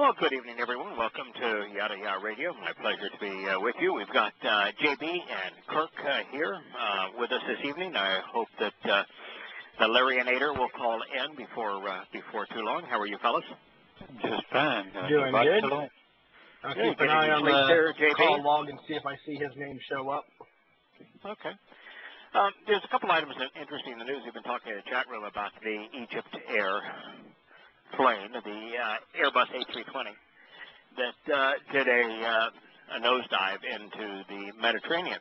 Well, good evening, everyone. Welcome to Yada Yada Radio. My pleasure to be uh, with you. We've got uh, JB and Kirk uh, here uh, with us this evening. I hope that uh, the Larryanator will call in before uh, before too long. How are you, fellas? Just fine. Uh, Doing good. tonight. I'll Yeah, keep an eye on sleep the there, JB? call log and see if I see his name show up. Okay. Um, there's a couple items that are interesting in the news. We've been talking in the chat room about the Egypt Air plane, the uh, Airbus A320, that uh, did a, uh, a nosedive into the Mediterranean.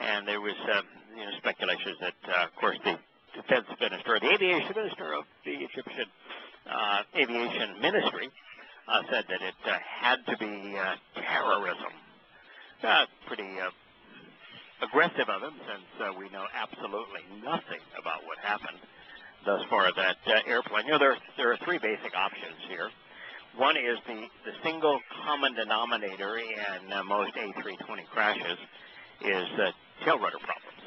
And there was uh, you know, speculations that, uh, of course, the defense minister, the aviation minister of the Egyptian uh, aviation ministry, uh, said that it uh, had to be uh, terrorism. Uh, pretty uh, aggressive of him since uh, we know absolutely nothing about what happened thus far that uh, airplane. You know, there, there are three basic options here. One is the, the single common denominator in uh, most A320 crashes is uh, tail rudder problems.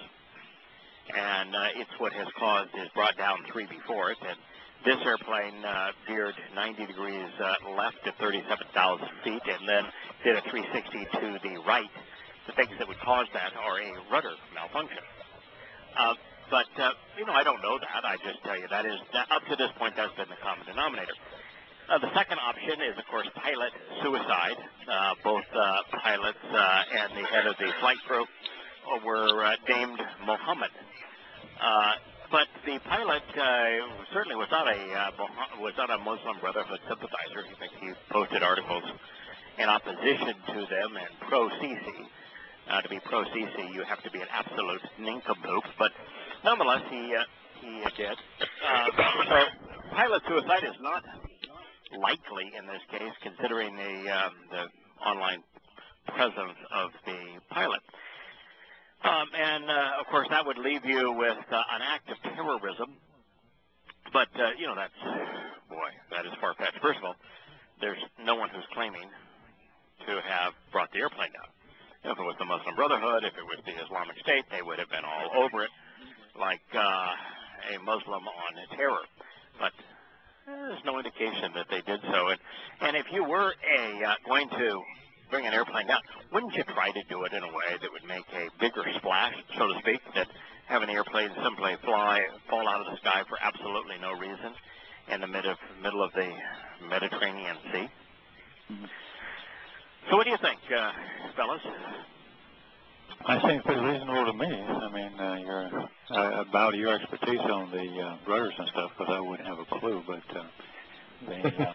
And uh, it's what has caused, has brought down three before it. And this airplane uh, veered 90 degrees uh, left at 37,000 feet and then did a 360 to the right the things that would cause that are a rudder malfunction. Uh, but, uh, you know, I don't know that. I just tell you that is, that up to this point, that's been the common denominator. Uh, the second option is, of course, pilot suicide. Uh, both uh, pilots uh, and the head of the flight crew were uh, named Mohammed. Uh, but the pilot uh, certainly was not a uh, was not a Muslim Brotherhood sympathizer. In fact, he posted articles in opposition to them and pro Sisi. Uh, to be pro Sisi, you have to be an absolute nincompoop. But nonetheless, he uh, he uh, did. Uh, so pilot suicide is not likely in this case, considering the um, the online presence of the pilot. Um, and uh, of course, that would leave you with uh, an act of terrorism. But uh, you know, that's boy, that is far fetched. First of all, there's no one who's claiming to have brought the airplane down. If it was the Muslim Brotherhood, if it was the Islamic State, they would have been all over it, like uh, a Muslim on terror. But there's no indication that they did so. And, and if you were a uh, going to bring an airplane down, wouldn't you try to do it in a way that would make a bigger splash, so to speak, that have an airplane simply fly, fall out of the sky for absolutely no reason in the mid of, middle of the Mediterranean Sea? So what do you think, uh, fellas? I seem pretty reasonable to me. I mean, uh, your uh, about your expertise on the uh, rudders and stuff, because I wouldn't have a clue. But uh, they, uh, uh,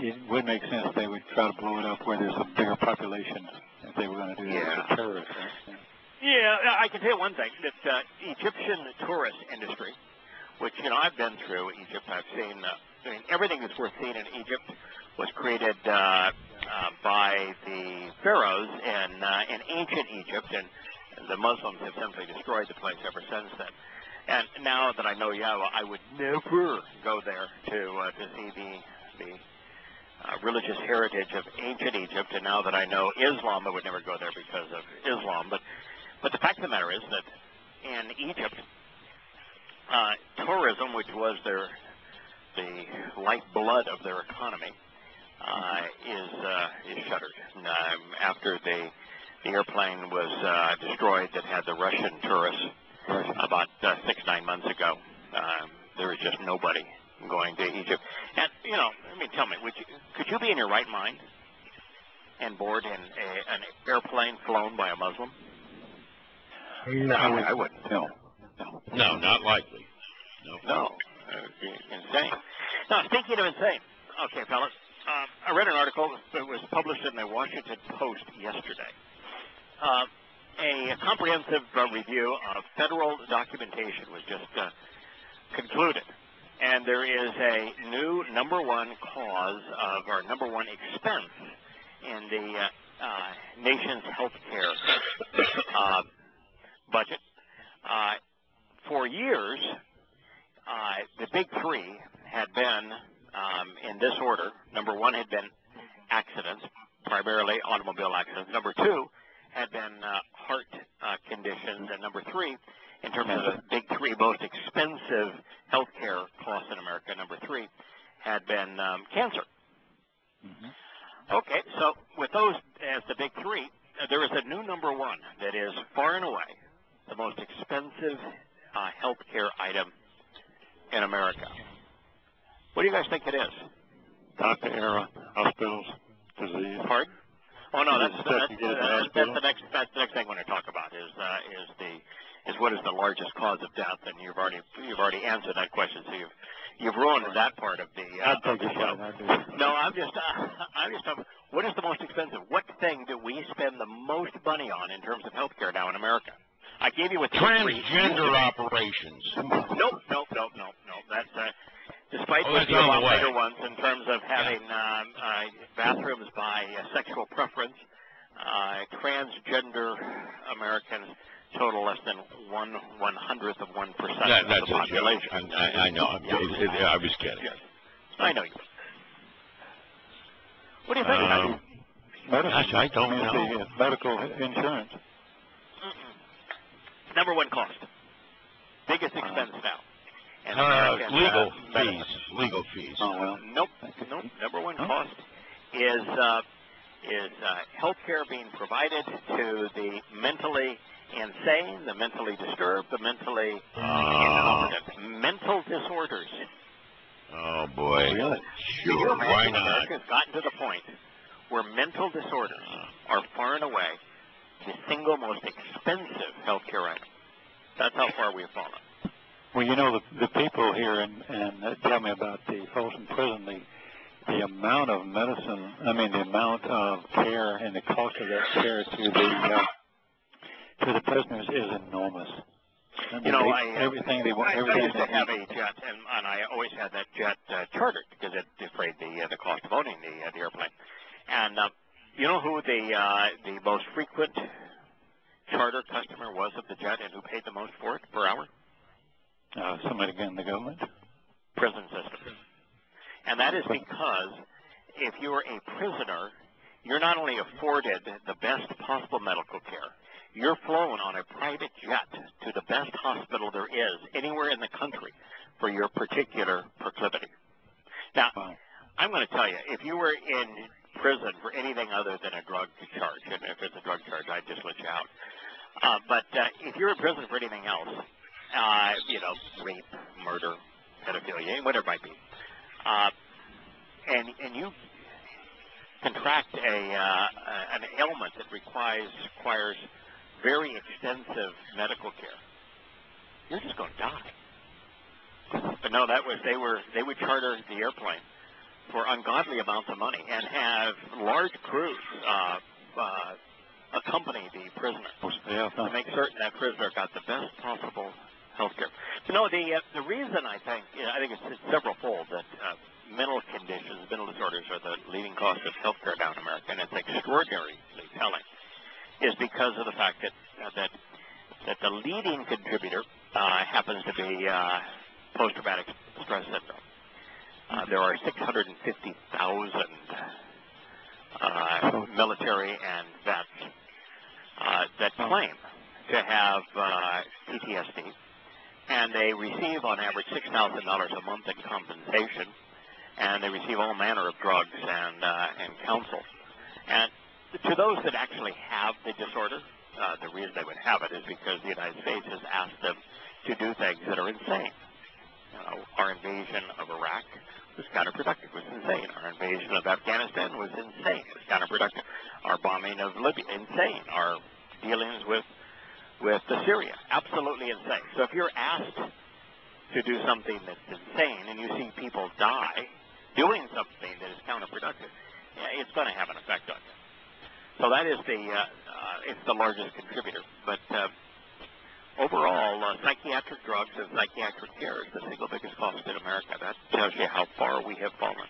it would make sense they would try to blow it up where there's a bigger population if they were going to do that Yeah. as a terrorist. Right? Yeah, I can tell you one thing: that uh, Egyptian tourist industry, which you know I've been through Egypt, I've seen. Uh, I mean, everything that's worth seeing in Egypt was created uh, by the pharaohs in uh, in ancient Egypt, and the Muslims have simply destroyed the place ever since then. And now that I know Yahweh, I would never go there to uh, to see the the uh, religious heritage of ancient Egypt. And now that I know Islam, I would never go there because of Islam. But but the fact of the matter is that in Egypt, uh, tourism, which was their the lifeblood of their economy, uh, is uh, is shuttered. Um, after the the airplane was uh, destroyed that had the Russian tourists about uh, six nine months ago, um, there was just nobody going to Egypt. And you know, I mean, tell me, would you could you be in your right mind and board in a, an airplane flown by a Muslim? No. I, would, I wouldn't. No, no. No, not likely. No. No, it would be insane. Now, speaking of insane, okay, fellas, uh, I read an article that was published in the Washington Post yesterday. Uh, a comprehensive uh, review of federal documentation was just uh, concluded, and there is a new number one cause of, or number one expense in the uh, uh, nation's health care uh, budget. For years, the big three had been um, in this order. Number one had been accidents, primarily automobile accidents. Number two had been uh, heart uh, conditions, and number three, in terms of the big three most expensive health care costs in America, number three had been um, cancer. Mhm. Okay, so with those as the big three, uh, there is a new number one that is far and away the most expensive uh, healthcare item in America. What do you guys think it is? Doctor era hospitals disease. Pardon? Oh no, that's that's, stuff you get at the that's, that's the next that's the next thing we're going to talk about is uh, is the is what is the largest cause of death, and you've already you've already answered that question, so you've you've ruined that part of the uh, I'd of the show. I. No, I'm just uh, I'm just talking. What is the most expensive? What thing do we spend the most money on in terms of healthcare now in America? I gave you a three. Transgender operations. Nope, nope, nope, nope, nope. That's uh, despite Oh, what the on the about way. later ones in terms of having um, uh, bathrooms by uh, sexual preference. Uh, transgender Americans total less than one one hundredth of one percent That, of that's the a joke. I, I, I know. Yeah. It- it- I was kidding. Yes. I know you. What do you think? about Um, it? Medicine. Gosh, I don't know. Uh, medical insurance. Mm-mm. Number one cost. Biggest expense now. And Uh, American, legal uh, fees. Legal fees. Oh well. Nope, nope. Number one Huh? cost is uh, is uh, health care being provided to the mentally insane, the mentally disturbed, the mentally Oh, incompetent. Mental disorders. oh boy. Really? Sure. Why not? America's gotten to the point where mental disorders are far and away the single most expensive health care item. That's how far we've fallen. Well, you know the the people here and and uh, tell me about the Folsom Prison. The the amount of medicine. I mean, the amount of care and the cost of that care to the uh, to the prisoners is enormous. I mean, You know, they, I, everything they want, I, I everything used to have a jet, and, and I always had that jet uh, chartered because it defrayed the uh, the cost of owning the uh, the airplane. And uh, you know who the uh, the most frequent charter customer was of the jet, and who paid the most for it per hour? Uh, somebody in the government. Prison system. And that is because if you're a prisoner, you're not only afforded the best possible medical care, you're flown on a private jet to the best hospital there is anywhere in the country for your particular proclivity. Now. I'm going to tell you, if you were in prison for anything other than a drug charge, and if it's a drug charge, I'd just let you out. Uh, but uh, if you're in prison for anything else, uh, you know, rape, murder, pedophilia, whatever it might be, uh, and and you contract a uh, an ailment that requires requires very extensive medical care, you're just going to die. But no, that was they were they would charter the airplane for ungodly amounts of money and have large crews uh, uh, accompany the prisoner Yeah. to make certain that prisoner got the best possible health care. You know, the uh, the reason I think you know, I think it's, several fold that uh, mental conditions, mental disorders are the leading cause of health care down in America, and it's extraordinarily telling, is because of the fact that uh, that that the leading contributor uh, happens to be uh, post-traumatic stress syndrome. Uh, there are 650,000 uh, military and vets uh, that claim to have uh, PTSD, and they receive on average six thousand dollars a month in compensation, and they receive all manner of drugs and uh, and counsel. And to those that actually have the disorder, uh, the reason they would have it is because the United States has asked them to do things that are insane. You know, our invasion of Iraq was counterproductive. Was insane. Our invasion of Afghanistan was insane. Was counterproductive. Our bombing of Libya, insane. Our dealings with with the Syria, absolutely insane. So if you're asked to do something that's insane and you see people die doing something that is counterproductive, it's going to have an effect on you. So that is the uh, uh, it's the largest contributor. But uh, overall, uh, psychiatric drugs and psychiatric care is the single biggest cost in America. That tells you how far we have fallen.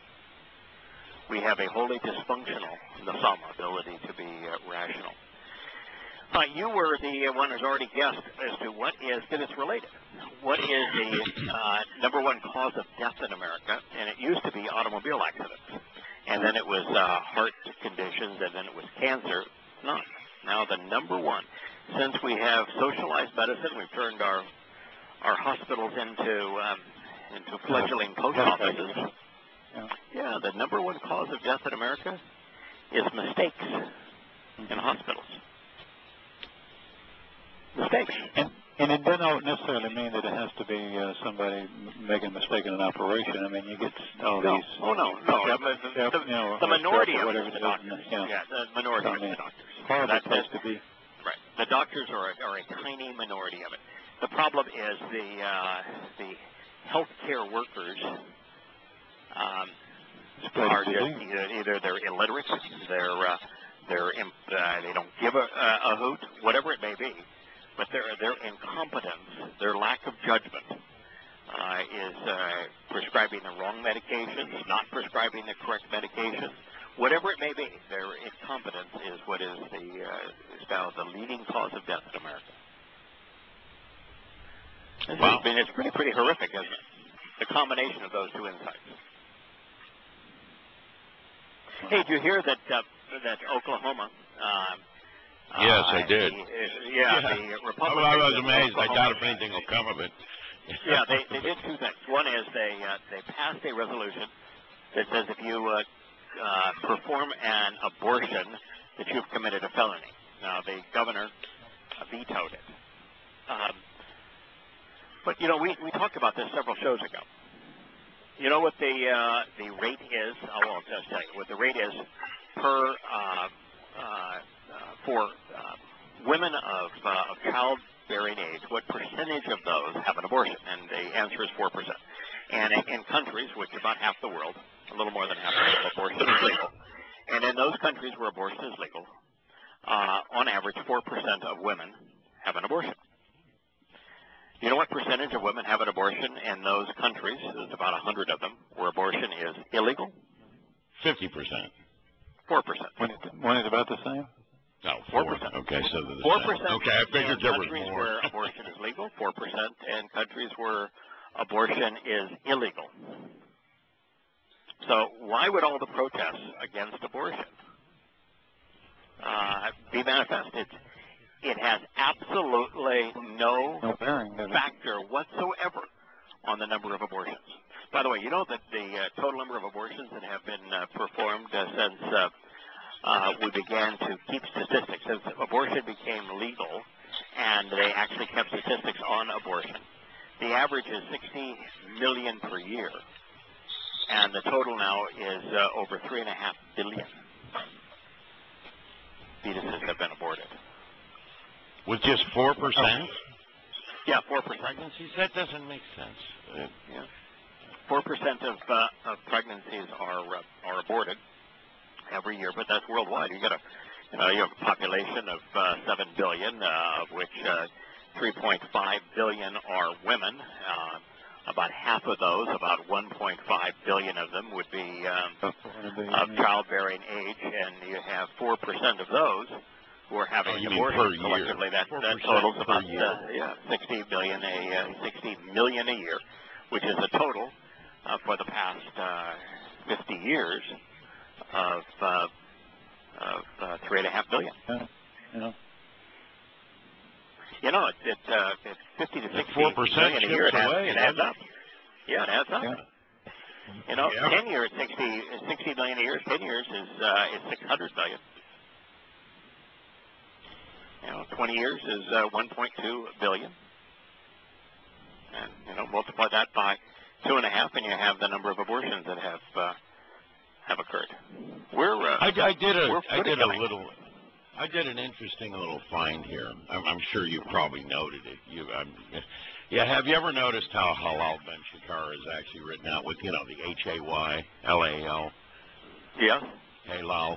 We have a wholly dysfunctional NASAM ability to be uh, rational. Uh, you were the one who's already guessed as to what is, because it's related, what is the uh, number one cause of death in America, and it used to be automobile accidents. And then it was uh, heart conditions, and then it was cancer. None. Now the number one, since we have socialized medicine, we've turned our our hospitals into um, into fledgling post offices. Yeah. Yeah, the number one cause of death in America is mistakes in hospitals. Mistakes. And and it doesn't necessarily mean that it has to be uh, somebody making a mistake in an operation. I mean, you get all No. these. Oh no, no. Step- the, step, the, you know, the minority of it whatever is the doctors. yeah. yeah, the minority I of it is mean, the doctors. Part of That's it has to be. Right. The doctors are a, are a tiny minority of it. The problem is the uh, the healthcare workers um, are just either, either they're illiterate, they're uh, they're imp, uh, they don't give a, a, a hoot, whatever it may be, but their their incompetence, their lack of judgment. Uh, is uh, prescribing the wrong medications, not prescribing the correct medications, whatever it may be, their incompetence is what is the uh, now the leading cause of death in America. This Wow. I mean, it's pretty pretty horrific, isn't it? The combination of those two insights. Hey, did you hear that uh, that Oklahoma? Um, Yes, uh, I did. the- uh, yeah, Yeah. the I, Republicans. I was amazed. I doubt if anything will come of it. yeah, they, they did two things. One is they uh, they passed a resolution that says if you uh, uh, perform an abortion, that you've committed a felony. Now the governor vetoed it. Um, but you know, we we talked about this several shows ago. You know what the uh, the rate is? I won't just tell you what the rate is per uh, uh, uh, for women of uh, of childbearing age. What percentage of those have an abortion? And the answer is four percent. And in, in countries, which about half the world, a little more than half the world, abortion is legal. And in those countries where abortion is legal, uh, on average, four percent of women have an abortion. You know what percentage of women have an abortion in those countries? There's about a hundred of them where abortion is illegal. Fifty percent. Four percent. When when it's about the same. No, Four four. percent. Okay, so the Four percent Okay, I in figured there was countries more. where abortion is legal. Four percent in countries where abortion is illegal. So why would all the protests against abortion uh, be manifest? It, it has absolutely no No bearing. factor whatsoever on the number of abortions. By the way, you know that the uh, total number of abortions that have been uh, performed uh, since uh, we began to keep statistics, since abortion became legal, and they actually kept statistics on abortion. The average is 60 million per year, and the total now is uh, over three and a half billion fetuses have been aborted. With just four percent Yeah, four percent. pregnancies, that doesn't make sense. Uh, Yeah. Four percent of uh, of pregnancies are uh, are aborted every year, but that's worldwide. You got a you know you have a population of uh, seven billion, uh, of which uh, 3.5 billion are women. Uh, about half of those, about 1.5 billion of them, would be um, About 400 billion, of childbearing age, and you have four percent of those who are having Oh, you abortions per year. collectively. That that totals about uh, yeah 60 million a uh, 60 million a year, which is a total uh, for the past uh, 50 years of uh, of uh, three and a half billion. Yeah. Yeah. You know, it, it, uh, it's 50 to 60 4% a year. It, away, it adds up. Yeah, it adds up. Yeah. You know, Yeah. 10 years, 60, 60 million a year. 10 years is uh, is 600 million. You know, 20 years is uh, 1.2 billion. And you know, multiply that by two and a half, and you have the number of abortions that have uh, have occurred. We're uh, I, I did a I did a little I did an interesting little find here. I'm, I'm sure you probably noted it. You, um, yeah, have you ever noticed how halal ben Shachar is actually written out with you know the H A Y L A L yeah, halal?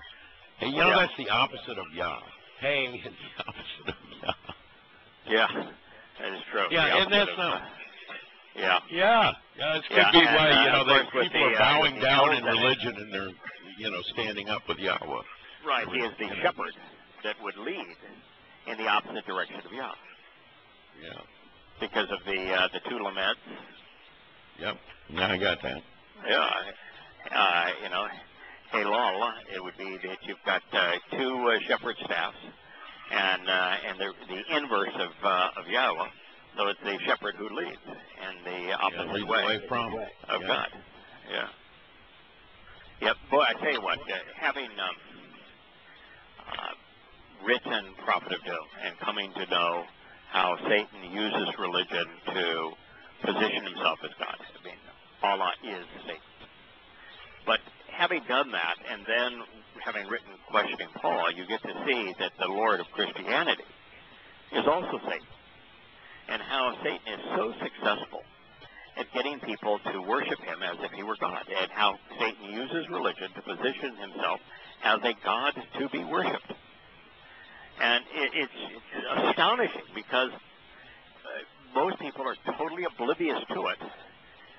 Hey, you know Yeah. that's the opposite of Yah. Hey, it's the opposite of Yah. yeah, that is true. Yeah, and that's not- uh, yeah. Yeah, yeah, this could Yeah, be and, why uh, you know that people the, are uh, bowing the down in religion and they're you know standing up with Yahweh. Right, he is the shepherd that would lead in the opposite direction of Yah Yeah. because of the uh, the two lameds. Yep. Now I got that. Yeah, uh, you know, halal. It would be that you've got uh, two uh, shepherd staffs, and uh, and the the inverse of uh, of Yahweh. So it's the shepherd who leads in the opposite leads way away from. of yeah. God. Yeah. Yep. Boy, I tell you what, uh, having um, uh, written Prophet of Doom and coming to know how Satan uses religion to position himself as God. I mean, Allah is Satan. But having done that, and then having written Questioning Paul, you get to see that the Lord of Christianity is also Satan. And how Satan is so successful at getting people to worship him as if he were God, and how Satan uses religion to position himself as a God to be worshipped. And it, it's, it's astonishing because uh, most people are totally oblivious to it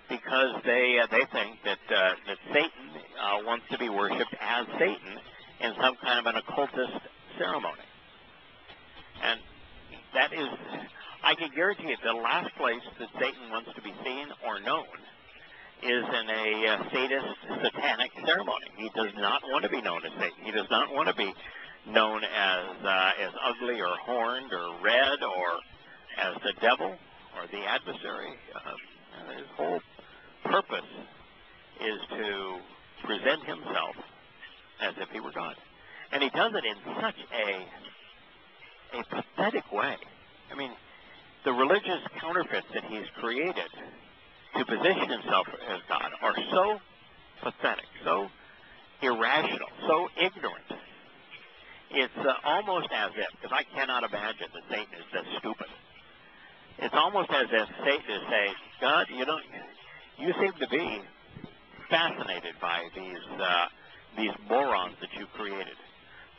because they uh, they think that uh, that Satan uh, wants to be worshipped as Satan in some kind of an occultist ceremony, and that is, I can guarantee you, the last place that Satan wants to be seen or known is in a uh, sadist satanic ceremony. He does not want to be known as Satan. He does not want to be known as uh, as ugly or horned or red or as the devil or the adversary. Uh, his whole purpose is to present himself as if he were God, and he does it in such a a pathetic way. I mean, the religious counterfeits that he's created to position himself as God are so pathetic, so irrational, so ignorant. It's uh, almost as if, because I cannot imagine that Satan is this stupid. It's almost as if Satan is saying, God, you don't, you seem to be fascinated by these uh, these morons that you created,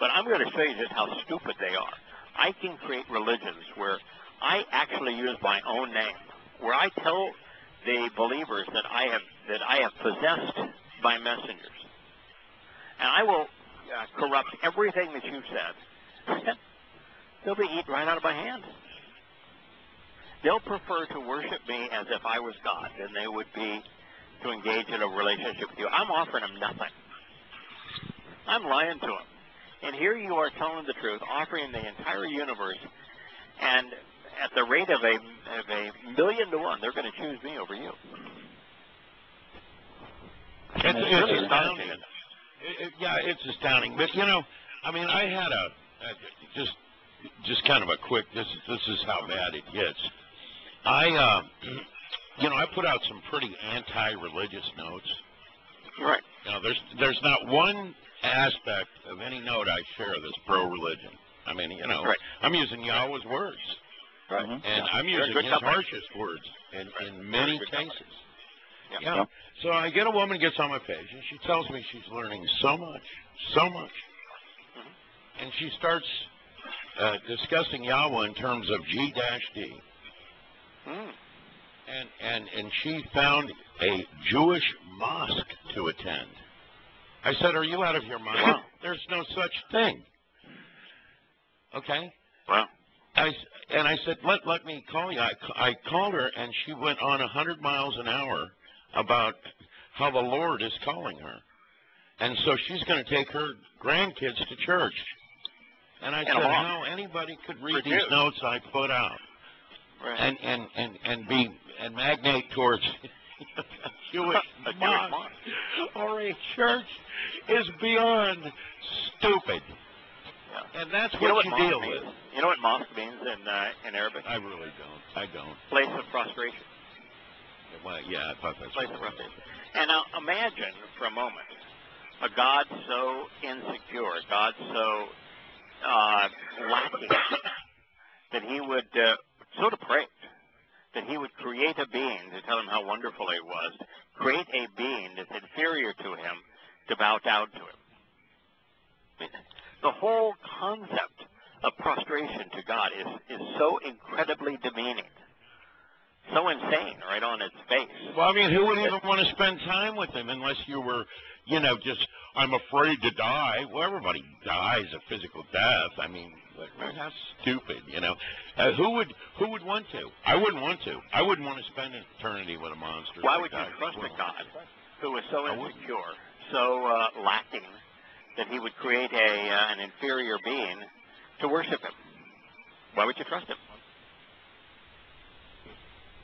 but I'm going to show you just how stupid they are. I can create religions where I actually use my own name, where I tell the believers that I have that I have possessed by messengers, and I will uh, corrupt everything that you've said. They'll be eaten right out of my hand. They'll prefer to worship me as if I was God than they would be to engage in a relationship with you. I'm offering them nothing. I'm lying to them. And here you are telling the truth, offering the entire universe, and at the rate of a, of a million to one, they're going to choose me over you. It's, It's really astounding. It, it, yeah, it's astounding. But you know, I mean, I had a, a just just kind of a quick. This this is how bad it gets. I, uh, you know, I put out some pretty anti-religious notes. Right. You know, there's there's not one aspect of any note I share that's pro-religion. I mean, you know, Right. I'm using Yahweh's words, Right. Mhm. and I'm using his company. harshest words in, Right. in many You're a good company. cases. Yeah. Yep. So I get a woman gets on my page and she tells me she's learning so much, so much, Mhm. and she starts uh, discussing Yahweh in terms of G dash D, Mm. and and and she found a Jewish mosque to attend. I said, "Are you out of your mind? There's no such thing." Okay. Wow. I, and I said, let, let me call you. I, I called her, and she went on a 100 miles an hour about how the Lord is calling her. And so she's going to take her grandkids to church. And I And said, how anybody could read these notes I put out Right. and, and, and, and be and magnate towards Jewish A Jewish mosque mosque. or a church is beyond stupid. Yeah. And that's You what you deal means? with. You know what mosque means in uh, in Arabic? I really don't. I don't. Place of prostration. Well, yeah, I thought that's Place of prostration. And now imagine for a moment a God so insecure, God so uh, lacking that he would uh, so depraved that he would create a being to tell him how wonderful he was, create a being that's inferior to him to bow down to him. The whole concept of prostration to God is, is so incredibly demeaning, so insane right on its face. Well, I mean, who would even want to spend time with him unless you were, you know, just I'm afraid to die. Well, everybody dies a physical death. I mean, how stupid, you know? Uh, who would who would want to? I wouldn't want to. I wouldn't want to spend an eternity with a monster. Why like would you that. trust a God who is so insecure, so uh, lacking, that he would create a uh, an inferior being to worship him? Why would you trust him?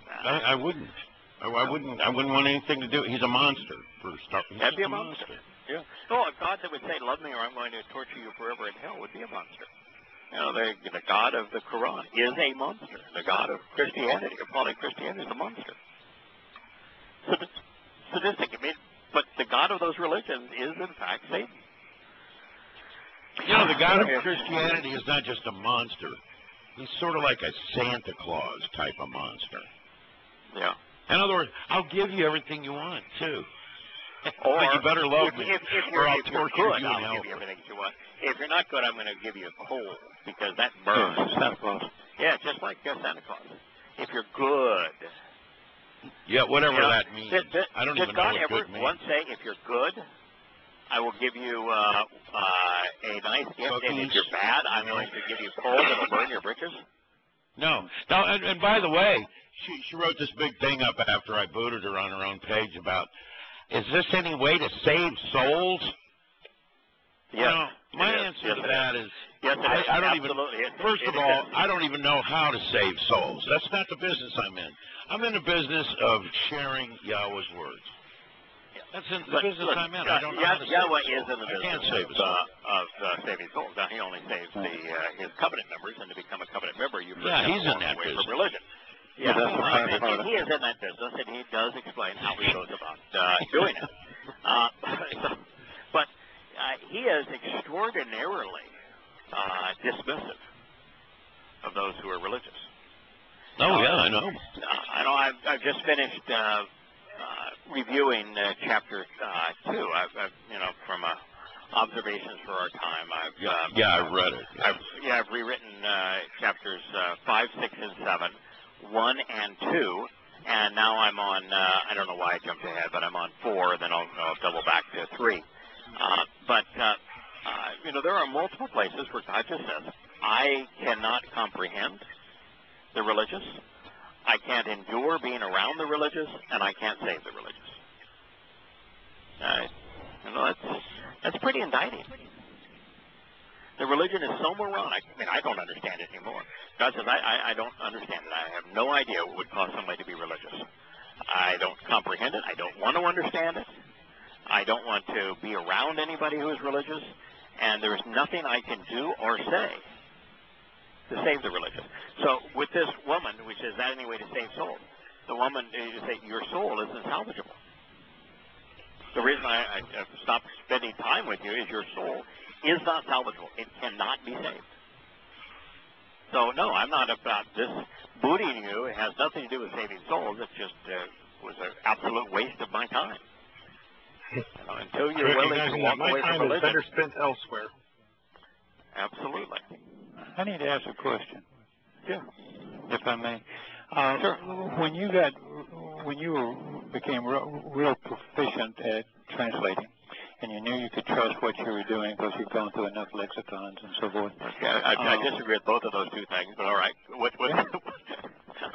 Uh, I, I wouldn't. I, I wouldn't. I wouldn't want anything to do. He's a monster for starting. That'd be a monster. Yeah. Oh, a God that would say, "Love me, or I'm going to torture you forever in hell," would be a monster. You know, the the God of the Quran is a monster. The God of Christianity, or calling Christianity, is a monster. Sadistic. I mean, but the God of those religions is in fact Satan. You know, the God of Christianity is not just a monster. He's sort of like a Santa Claus type of monster. Yeah. In other words, I'll give you everything you want too. Or but you better love if, me, if, if you're, I'll if you're torture good, you I'll give you everything you want. If you're not good, I'm going to give you a coal because that Yeah, burns. Santa Claus. Yeah, just like uh, Santa Claus. If you're good, Yeah, whatever You know, that means. did, did, I don't did even God know what ever good means. once say, if you're good, I will give you uh, uh, a nice gift, and if you're bad, I'm going to give you coal that'll burn your britches? No. No, and, and by the way, she, she wrote this big thing up after I booted her on her own page about, is this any way to save souls? Yes. Know, my is. answer yes, to that is. is, Yes, I. I don't even. Absolutely. It- First of all, I don't even know how to save souls. That's not the business I'm in. I'm in the business of sharing Yahweh's words. That's in the But business look, I'm in. uh, I don't know Yah- how Yahweh is in the I business save of, uh, of uh, saving souls. Now, he only saves the uh, his covenant members, and to become a covenant member, you first Yeah, he's in that away business. from religion. Yeah, that's the right. part of he is in that business, and he does explain how he goes about uh, doing it. Uh, so, but uh, he is extraordinarily uh, dismissive of those who are religious. Oh yeah, I know. Uh, I know. I've, I've just finished uh, uh, reviewing uh, chapter uh, two. I've, I've, you know, from uh, observations for our time. I've Yeah, uh, yeah, I read it. I've, yeah, I've rewritten uh, chapters uh, five, six, and seven, one and two, and now I'm on. Uh, I don't know why I jumped ahead, but I'm on four. Then I'll, I'll double back to three. Uh, but uh, uh, you know, there are multiple places where God just says, "I cannot comprehend the religious. I can't endure being around the religious, and I can't save the religious." Uh, you know, that's that's pretty indicting. The religion is so moronic. I mean, I don't understand it anymore. God says, I, I, I don't understand it. I have no idea what would cause somebody to be religious. I don't comprehend it. I don't want to understand it. I don't want to be around anybody who is religious. And there's nothing I can do or say to save the religious. So with this woman, which is that any way to save souls? The woman, you say, your soul isn't salvageable. The reason I, I stopped spending time with you is your soul is not salvageable. It cannot be saved. So no, I'm not about this booting you. It has nothing to do with saving souls. It just uh, was an absolute waste of my time. You know, until you're willing to walk that my time from is religion. better spent elsewhere. Absolutely. I need to ask a question, Yeah. if I may. Uh, Sure. When you got, when you were, became real, real proficient at translating, and you knew you could trust what you were doing because you've gone through enough lexicons and so forth. Okay, I, I, I Uh, disagree with both of those two things, but all right. What? what Yeah.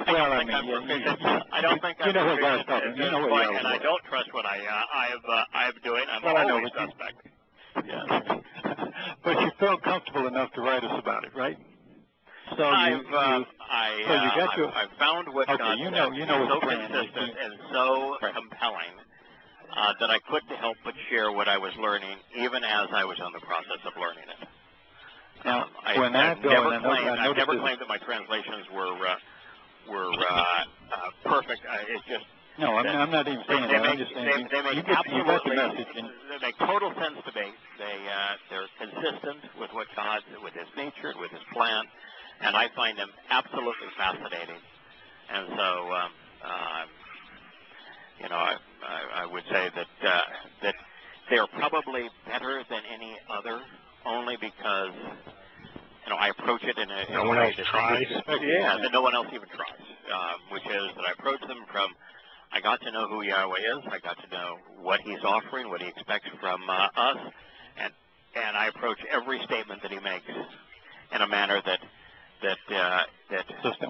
I Well, don't I think mean, I'm you- proficient. you- I don't think you I'm know what God's talking- you know what and I don't trust what I uh, I have uh, I am doing. I'm Well, I know, always you- suspect. Yeah. But you felt comfortable enough to write us about it, right? So you, I've uh, you I so you uh, got I've, I've found what Okay, you know- you know so consistent and so Right. compelling uh, that I couldn't help but share what I was learning, even as I was in the process of learning it. now Um, I, when I've I never I know, claimed I I've never claimed that my translations were uh, were uh, uh, perfect. Uh, it's just No, I'm, I'm not even saying they that. make I'm just saying they, they make you, get, you got the absolutely message. And, they make total sense to me. They uh, they're consistent with what God with His nature with His plan, and I find them absolutely fascinating. And so, um, uh, you know, I, I, I would say that uh, that they are probably better than any other, only because you know I approach it in a, in No a one way else that tries. yeah, that no one else even tries. Um, which is that I approach them from I got to know who Yahweh is. I got to know what He's offering, what He expects from uh, us, and and I approach every statement that He makes in a manner that that uh, that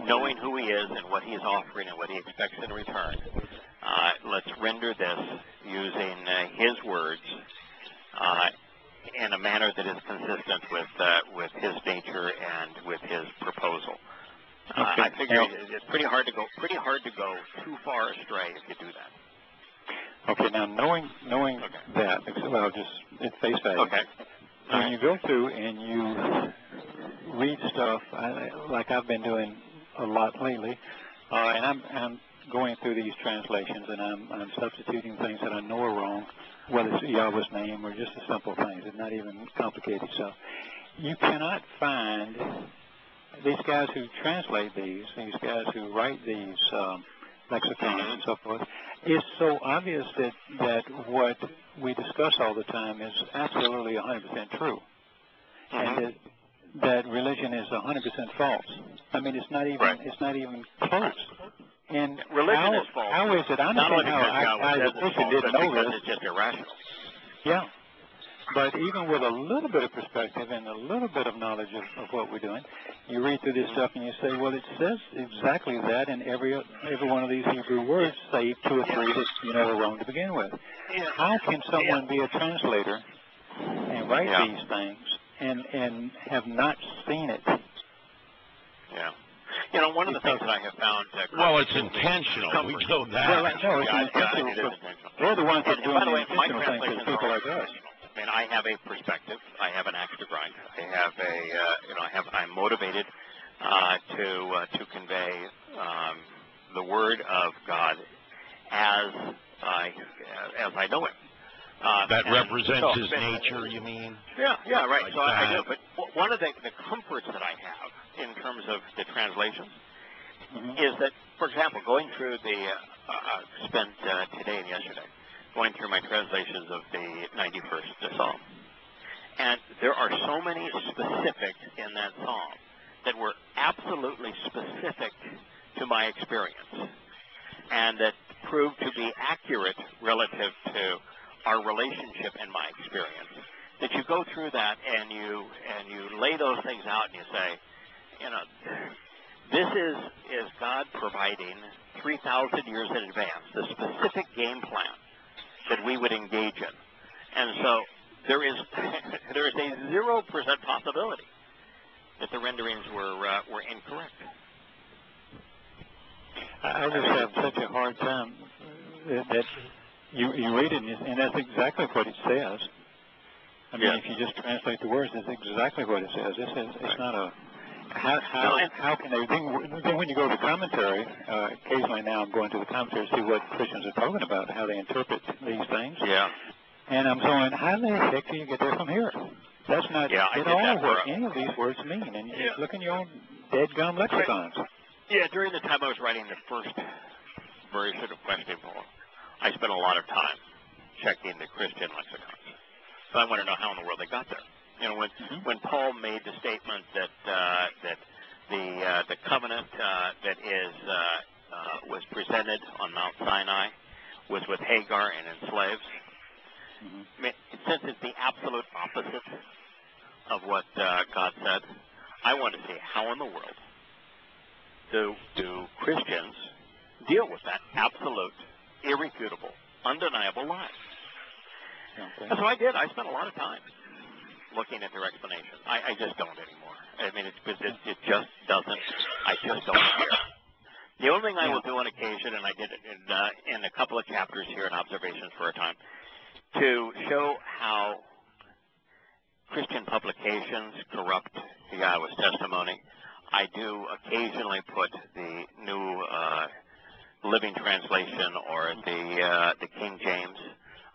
knowing who He is and what He's offering and what He expects in return. Uh, let's render this using uh, His words uh, in a manner that is consistent with uh, with His nature and with His proposal. Uh, Okay. I figure it- it's pretty hard to go pretty hard to go too far astray if you do that. Okay, now knowing knowing Okay. that, well, just at face value. Okay. When you go through and you read stuff, I, like I've been doing a lot lately, uh, and I'm, I'm going through these translations and I'm, I'm substituting things that I know are wrong, whether it's Yahweh's name or just the simple things. It's not even complicated stuff. You cannot find these guys who translate these, these guys who write these um, lexicons and so forth. It's so obvious that that what we discuss all the time is absolutely 100% true and that, that religion is 100% false. I mean, it's not even Right. it's not even close. And Religion how, is false. How is it? I Not only understand how I, I a it's didn't know this. it's just irrational. Yeah. But even with a little bit of perspective and a little bit of knowledge of, of what we're doing, you read through this stuff and you say, well, it says exactly that, and every every one of these Hebrew words say two or three that you know are wrong to begin with. Yeah. How can someone be a translator and write Yeah. these things and and have not seen it? Yeah. You know, one of the things that I have found. Uh, Well, it's comforts me- intentional. We know that. Well, no, it's yeah, intentional. Yeah, it is intentional. They're the ones that And, do the the way, my intentional things translations as people like us. Intentional. I mean, I have a perspective. I have an axe to grind. I have a, uh, you know, I have. I'm motivated uh, to uh, to convey um, the word of God as I as I know it. Uh, That represents so- his nature, you mean? Yeah, yeah, right. Like so I, I do. But one of the, the comforts that I have in terms of the translations Mhm. is that, for example, going through the, uh, uh, spent uh, today and yesterday, going through my translations of the 91st Psalm. And there are so many specifics in that psalm that were absolutely specific to my experience and that proved to be accurate relative to our relationship and my experience. That you go through that and you and you lay those things out and you say, you know, this is is God providing 3,000 years in advance the specific game plan that we would engage in, and so there is there is a zero percent possibility that the renderings were uh, were incorrect. I just have such a hard time that, that you you read it and, that's exactly what it says. I mean, Yeah. if you just translate the words, it's exactly what it says. This is it's not a how how, No, how can they then, then when you go to commentary, uh, occasionally now I'm going to the commentary to see what Christians are talking about, how they interpret these things, Yeah. and I'm going, how the heck do you get there from here? That's not Yeah, at all what any of these words mean. And Yeah. look in your own dead gum lexicons. Yeah, during the time I was writing the first version of Questioning Paul, I spent a lot of time checking the Christian lexicons. So I want to know how in the world they got there. You know, when Mhm. when Paul made the statement that uh, that the uh, the covenant uh, that is uh, uh, was presented on Mount Sinai was with Hagar and enslaved. Mhm. I mean, since it's the absolute opposite of what uh, God said, I want to see how in the world do do Christians deal with that absolute, irrefutable, undeniable lie. Okay. And so I did. I spent a lot of time looking at their explanations. I, I just don't anymore. I mean, it's because it, it just doesn't. I just don't care. The only thing I will do on occasion, and I did it in, uh, in a couple of chapters here in Observations for a time, to show how Christian publications corrupt Yahweh's testimony. I do occasionally put the new uh, Living Translation or the uh, the King James,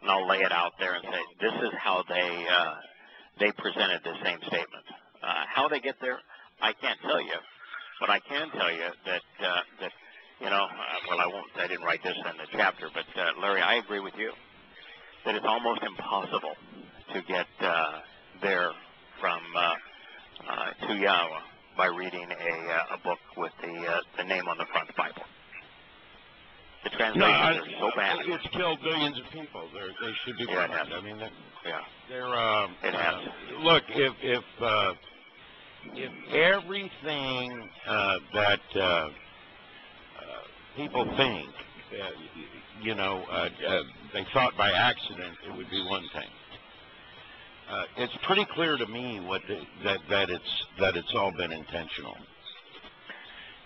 and I'll lay it out there and say this is how they uh, they presented the same statement. Uh, how they get there, I can't tell you, but I can tell you that uh, that you know. Uh, well, I won't. I didn't write this in the chapter, but uh, Larry, I agree with you that it's almost impossible to get uh, there from uh, uh, to Yahweh by reading a, uh, a book with the uh, the name on the front Bible. The translations No, I, are so bad. It's killed billions of people. They're, they should be Yeah, it has. I mean, they're, Yeah. they're um, It has. uh, look, if if uh, if everything uh, that uh, uh, people think, uh, you know, uh, uh, they thought by accident, it would be one thing. Uh, it's pretty clear to me what the, that that it's that it's all been intentional.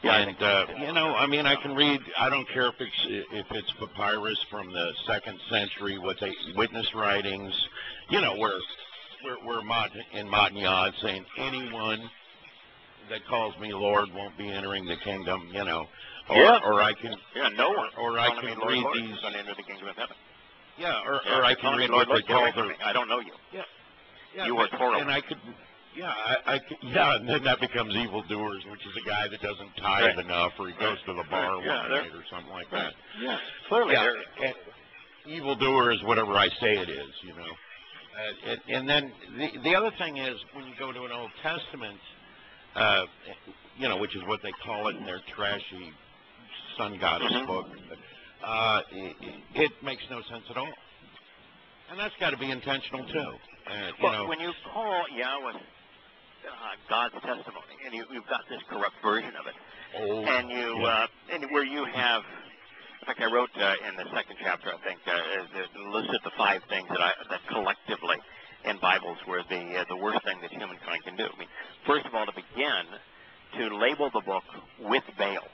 Yeah, and uh, you know, I mean, I can read. I don't care if it's if it's papyrus from the second century, what they witness writings, you know, where where where Mot, in Matnyad saying anyone that calls me Lord won't be entering the kingdom, you know, or Yeah. or I can Yeah, no one. or I can Lord, read Lord, these, going to enter the kingdom of heaven. yeah, or Yeah, or I can read Lord, what they Lord, get call their. I don't know you. Yeah, You were but- Torah. And I could, yeah, I, I yeah, and then that becomes evildoers, which is a guy that doesn't tithe Right. enough, or he goes to the bar Right. Yeah, one night or something like Right. that. Yeah, clearly. Yeah, evildoer is whatever I say it is, you know. Uh, and, and then the the other thing is when you go to an Old Testament, uh, you know, which is what they call it in their trashy sun goddess Mhm. book, uh, it, it makes no sense at all. And that's got to be intentional too. Uh, you Well, know, when you call Yahweh uh, God's testimony, and you, you've got this corrupt version of it, oh, and you yeah. uh, and where you have, in fact, I wrote uh, in the second chapter, I think, uh, listed the five things that I that collectively in Bibles were the uh, the worst thing that humankind can do. I mean, first of all, to begin to label the book with Baal,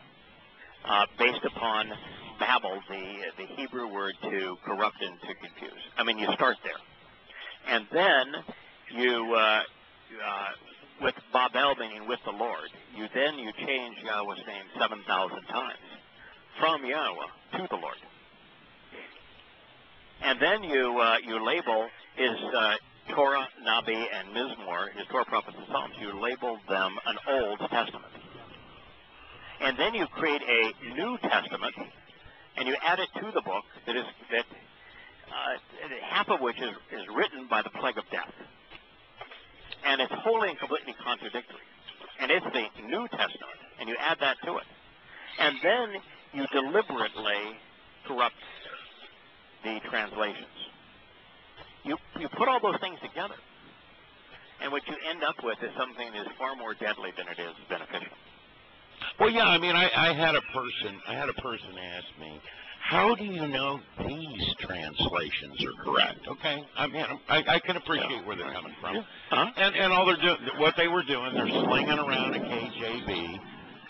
uh, based upon Babel, the the Hebrew word to corrupt and to confuse. I mean, you start there, and then you. Uh, uh, with Bob Babel meaning with the Lord, you then you change Yahweh's name seven thousand times from Yahweh to the Lord, and then you uh, you label his uh, Torah, Nabi, and Mizmor, his Torah, prophets, and Psalms. You label them an Old Testament, and then you create a New Testament, and you add it to the book that is that uh, half of which is, is written by the plague of death and it's wholly and completely contradictory. And it's the New Testament, and you add that to it. And then you deliberately corrupt the translations. You, you put all those things together, and what you end up with is something that is far more deadly than it is beneficial. Well, yeah, I mean, I, I had a person, I had a person ask me, how do you know these translations are correct? Okay, I mean, I, I can appreciate where they're coming from, Huh? and and all they're doing, what they were doing, they're slinging around a KJV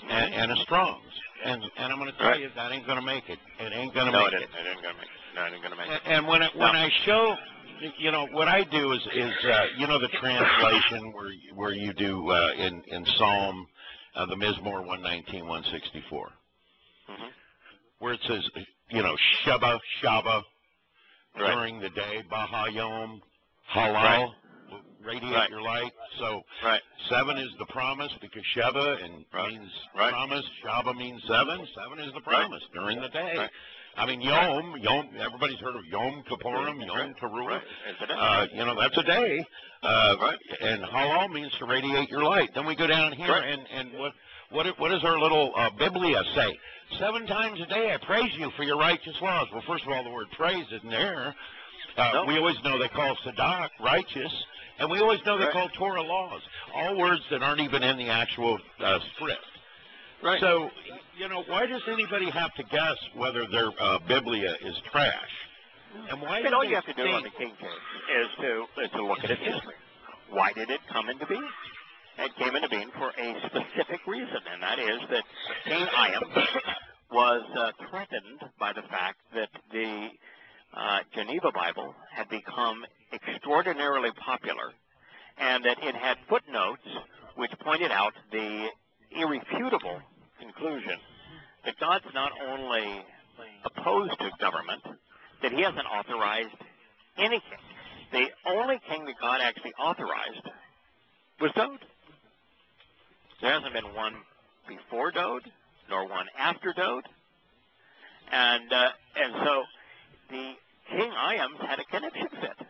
and, and a Strong's, and and I'm going to tell Right. you that ain't going to make it. It ain't going to No, make it isn't. It isn't going to make it. No, it ain't going to make it. And, and when I, when I show, you know, what I do is is uh, you know the translation where you- where you do uh, in in Psalm, uh, the Mizmor 119 164 Mhm. where it says, you know, Sheba, Shaba, Right. during the day, Bahayom, Halal, Right. radiate Right. your light. So seven is the promise because Sheba and means promise. Shaba means seven. Seven is the promise during the day. I mean, Yom, Yom. Everybody's heard of Yom Kippurim, Yom. Teruah. Right. It's a day. Uh, you know, that's a day. Uh, Right. And halal means to radiate your light. Then we go down here, and, and what, what, what does our little uh, Biblia say? Seven times a day I praise you for your righteous laws. Well, first of all, the word praise isn't there. Uh, No. We always know they call Sadak righteous, and we always know they Right. call Torah laws. All words that aren't even in the actual uh, script. right. So, you know, why does anybody have to guess whether their uh, Biblia is trash? And why all you have to do on the King James is to is to look at its history. Why did it come into being? It came into being for a specific reason, and that is that King Iam was uh, threatened by the fact that the uh, Geneva Bible had become extraordinarily popular, and that it had footnotes which pointed out the irrefutable conclusion that God's not only opposed to government, that he hasn't authorized anything. The only king that God actually authorized was Dowd. There hasn't been one before Dowd, nor one after Dowd. And uh, and so the King Iams had a connection fit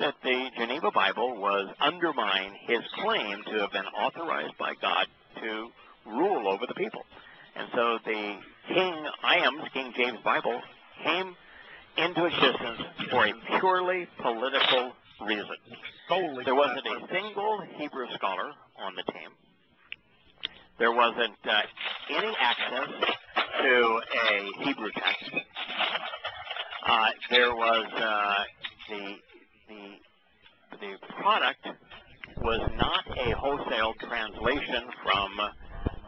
that the Geneva Bible was undermine his claim to have been authorized by God to rule over the people. And so the King Iams, King James Bible, came into existence for a purely political reason. Solely There wasn't a single Hebrew scholar on the team. There wasn't uh, any access to a Hebrew text. Uh, there was uh, the the the product was not a wholesale translation from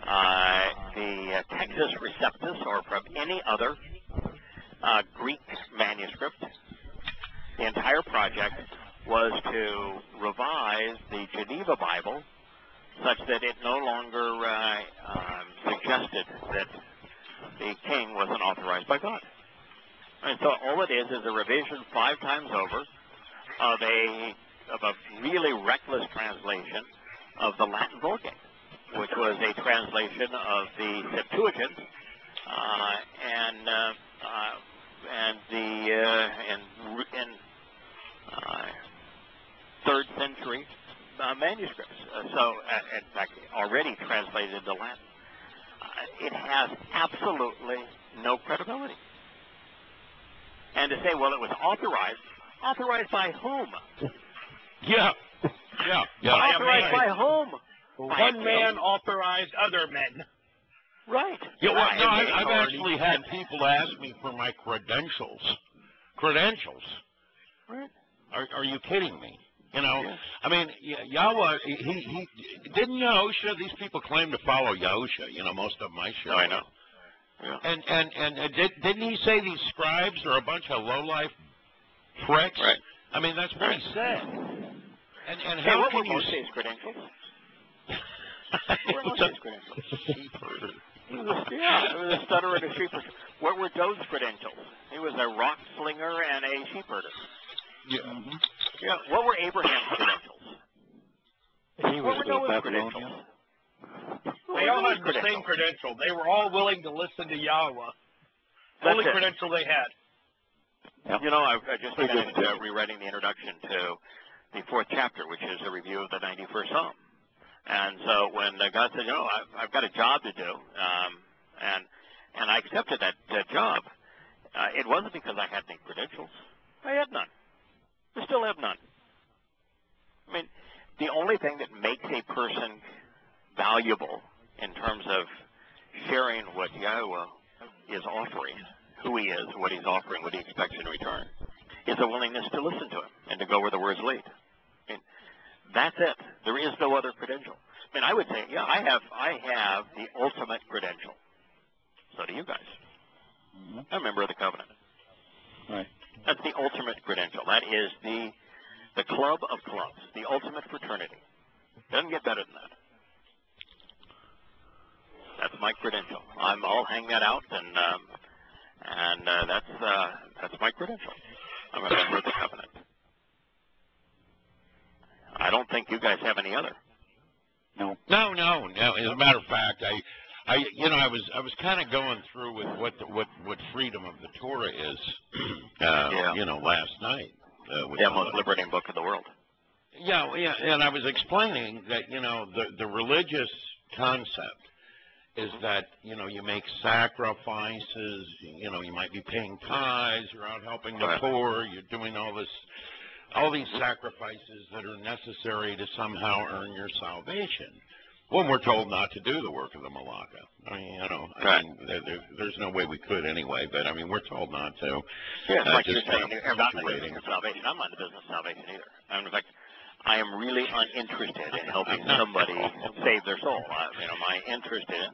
uh, the Textus Receptus or from any other uh, Greek manuscript. The entire project was to revise the Geneva Bible such that it no longer uh, um, suggested that the king wasn't authorized by God. And so all it is is a revision five times over of a of a really reckless translation of the Latin Vulgate, which was a translation of the Septuagint uh, and uh, uh, and the uh, and and uh, third century uh, manuscripts. Uh, so, uh, in fact, already translated into Latin. Uh, it has absolutely no credibility. And to say, well, it was authorized, authorized by whom? Yeah. Yeah. Yeah. By authorized man. by whom? One man king. authorized other men. Right. Yeah, well, no, a I. I've actually had people ask me for my credentials. Credentials? Right. Are, are you kidding me? You know, Yeah. I mean, Yahweh, he, he didn't Yahusha, these people claim to follow Yahusha, you know, most of them I show. I know. Yeah. And, and, and uh, did, didn't he say these scribes are a bunch of low-life pricks? Right. I mean, that's what he said. And, and Hey, how what can were you Moshe's credentials? What were It was a Moshe's credentials? He was a, yeah, he was a stutterer and a sheep herder. What were Dowd's credentials? He was a rock slinger and a sheep herder. Yeah. Yeah. What were Abraham's credentials? He What was were the Noah's credentials? They all had the same credential. They were all willing to listen to Yahweh. That's Only it. credential they had. You know, I, I just They finished uh, rewriting the introduction to the fourth chapter, which is a review of the 91st Psalm. And so when uh, God said, you know, I've, I've got a job to do, um, and and I accepted that uh, job, uh, it wasn't because I had any credentials. I had none. I still have none. I mean, the only thing that makes a person valuable in terms of sharing what Yahweh is offering, who he is, what he's offering, what he expects in return, is a willingness to listen to him and to go where the words lead. I mean, that's it. There is no other credential. I mean, I would say, yeah, I have, I have the ultimate credential. So do you guys. Mhm. I'm a member of the covenant. Right. That's the ultimate credential. That is the the club of clubs, the ultimate fraternity. Doesn't get better than that. That's my credential. I'm I'll hang that out, and um, and uh, that's uh, that's my credential. I'm a member of the covenant. I don't think you guys have any other. No. No, no, no. As a matter of fact, I, I, you know, I was, I was kind of going through with what, the, what, what freedom of the Torah is, uh, Yeah. you know, last night. Uh, with The the- most liberating book of the world. Yeah, yeah, and I was explaining that you know the the religious concept is that you know you make sacrifices, you know you might be paying tithes, you're out helping the poor, you're doing all this, all these sacrifices that are necessary to somehow earn your salvation. When we're told not to do the work of the mala'kah, I mean, you know, I Right. mean, there, there, there's no way we could anyway. But I mean, we're told not to. Yeah, it's Uh, like just you're saying, you're not in the business of salvation. I'm not in the business of salvation either. And in fact, I am really uninterested in helping somebody save their soul. I, you know, my interest in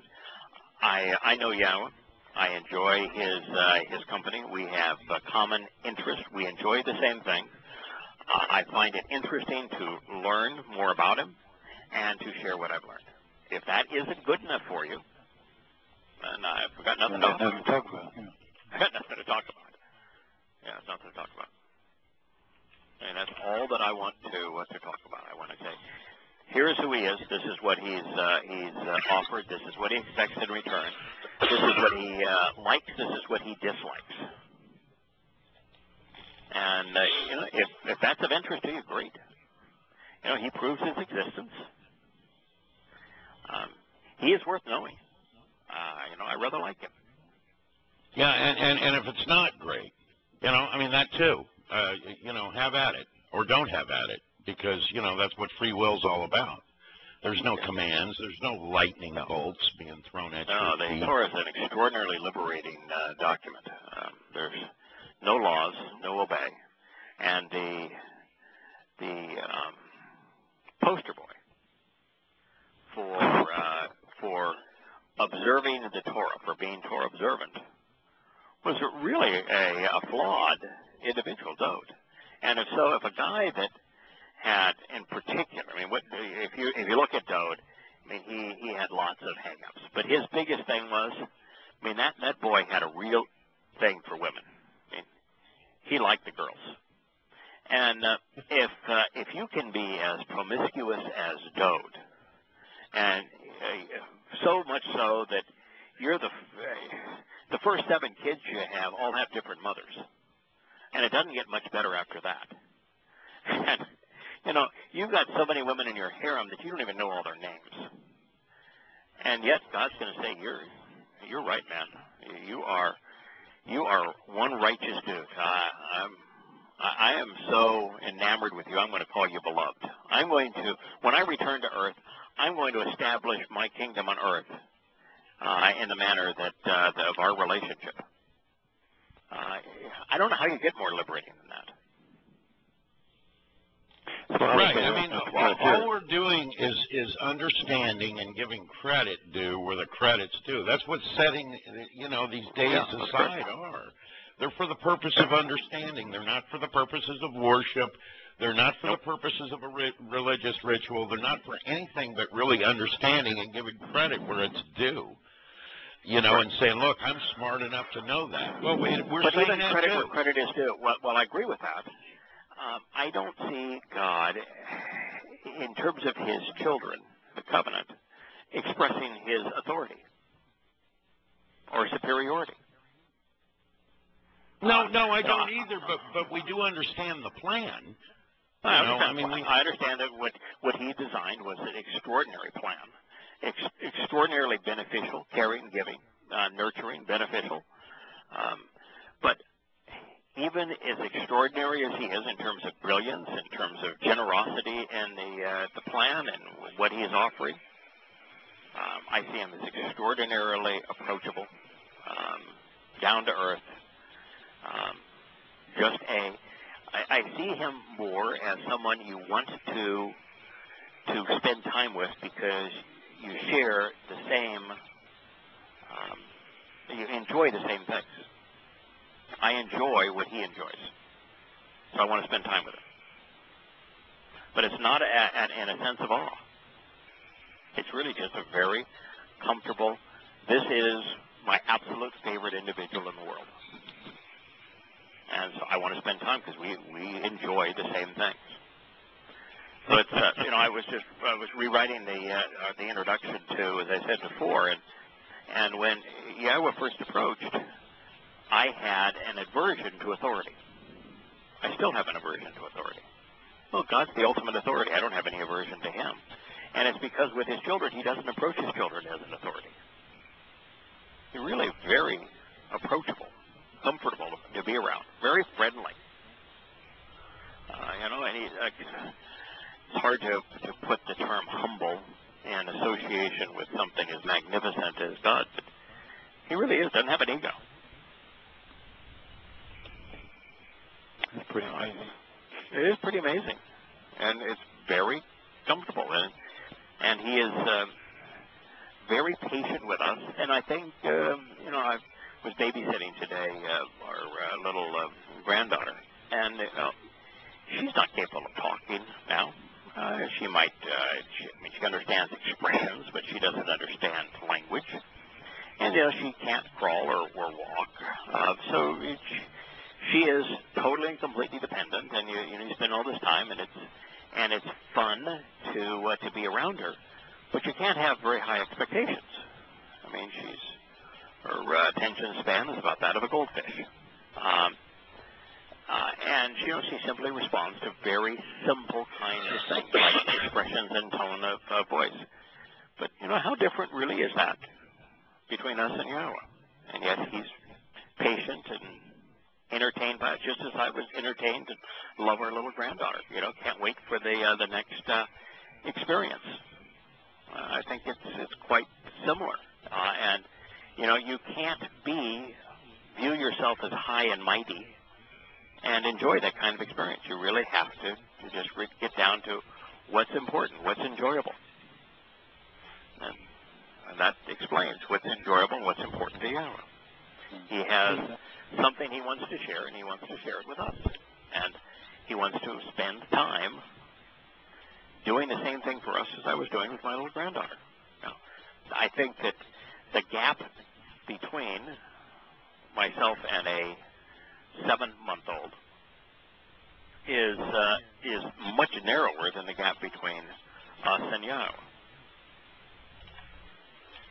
I I know Yahweh. I enjoy his uh, his company. We have a common interest. We enjoy the same thing. Uh, I find it interesting to learn more about him and to share what I've learned. If that isn't good enough for you, then I've got nothing to Nothing to talk about. Yeah. I got nothing to talk about. Yeah, it's nothing to talk about. And that's all that I want to uh, to talk about. I want to say, here's who he is. This is what he's uh, he's uh, offered. This is what he expects in return. This is what he uh, likes. This is what he dislikes. And uh, you know, if if that's of interest to you, great. You know, he proves his existence. Um, he is worth knowing. Uh, you know, I rather like him. Yeah, and, and, and if it's not great, you know, I mean, that too, uh, you know, have at it or don't have at it because, you know, that's what free will's all about. There's no commands. There's no lightning bolts being thrown at you. No, the. Torah is an extraordinarily liberating uh, document. Um, there's no laws, no obey, and the the um, poster boy for uh, for observing the Torah, for being Torah observant, was really a, a flawed individual, Dowd. And if so, if a guy that had, in particular, I mean, what, if you if you look at Dowd, I mean, he he had lots of hangups, but his biggest thing was, I mean, that that boy had a real thing for women. I mean, he liked the girls. And uh, if uh, if you can be as promiscuous as Dowd, and uh, so much so that you're the the first seven kids you have all have different mothers, and it doesn't get much better after that. And you know, you've got so many women in your harem that you don't even know all their names, and yet God's going to say you're you're right, man. You are you are one righteous dude. I, I'm I am so enamored with you. I'm going to call you beloved. I'm going to when I return to earth, I'm going to establish my kingdom on earth uh, in the manner that uh, the, of our relationship. Uh, I don't know how you get more liberating than that. Right. I mean, all, all we're doing is is understanding and giving credit due where the credit's due. That's what setting, you know, these days Yeah, aside are. They're for the purpose of understanding. They're not for the purposes of worship. They're not for the purposes of a ri- religious ritual. They're not for anything but really understanding and giving credit where it's due. You know, and saying, "Look, I'm smart enough to know that." Well, we, we're but saying even that credit too. where credit is due. Well, well, I agree with that. Um, I don't see God, in terms of His children, the covenant, expressing His authority or superiority. No, no, I don't either. But but we do understand the plan. I You know, understand. I mean, I understand that what what he designed was an extraordinary plan, Ex- extraordinarily beneficial, caring, giving, uh, nurturing, beneficial. Um, but even as extraordinary as he is in terms of brilliance, in terms of generosity in the uh, the plan and what he is offering, um, I see him as extraordinarily approachable, um, down to earth, um, just a I, I see him more as someone you want to to spend time with because you share the same, um, you enjoy the same things. I enjoy what he enjoys, so I want to spend time with him. But it's not a, in a sense of awe. It's really just a very comfortable. This is my absolute favorite individual in the world and so I want to spend time because we we enjoy the same things. So it's uh, you know I was just I was rewriting the uh, the introduction to as I said before, and and when Yahweh first approached, I had an aversion to authority. I still have an aversion to authority. Well, God's the ultimate authority. I don't have any aversion to Him, and it's because with His children He doesn't approach His children as an authority. He's really very approachable comfortable to be around, very friendly. Uh, you know, and he, uh, it's hard to, to put the term humble in association with something as magnificent as God, but he really is, doesn't have an ego. It's pretty amazing. It is pretty amazing, and it's very comfortable, and and he is uh, very patient with us. And I think, uh, you know, I was babysitting today uh, our uh, little uh, granddaughter, and uh, she's not capable of talking now. Uh, she might, uh, she, I mean, she understands expressions, but she doesn't understand language. And, you know, she can't crawl or, or walk. Uh, so it, she is totally and completely dependent, and you, you know, you spend all this time, and it's, and it's fun to, uh, to be around her. But you can't have very high expectations. I mean, she's, her uh, attention span is about that of a goldfish. Um, uh, and you know, she simply responds to very simple kinds of things like expressions and tone of uh, voice. But you know, how different really is that between us and Yahweh? And yet he's patient and entertained by it, just as I was entertained and love our little granddaughter. You know, can't wait for the uh, the next uh, experience. Uh, I think it's it's quite similar, uh, and you know, you can't be view yourself as high and mighty and enjoy that kind of experience. You really have to, to just get down to what's important, what's enjoyable. And and that explains what's enjoyable and what's important to Yahweh. He has something he wants to share, and he wants to share it with us. And he wants to spend time doing the same thing for us as I was doing with my little granddaughter. Now, I think that the gap between myself and a seven-month-old is uh, is much narrower than the gap between us and Yahweh.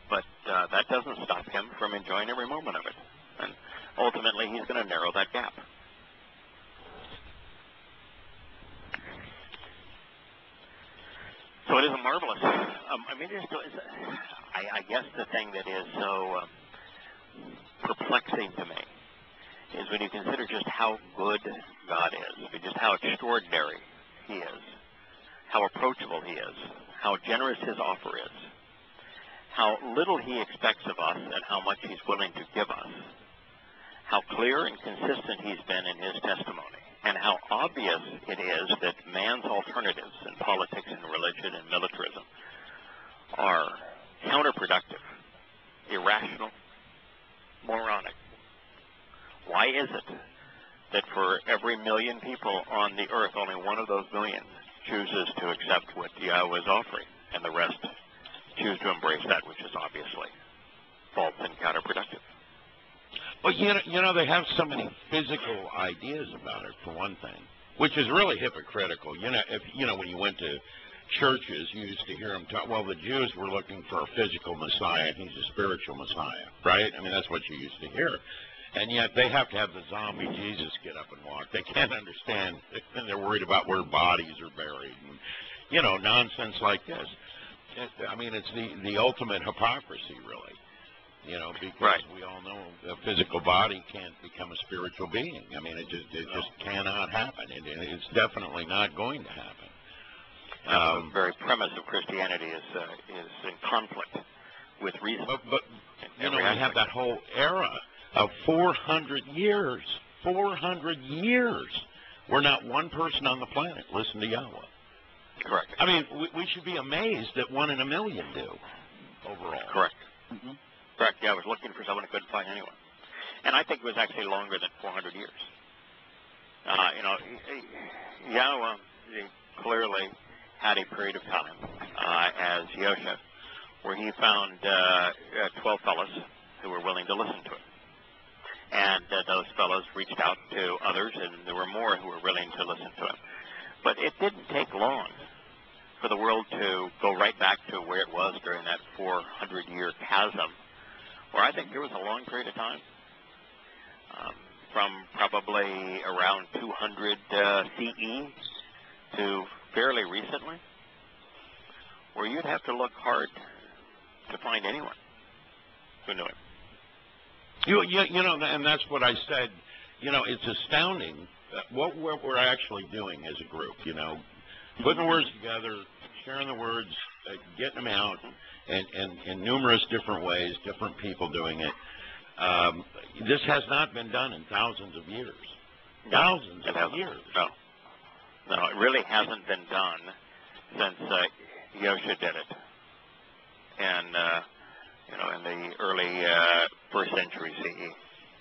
But uh, that doesn't stop him from enjoying every moment of it. And ultimately, he's going to narrow that gap. So it is a marvelous. Um, I mean, it's, it's, I, I guess the thing that is so um, perplexing to me is when you consider just how good God is, just how extraordinary He is, how approachable He is, how generous His offer is, how little He expects of us, and how much He's willing to give us, how clear and consistent He's been in His testimony, and how obvious it is that man's alternatives in politics and religion and militarism are counterproductive, irrational, moronic. Why is it that for every million people on the earth, only one of those millions chooses to accept what Yahweh is offering, and the rest choose to embrace that which is obviously false and counterproductive? Well, you know, you know, they have so many physical ideas about it, for one thing, which is really hypocritical. You know, if you know when you went to churches, used to hear them talk. Well, the Jews were looking for a physical Messiah, and he's a spiritual Messiah, right? I mean, that's what you used to hear. And yet they have to have the zombie Jesus get up and walk. They can't understand, and they're worried about where bodies are buried, and you know, nonsense like this. I mean, it's the the ultimate hypocrisy, really. You know, because right. we all know a physical body can't become a spiritual being. I mean, it just it just cannot happen. It, it's definitely not going to happen. Um, the very premise of Christianity is uh, is in conflict with reason. But, but you know, we have that whole era of 400 years, 400 years, where not one person on the planet listened to Yahweh. Correct. I mean, we, we should be amazed that one in a million do overall. Correct. Mm-hmm. Correct. Yeah, I was looking for someone who couldn't find anyone, and I think it was actually longer than 400 years. Uh, you know, Yahweh clearly had a period of time uh, as Yosha where he found uh, 12 fellows who were willing to listen to him. And uh, those fellows reached out to others, and there were more who were willing to listen to him. But it didn't take long for the world to go right back to where it was during that 400-year chasm, where I think there was a long period of time, um, from probably around 200 uh, CE to fairly recently, where you'd have to look hard to find anyone who knew him. You, you, you know, and that's what I said. You know, it's astounding what we're, we're actually doing as a group. You know, putting the words together, sharing the words, uh, getting them out, and, and in numerous different ways, different people doing it. Um, this has not been done in thousands of years. Thousands it of years. No. No, it really hasn't been done since uh, Yosha did it. And uh, you know, in the early uh, first century CE.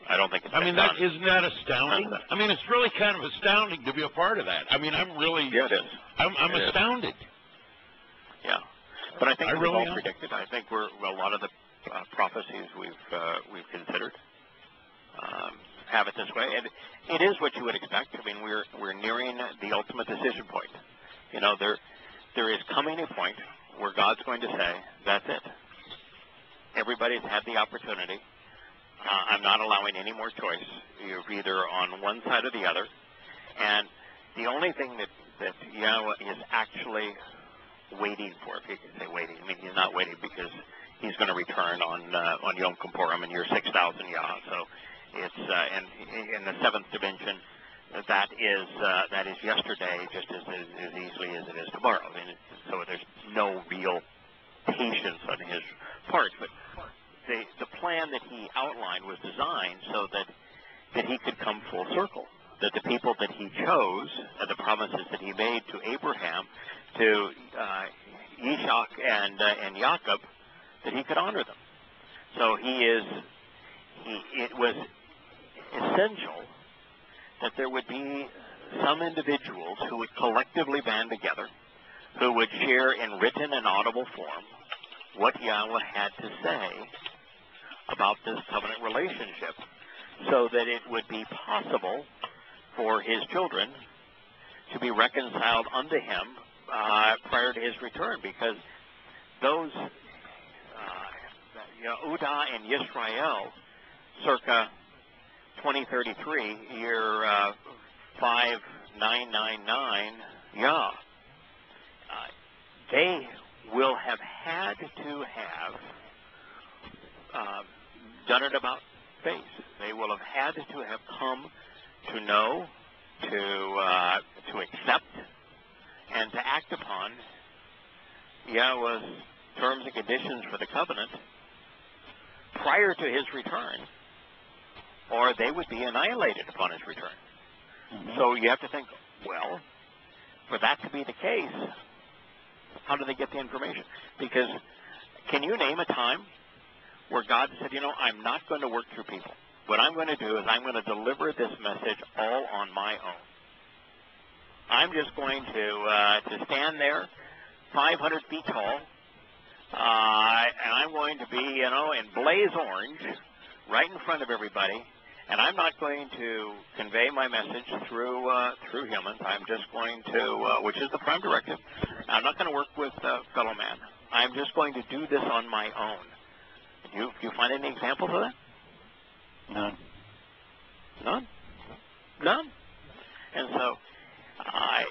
I don't think it's. I mean, that isn't that astounding? I mean, it's really kind of astounding to be a part of that. I mean, I'm really. Yeah, it is. I'm, I'm it astounded. Is. Yeah, but I think I really all predicted. I think we're well, a lot of the uh, prophecies we've uh, we've considered um, have it this way, and it is what you would expect. I mean, we're we're nearing the ultimate decision point. You know, there there is coming a point where God's going to say, "That's it." Everybody's had the opportunity. Uh, I'm not allowing any more choice. You're either on one side or the other. And the only thing that, that Yahweh is actually waiting for, if you can say waiting, I mean, he's not waiting because he's going to return on uh, on Yom Kippurim in year 6,000 Yah. So it's uh, and in the seventh dimension, that is uh, that is yesterday just as, as, as easily as it is tomorrow. I mean, so there's no real patience on his part. But the the plan that he outlined was designed so that that he could come full circle. That the people that he chose and the promises that he made to Abraham, to uh, Ishak and uh, and Jacob, that he could honor them. So he is, he, it was essential that there would be some individuals who would collectively band together, who would share in written and audible form what Yahweh had to say about this covenant relationship so that it would be possible for his children to be reconciled unto him uh, prior to his return because those uh, Yehuda and Yisrael circa 2033, year uh, 5999 yeah, uh, they will have had to have uh, done it about face. They will have had to have come to know, to uh, to accept, and to act upon Yahweh's terms and conditions for the covenant prior to his return, or they would be annihilated upon his return. Mm-hmm. So you have to think, well, for that to be the case, how do they get the information? Because can you name a time where God said, you know, I'm not going to work through people. What I'm going to do is I'm going to deliver this message all on my own. I'm just going to uh, to stand there, 500 feet tall, uh, and I'm going to be, you know, in blaze orange, right in front of everybody, and I'm not going to convey my message through uh, through humans. I'm just going to, uh, which is the prime directive. I'm not going to work with uh, fellow man. I'm just going to do this on my own. Do you, do you find any examples of that? None. None. None. And so, uh,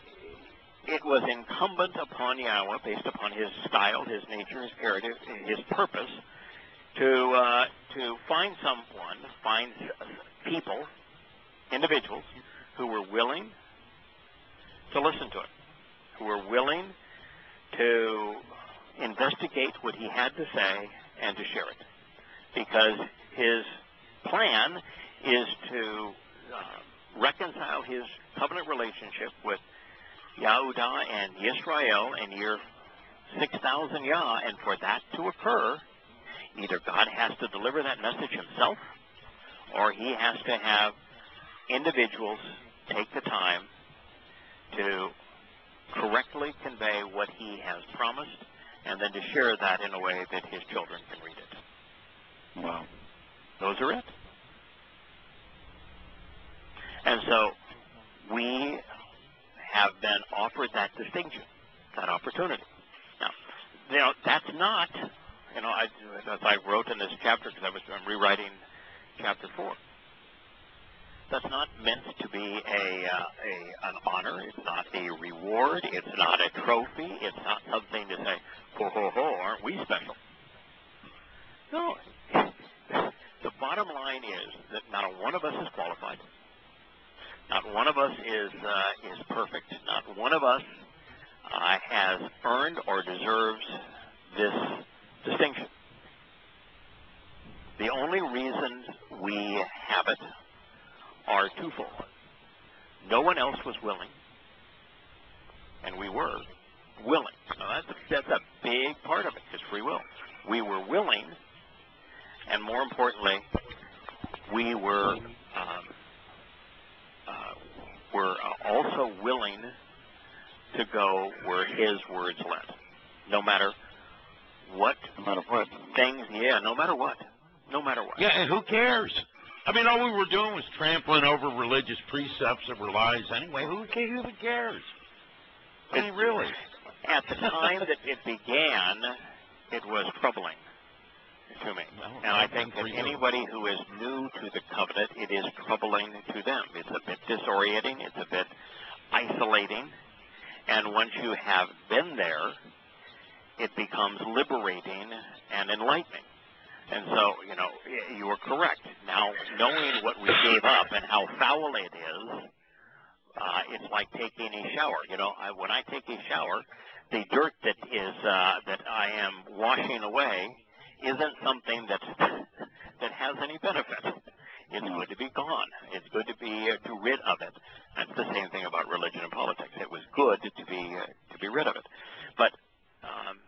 it was incumbent upon Yahweh, based upon His style, His nature, His character, His purpose, to uh, to find someone, find people, individuals who were willing to listen to it, who were willing to investigate what he had to say and to share it. Because his plan is to uh, reconcile his covenant relationship with Yahudah and Yisrael in year 6,000 Yah, and for that to occur, Either God has to deliver that message himself, or he has to have individuals take the time to correctly convey what he has promised, and then to share that in a way that his children can read it. Wow. Those are it. And so we have been offered that distinction, that opportunity. Now, you know, that's not you know, I, as I wrote in this chapter, because I was I'm rewriting chapter four, that's not meant to be a, uh, a an honor. It's not a reward. It's not a trophy. It's not something to say, ho ho ho, aren't we special? No. the bottom line is that not one of us is qualified. Not one of us is uh, is perfect. Not one of us uh, has earned or deserves this distinction. The only reasons we have it are twofold. No one else was willing, and we were willing. Now that's, a, that's a big part of it, is free will. We were willing, and more importantly, we were um, uh, were also willing to go where His words led, no matter what? No matter what. Things, yeah, no matter what. No matter what. Yeah, and who cares? I mean, all we were doing was trampling over religious precepts that were lies anyway. Who cares? I mean, really. At the time that it began, it was troubling to me. and I think that anybody who is new to the covenant, it is troubling to them. It's a bit disorienting. It's a bit isolating. And once you have been there, it becomes liberating and enlightening. And so, you know, you were correct. Now, knowing what we gave up and how foul it is, uh, it's like taking a shower. You know, I, when I take a shower, the dirt that is uh, that I am washing away isn't something that that has any benefit. It's good to be gone. It's good to be uh, to rid of it. That's the same thing about religion and politics. It was good to be uh, to be rid of it. But um,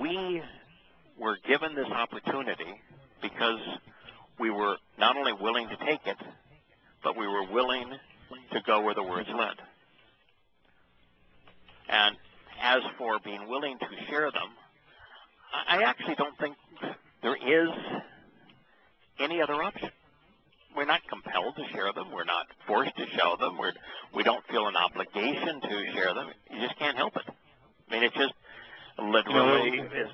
we were given this opportunity because we were not only willing to take it, but we were willing to go where the words led. And as for being willing to share them, I actually don't think there is any other option. We're not compelled to share them. We're not forced to show them. We're, we don't feel an obligation to share them. You just can't help it. I mean, it's just literally, you know,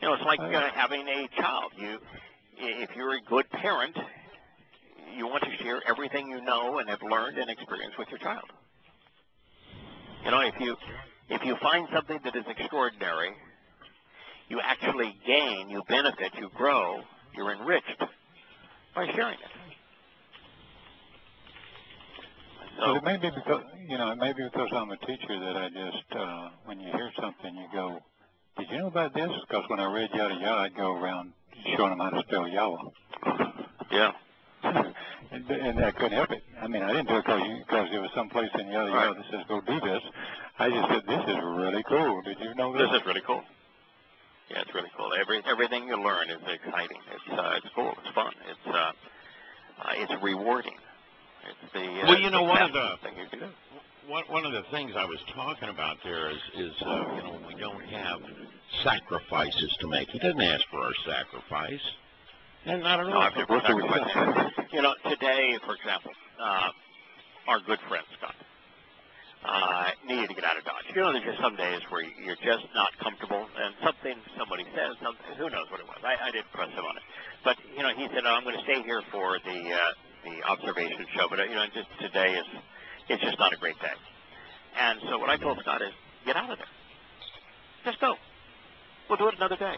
you know it's like uh, having a child. You, if you're a good parent, you want to share everything you know and have learned and experienced with your child. You know, if you if you find something that is extraordinary, you actually gain, you benefit, you grow, you're enriched by sharing it. So it may be because you know, it may be because I'm a teacher that I just uh, when you hear something, you go, "Did you know about this?" Because when I read yada yada, I'd go around showing them how to spell yellow. Yeah. and, and I couldn't help it. I mean, I didn't do it because because there was some place in yada right. yada that says go do this. I just said, "This is really cool." Did you know this? This is really cool. Yeah, it's really cool. Every everything you learn is exciting. It's uh, it's cool. It's fun. It's uh, uh, it's rewarding. It's the uh, well, you know, one of the thing you can do. One, one of the things I was talking about there is, is uh, you know, we don't have sacrifices to make. He doesn't ask for our sacrifice. And not at all. No, sacrifice. You know, today, for example, uh, our good friend Scott uh, needed to get out of Dodge. You know, there's just some days where you're just not comfortable, and something somebody says, something, who knows what it was. I, I didn't press him on it, but you know, he said, oh, "I'm going to stay here for the uh, the observation show," but uh, you know, just today is it's just not a great day. And so what I told Scott is, get out of there. Just go. We'll do it another day.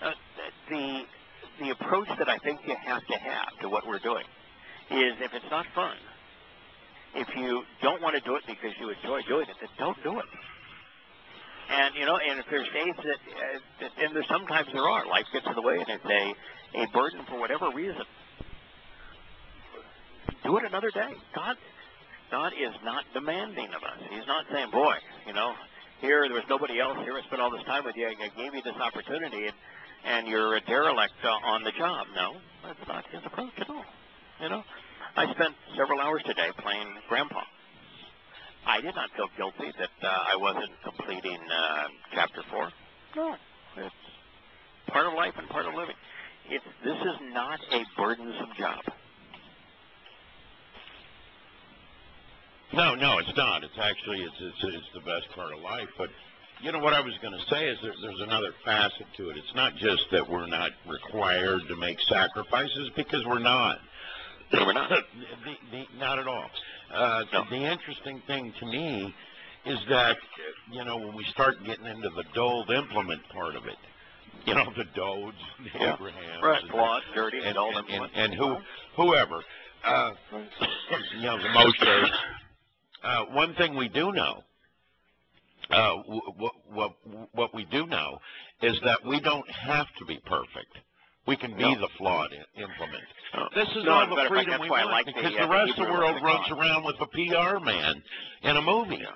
Uh, the the approach that I think you have to have to what we're doing is if it's not fun, if you don't want to do it because you enjoy doing it, then don't do it. And you know, and if there's days that, uh, and there's sometimes there are, life gets in the way, and it's a a burden for whatever reason. Do it another day. God, God is not demanding of us. He's not saying, boy, you know, here there was nobody else here. I spent all this time with you. I gave you this opportunity, and and you're a derelict uh, on the job. No, that's not his approach at all. You know, I spent several hours today playing Grandpa. I did not feel guilty that uh, I wasn't completing uh, chapter four. No, it's part of life and part of living. It's this is not a burdensome job. No, no, it's not. It's actually it's it's, it's the best part of life. But you know what I was going to say is there, there's another facet to it. It's not just that we're not required to make sacrifices because we're not. No, we're not. the, the, not at all. Uh, no. The interesting thing to me is that you know when we start getting into the doled implement part of it, you know the Dowds, the yeah. Abrahams, right, and, dirty, and, dulled and, implement, and, and who, whoever, uh, you know the Moshe. Uh, one thing we do know, uh, what, what, what we do know is that we don't have to be perfect. We can be no. the flawed implement. No. This is no, all the fact, freedom we want like the, because uh, the rest of the world runs around with a PR man in a movie. Yeah.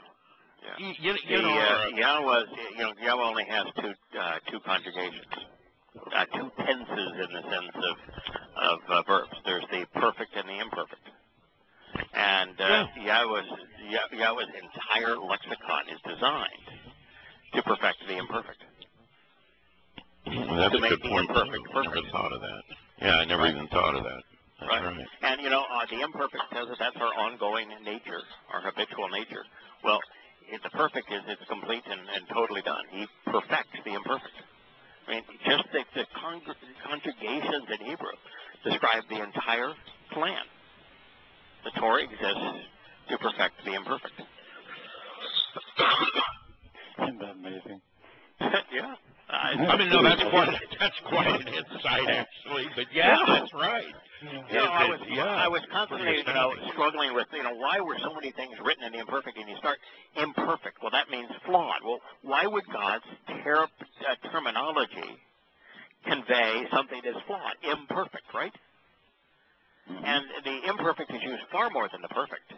Yeah. You, you, you the, know, uh, uh, Yahweh, you know, Yahweh only has two uh, two conjugations, uh, two tenses in the sense of of uh, verbs. There's the perfect and the imperfect. And uh, Yeah. Yahweh's entire lexicon is designed to perfect the imperfect. that's to a good point. imperfect I never thought of that. Yeah, I never Right. even thought of that. That's Right. right. And you know, uh, the imperfect says that that's our ongoing nature, our habitual nature. Well, it, the perfect is it's complete and, and totally done. He perfects the imperfect. I mean, just the, the con- conjugations in Hebrew describe the entire plan. The Torah exists to perfect the imperfect. Isn't that amazing? yeah. I, I mean, no, that's quite that's quite an insight, actually. But yeah, that's right. You know, Yeah, I was yeah. I was constantly you know struggling with you know why were so many things written in the imperfect and you start imperfect well that means flawed well why would God's ter- uh, terminology convey something that's flawed imperfect right Mhm. and the imperfect is used far more than the perfect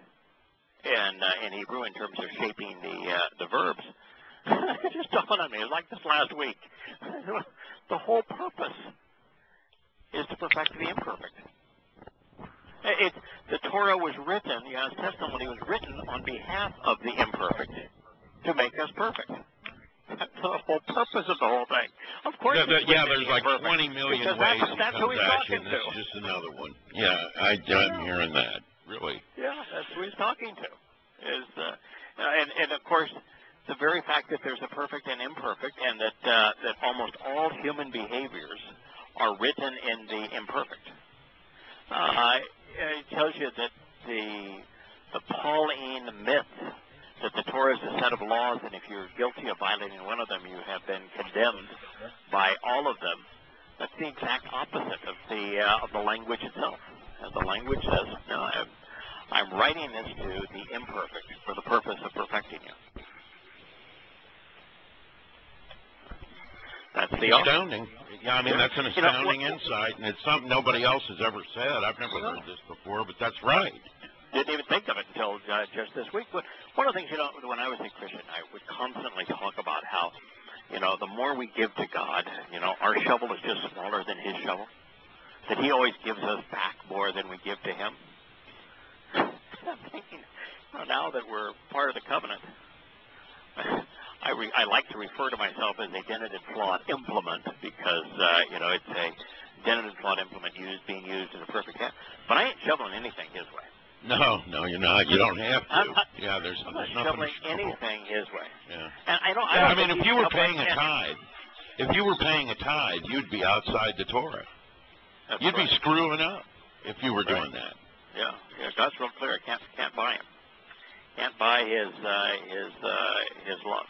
in uh, in Hebrew in terms of shaping the uh, the verbs it just dawned on me. It like this last week. the whole purpose is to perfect the imperfect. It, the Torah was written, God's testimony was written on behalf of the imperfect to make us perfect. That's the whole purpose of the whole thing. Of course, yeah, there's like imperfect, 20 million because ways that's, that's who he's talking to. is just another one. Yeah, I, I'm hearing that. Really. Yeah, that's who he's talking to. Is uh, and and of course, the very fact that there's a perfect and imperfect, and that uh, that almost all human behaviors are written in the imperfect, uh, it tells you that the the Pauline myth that the Torah is a set of laws, and if you're guilty of violating one of them, you have been condemned by all of them. That's the exact opposite of the uh, of the language itself. And the language says, no, I'm, I'm writing this to the imperfect for the purpose of perfecting you. That's the astounding. Yeah, I mean that's an You know, astounding insight, and it's something nobody else has ever said. I've never heard this before, but that's right. Didn't even think of it until uh, just this week. But one of the things, you know, when I was a Christian, I would constantly talk about how, you know, the more we give to God, you know, our shovel is just smaller than His shovel. That He always gives us back more than we give to Him. I'm thinking, know, now that we're part of the covenant, I, re- I like to refer to myself as a dented and flawed implement because, uh, you know, it's a dented and flawed implement used being used in a perfect hand. But I ain't shoveling anything His way. No, no, you're not. You don't have to. I'm not- yeah, there's, I'm not there's nothing shoveling anything His way. Yeah. And I don't. I, don't I mean, if you were paying a tithe, if you were paying a tithe, you'd be outside the Torah. That's You'd right. be screwing up if you were Right. doing that. Yeah, yeah. God's real clear. Can't can't buy him. Can't buy his uh, his uh, his love.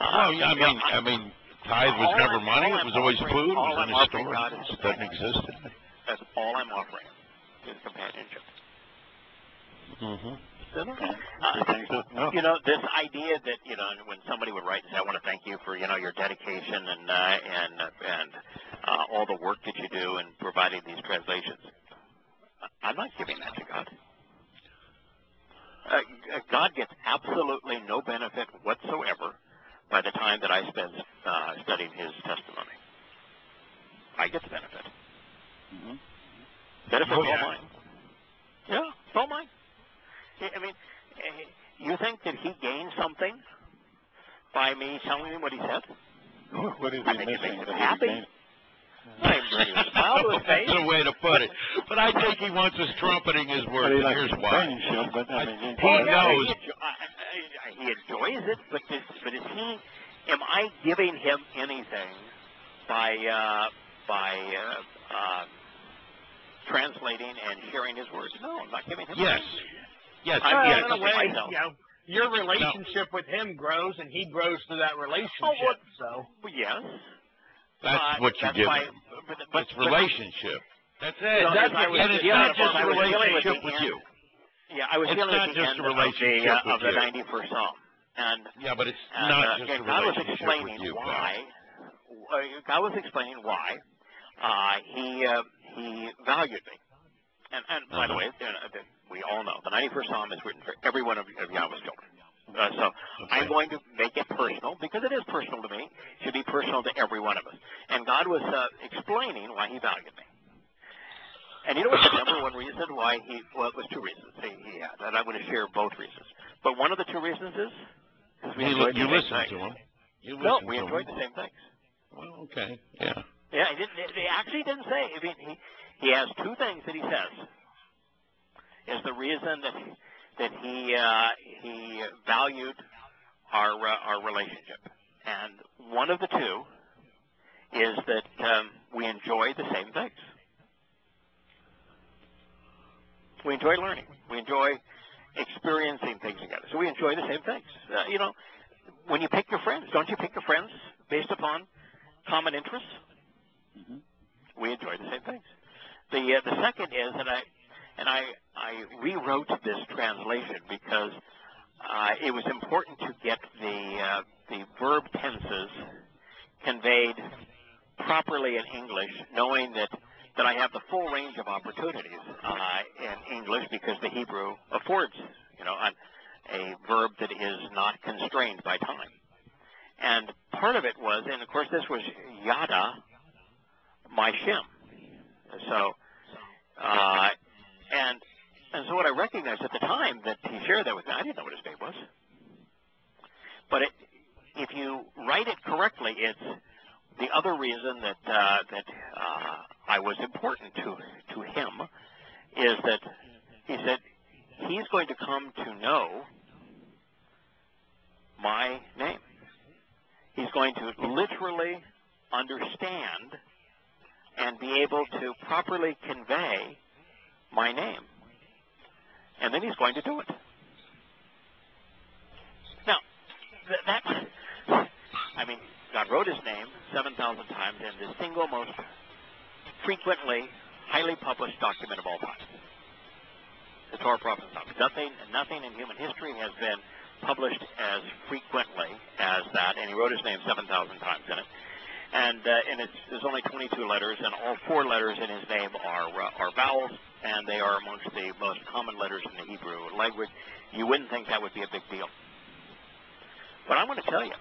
Uh, Well, yeah, I mean, I mean, tithe was never I'm- money. It I'm was always offering- food. It was in a offering store. God is It doesn't exist. that's all I'm offering is companionship. Mm-hmm. Uh, no. you know, this idea that you know, when somebody would write and say, "I want to thank you for you know your dedication and uh, and and uh, all the work that you do in providing these translations," I'm not giving that to God. Uh, God gets absolutely no benefit whatsoever by the time that I spend uh, studying His testimony. I get the benefit. Mhm. Benefit's Oh, all mine. Yeah, it's all mine. I I mean, eh, you think that he gained something by me telling him what he said? What is he I he think it missing? makes him happy. I am ready to smile to his face. That's a way to put it. But I think he wants us trumpeting his But words. he and likes Here's why. companionship, but I mean, He yeah, knows. He, enjo- I, I, I, he enjoys it, but is, but is he? Am I giving him anything by uh, by uh, uh, translating and sharing his words? No, I'm not giving him. Yes. anything. Yes. I'm Well, yes. in a something way, myself. you know, your relationship with him grows, and he grows through that relationship. Oh, what- So Well, yes. That's but what you that's give him. But, but, It's relationship. That's it. You know, That's as I was and it's not just a was with relationship with you. Yeah, I was It's dealing not with the just end a of the, relationship uh, of the 91st Psalm. And, Yeah, but it's and not uh, just again, a God was relationship explaining with you, pal. why. Uh, God was explaining why uh, he uh, he valued me. And, and by the Uh-huh. way, you know, that we all know the 91st Psalm is written for every one of, of Yahweh's children. Uh, so I'm going to make it personal because it is personal to me. It should be personal to every one of us. And God was uh, explaining why He valued me. And you know what the number one reason why He well, it was two reasons he, he had, and I'm going to share both reasons. But one of the two reasons is because we You, enjoyed you the same things. to him. You No, we enjoyed him. the same things. Well, okay. Yeah. Yeah, he didn't. He actually didn't say. I mean, he he has two things that he says. Is the reason that that he uh, he valued our uh, our relationship, and one of the two is that um, we enjoy the same things. We enjoy learning. We enjoy experiencing things together. So we enjoy the same things. Uh, you know, when you pick your friends, don't you pick your friends based upon common interests? Mhm. We enjoy the same things. The uh, the second is, and I and I I rewrote this translation because uh, it was important to get the uh, the verb tenses conveyed properly in English, knowing that that I have the full range of opportunities uh, in English because the Hebrew affords, you know, an, a verb that is not constrained by time. And part of it was, and of course this was Yada, my Shem. So, uh, and and so what I recognized at the time that he shared that with me, I didn't know what his name was. But it, if you write it correctly, it's the other reason that uh, that uh, I was important to to him is that he said he's going to come to know my name. He's going to literally understand and be able to properly convey my name. And then he's going to do it. Now, th- that, I mean, God wrote his name 7,000 times in the single most frequently highly published document of all time. The Torah, Prophets, Nothing, nothing in human history has been published as frequently as that, and he wrote his name 7,000 times in it. And, uh, and it's, there's only 22 letters, and all four letters in his name are, uh, are vowels, and they are amongst the most common letters in the Hebrew language. You wouldn't think that would be a big deal. But I'm going to tell you,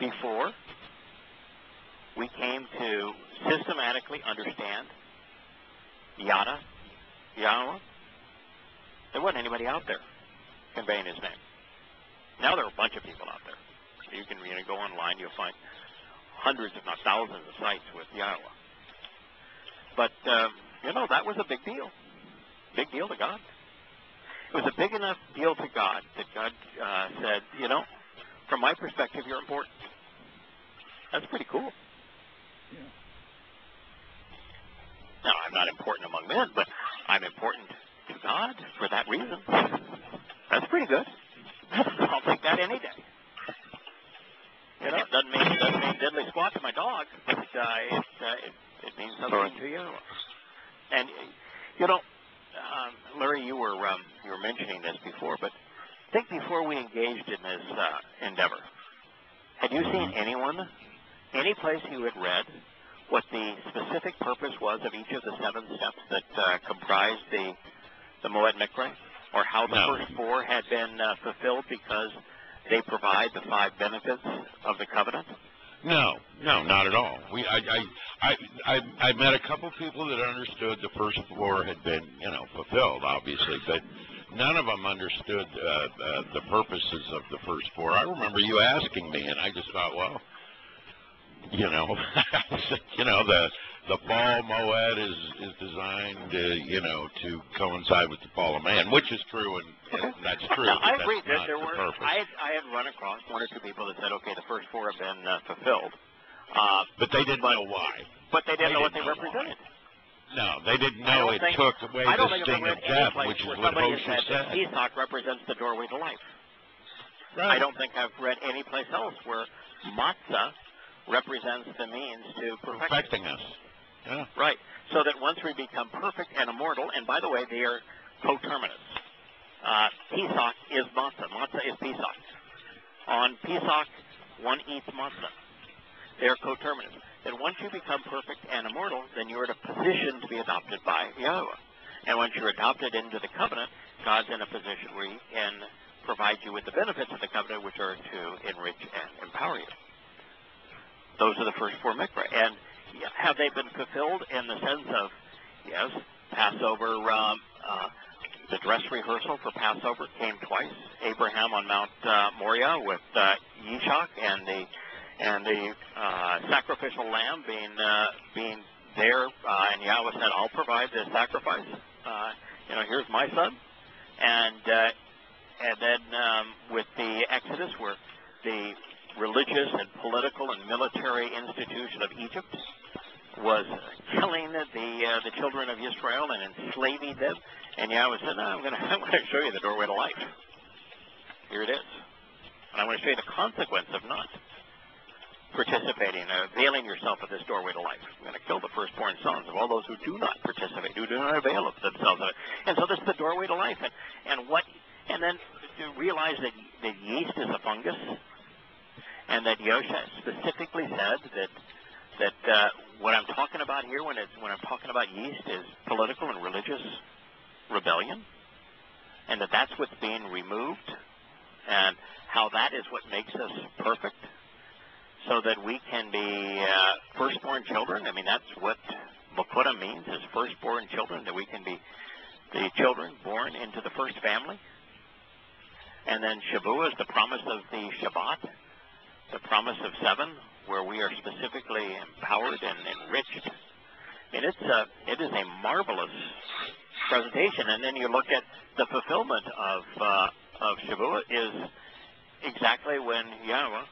before we came to systematically understand Yada, Yahweh, there wasn't anybody out there conveying his name. Now there are a bunch of people out there. You can you know, go online, you'll find hundreds, if not thousands, of sites with Yahweh. But, um, you know, that was a big deal. Big deal to God. It was a big enough deal to God that God uh, said, you know, from my perspective, you're important. That's pretty cool. Yeah. Now, I'm not important among men, but I'm important to God for that reason. That's pretty good. I'll take that any day. You know, it doesn't mean it doesn't mean diddly squat to my dog, but uh, it, uh, it it means something to you. And you know, um, Larry, you were um, you were mentioning this before, but I think before we engaged in this uh, endeavor, had you seen anyone, any place you had read what the specific purpose was of each of the seven steps that uh, comprised the the Moed Mikra, or how the No. first four had been uh, fulfilled because they provide the five benefits of the covenant? No, no, not at all. We, I, I, I, I, met a couple people that understood the first four had been, you know, fulfilled, obviously, but none of them understood uh, uh, the purposes of the first four. I remember you asking me, and I just thought, well, you know, you know, the the fall moed is is designed, uh, you know, to coincide with the fall of man, which is true, and, and that's true. Now, I agree. There, there the were. purpose. I had, I had run across one or two people that said, "Okay, the first four have been uh, fulfilled," uh, but they didn't but- know why. but they didn't They know what didn't they know why. represented. No, they didn't know it think- took away the sting of death, which is what Hosea said. Pesach represents the doorway to life. Right. I don't think I've read any place else where matzah represents the means to perfection. Affecting us. Yeah. Right. So that once we become perfect and immortal, and by the way, they are coterminous. Uh, Pesach is matzah. Matzah is Pesach. On Pesach, one eats matzah. They are coterminous. Then once you become perfect and immortal, then you're in a position to be adopted by Yahweh. And once you're adopted into the covenant, God's in a position where He can provide you with the benefits of the covenant, which are to enrich and empower you. Those are the first four mikra. And have they been fulfilled in the sense of, yes, Passover, um, uh, the dress rehearsal for Passover came twice. Abraham on Mount uh, Moriah with uh, Yishak and the and the uh, sacrificial lamb being uh, being there, uh, and Yahweh said, "I'll provide the sacrifice. Uh, you know, here's my son." And uh, and then um, with the Exodus, where the religious and political and military institution of Egypt was killing the uh, the children of Israel and enslaving them, and Yahweh said, "No, I'm going to show you the doorway to life. Here it is, and I'm going to show you the consequence of not participating, uh, availing yourself of this doorway to life. I'm going to kill the firstborn sons of all those who do not participate, who do not avail themselves of it. And so this is the doorway to life. And, and what? And then to realize that that yeast is a fungus, and that Yosha specifically said that that uh, what I'm talking about here when it's when I'm talking about yeast is political and religious rebellion, and that that's what's being removed, and how that is what makes us perfect so that we can be uh, firstborn children. I mean, that's what Bakurim means, is firstborn children, that we can be the children born into the first family. And then Shavua is the promise of the Shabbat, the promise of seven, where we are specifically empowered and enriched. I mean, it's a, it is a marvelous presentation. And then you look at the fulfillment of, uh, of Shavuot is exactly when Yahweh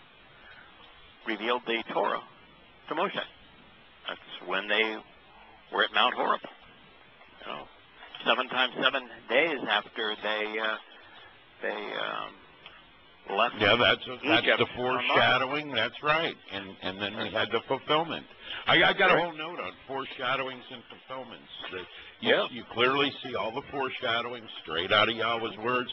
revealed the Torah to Moshe. That's when they were at Mount Horeb. You know, seven times seven days after they uh, they um, left. Yeah, that's that's Egypt the foreshadowing. That's right, and and then we had the fulfillment. I, I got a whole note on foreshadowings and fulfillments. That you, Yeah. you clearly see all the foreshadowing straight out of Yahweh's words.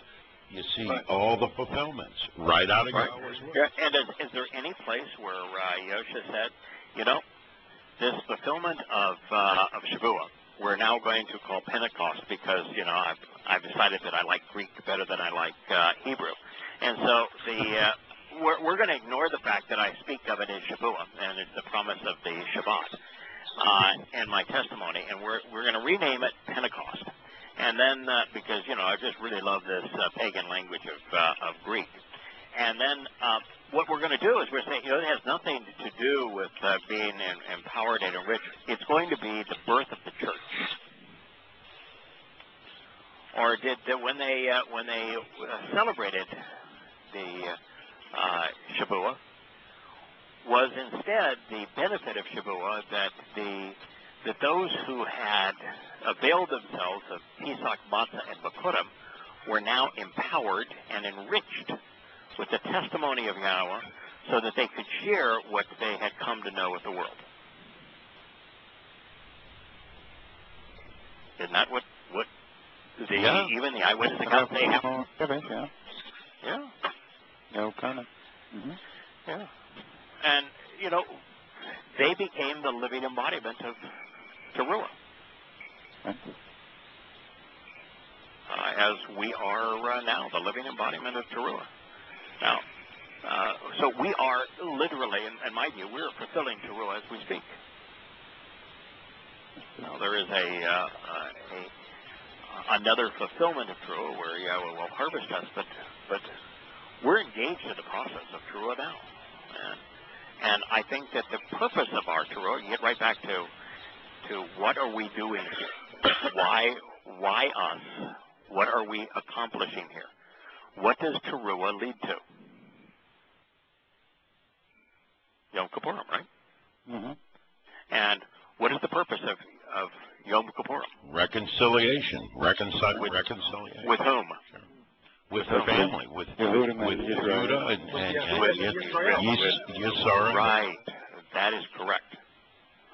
You see Right. all the fulfillments right out of Right. Yahweh's words. Yeah, and is, is there any place where uh, Yosha said, you know, this fulfillment of uh, of Shavua, we're now going to call Pentecost because you know I've I've decided that I like Greek better than I like uh, Hebrew, and so the uh, we're we're going to ignore the fact that I speak of it as Shavua and it's the promise of the Shabbat uh, and my testimony, and we're we're going to rename it Pentecost. And then, uh, because you know, I just really love this uh, pagan language of uh, of Greek, and then uh, what we're going to do is we're saying, you know, it has nothing to do with uh, being em- empowered and enriched. It's going to be the birth of the church. Or did uh, when they uh, when they uh, celebrated the uh, Shavua was instead the benefit of Shavua that the that those who had availed themselves of Pesach, Matzah, and Bakurim were now empowered and enriched with the testimony of Yahweh so that they could share what they had come to know with the world. Isn't that what, what the, Yeah. even the eyewitness accounts say happened? Oh, yeah, yeah. No comment. Mm-hmm. yeah. And, you know, they became the living embodiment of Teruah. Right. uh, as we are uh, now, the living embodiment of Teruah. Now, uh, so we are literally, in, in my view, we're fulfilling Teruah as we speak. Now, there is a, uh, a another fulfillment of Teruah where Yahweh will harvest us, but but we're engaged in the process of Teruah now, and and I think that the purpose of our Teruah, you get right back to to what are we doing here? Why why us? What are we accomplishing here? What does Teruah lead to? Yom Kippurim, right? Mm-hmm. And what is the purpose of, of Yom Kippurim? Reconciliation, reconcile, With- reconciliation With whom? With the family, with Yehudim with and Yehuda and, and, and With- Yis- Yisara. Right. That is correct.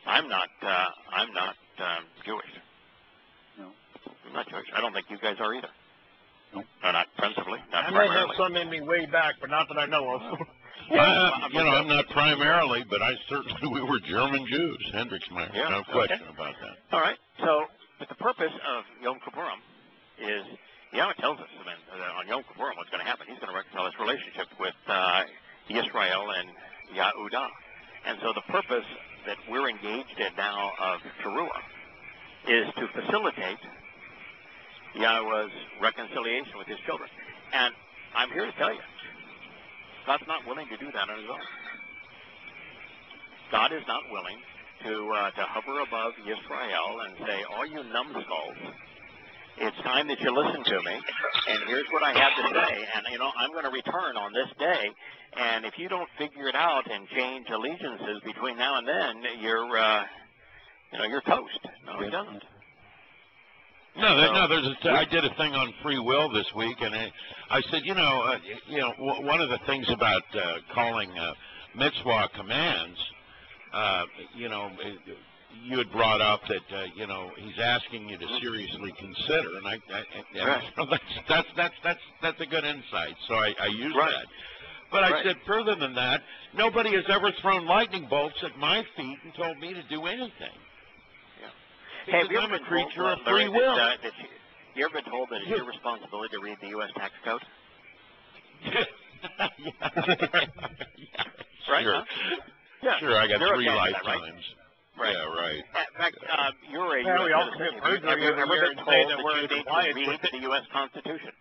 I'm not. Uh, I'm not um, Jewish. No. I'm not Jewish. I don't think you guys are either. No. No, not principally. Not I may have some in me way back, but not that I know of. I, you know, I'm not primarily, but I certainly we were German Jews, Hendricksmeyer. Yeah, no okay. question about that. All right. So, but the purpose of Yom Kippurim is Yahweh tells us I mean, that on Yom Kippurim what's going to happen. He's going to reconcile his relationship with uh, Israel and Yahudah. And so the purpose that we're engaged in now of Teruah is to facilitate Yahweh's reconciliation with his children. And I'm here to tell you, God's not willing to do that on his own. God is not willing to uh, to hover above Israel and say, "All you numbskulls, it's time that you listen to me, and here's what I have to say, and you know I'm going to return on this day, and if you don't figure it out and change allegiances between now and then, you're uh, you know you're toast." No, he doesn't. No, there, no. There's a, I did a thing on free will this week, and I, I said, you know, uh, you know, w- one of the things about uh, calling uh, mitzvah commands, uh, you know, you had brought up that uh, you know he's asking you to seriously consider, and I, I, I Right. that's that's that's that's that's a good insight. So I, I used Right. that. But I Right. said further than that, nobody has ever thrown lightning bolts at my feet and told me to do anything. Hey, have Because you I'm ever a been creature told, of uh, free will. That, uh, that you, you ever been told that it's your responsibility to read the U.S. tax code? yeah. yeah, right? Sure. Huh? Yeah. Sure, I got three with that, right? Lifetimes. Right. Yeah, right. In fact, um, you're a Yeah, we U.S. citizen. commit Have you- perjury Have every ever year been and told say that that we're you in need to compliance read with the U.S. Constitution?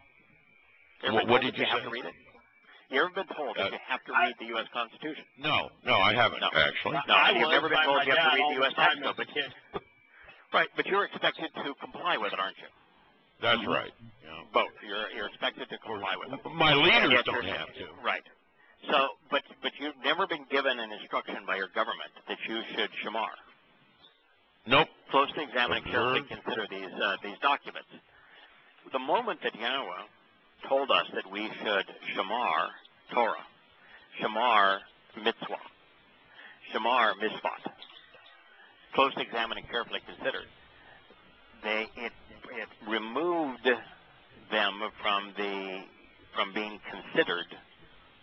You ever What- been what told did you you have to read it? You ever been told that Uh, you have to I- read the U.S. Constitution? No, no, I haven't No. actually. No, I you've never been told my you have to read the the U.S. tax time code, as a but kid. right, but you're expected to comply with it, aren't you? That's right. Yeah. Both. You're you're expected to comply with it. My leaders don't have to. Right. So, but but you've never been given an instruction by your government that you should shamar. Nope. Closely examine and carefully consider these uh, these documents. The moment that Yahweh told us that we should shamar Torah, shamar mitzvah, shamar mishpat, closely examine and carefully consider, they it it removed them from the from being considered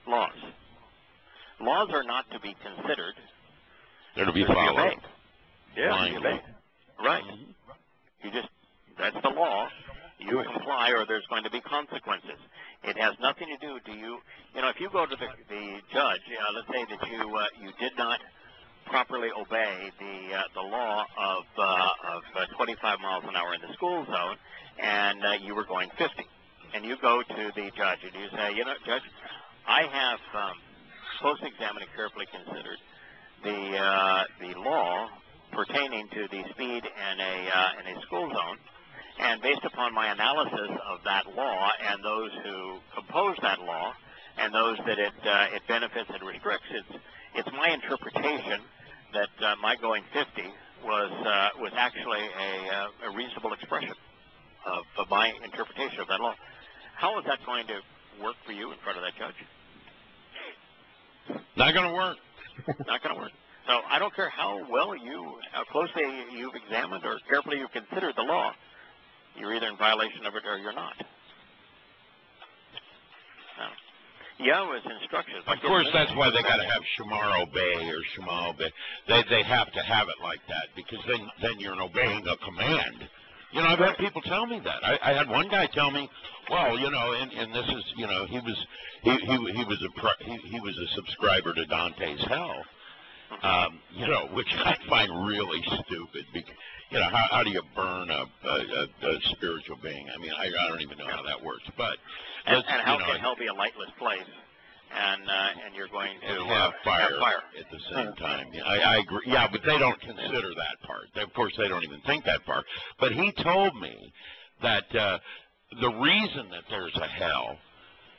laws. Laws are not to be considered; They're to be they're to be followed. obeyed. Yeah, to be Blindly. obeyed. Right. You just that's the law. You comply, or there's going to be consequences. It has nothing to do. Do you, you know, if you go to the the judge, you know, let's say that you uh, you did not properly obey the uh, the law of uh, of uh, 25 miles an hour in the school zone, and uh, you were going 50, and you go to the judge and you say, you know, judge, I have um, closely examined and carefully considered the uh, the law pertaining to the speed in a uh, in a school zone, and based upon my analysis of that law and those who compose that law and those that it uh, it benefits and restricts, it's it's my interpretation that uh, my going 50 was uh, was actually a, uh, a reasonable expression of, of my interpretation of that law. How is that going to work for you in front of that judge? Not going to work. Not going to work. So I don't care how well you, how closely you've examined or carefully you've considered the law, you're either in violation of it or you're not. Now, Yahweh's instructions. Of course, that's why they got to have Shamar obey or Shema obey. They they have to have it like that because then then you're obeying a command. You know, I've had people tell me that. I, I had one guy tell me, well, you know, and, and this is, you know, he was he he, he was a pro, he, he was a subscriber to Dante's Hell. Um, you know, which I find really stupid. Because, you know, how, how do you burn a, a, a, a spiritual being? I mean, I, I don't even know how that works. But And, and how you know, can hell be a lightless place? And uh, and you're going to and uh, have fire, Have fire. at the same time. Yeah, I, I agree. Yeah, but they don't consider that part. They, of course, they don't even think that part. But he told me that uh, the reason that there's a hell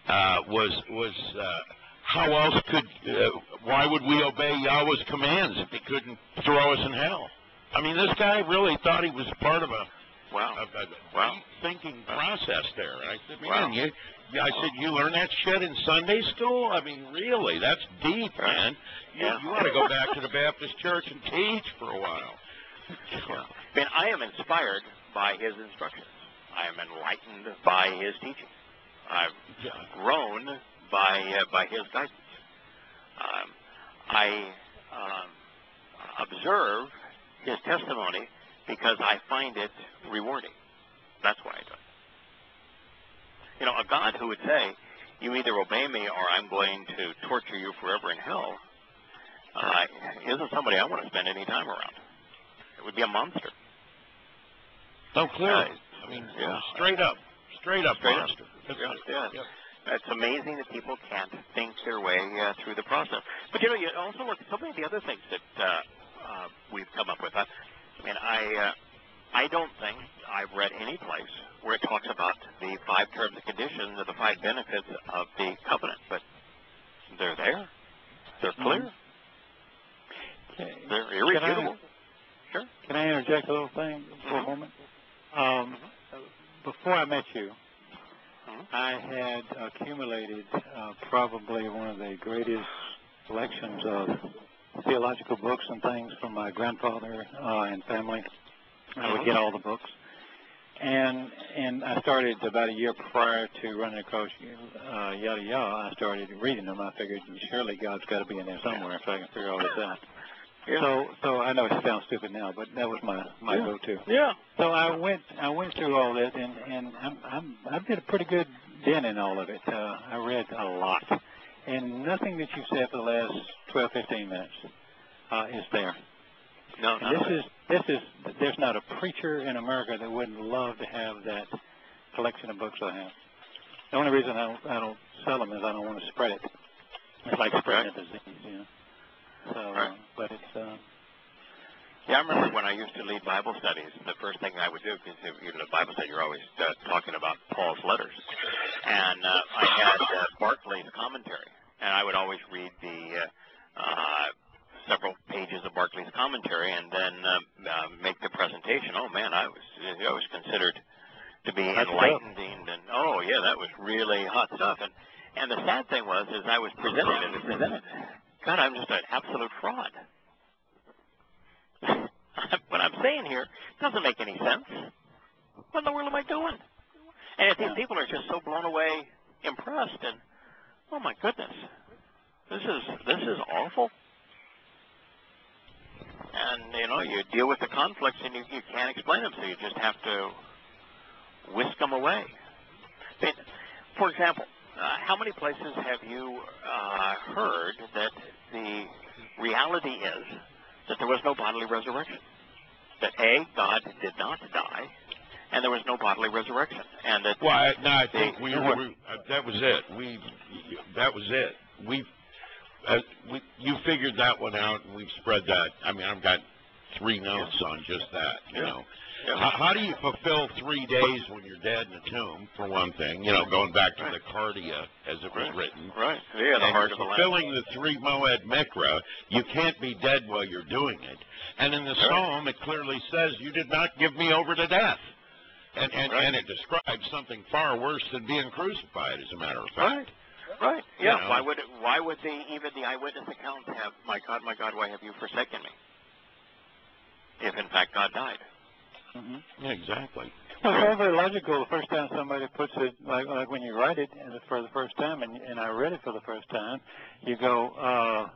uh, was was uh, how else could uh, why would we obey Yahweh's commands if he couldn't throw us in hell? I mean, this guy really thought he was part of a Wow. a, a Wow. deep thinking process there. And I said, Wow. man, you, you- I said, you learn that shit in Sunday school? I mean, really, that's deep, man. You, Yeah. you ought to go back to the Baptist church and teach for a while. I mean, I am inspired by his instructions. I am enlightened by his teaching. I've Yeah. grown by uh, by his guidance. Um, I um, observe his testimony because I find it rewarding. That's why I do it. You know, a God who would say, "You either obey me, or I'm going to torture you forever in hell," uh, isn't somebody I want to spend any time around. It would be a monster. No, clearly. Uh, I mean, yeah. straight up. Straight up Straight monster. Yeah, it. yeah. Yep. It's amazing that people can't think their way uh, through the process. But you know, you also look at so many of the other things that uh, uh, we've come up with. I, I mean, I uh, I don't think I've read any place where it talks about the five terms and conditions or the five benefits of the covenant, but they're there. They're clear. Okay. They're irrefutable. Sure. Can I interject a little thing for a Mhm. moment? Um, before I met you. I had accumulated uh, probably one of the greatest collections of theological books and things from my grandfather uh, and family. I would get all the books, and and I started about a year prior to running across uh, yada yada. I started reading them. I figured surely God's got to be in there somewhere if I can figure all this out. Yeah. So so I know it sounds stupid now, but that was my my Yeah. go-to. Yeah. So I went I went through all this and and I'm, I'm I did a pretty good dent in all of it. Uh, I read a lot, and nothing that you've said for the last 12, 15 minutes uh, is there. No, and this is this is there's not a preacher in America that wouldn't love to have that collection of books I have. The only reason I don't, I don't sell them is I don't want to spread it. It's like spreading a disease, you know. So, uh, but it's. Uh, yeah, I remember when I used to lead Bible studies. The first thing I would do, because in the Bible study, you're always uh, talking about Paul's letters, and uh, I had uh, Barclay's commentary, and I would always read the uh, uh, several pages of Barclay's commentary, and then uh, uh, make the presentation. Oh man, I was I was considered to be enlightened, and oh yeah, that was really hot stuff. And and the sad thing was, is I was presented and presented. God, I'm just an absolute fraud. what I'm saying here doesn't make any sense. What in the world am I doing? And if these people are just so blown away, impressed, and oh my goodness, this is this is awful. And you know, you deal with the conflicts, and you, you can't explain them, so you just have to whisk them away. For example, how many places have you uh, heard that the reality is that there was no bodily resurrection? That A, God did not die, and there was no bodily resurrection, and that. Well, I, no, I think we, we uh, that was it. We that was it. We, uh, we you figured that one out, and we've spread that. I mean, I've got three notes on just that. You yeah. know. How, how do you fulfill three days when you're dead in a tomb, for one thing? You know, going back to right. the Cardia as it was right. written. Right. Yeah, the and heart of the fulfilling the three Moed Mikra, you can't be dead while you're doing it. And in the right. Psalm, it clearly says, "You did not give me over to death." And and, right. and it describes something far worse than being crucified, as a matter of Right. fact. Right. Yeah. You know? Why would it, why would the even the eyewitness accounts have, "My God, my God, why have you forsaken me?" If in fact God died. Mm-hmm. Yeah, exactly. Well, it's all very logical. The first time somebody puts it, like, like when you write it for the first time, and, and I read it for the first time, you go, uh,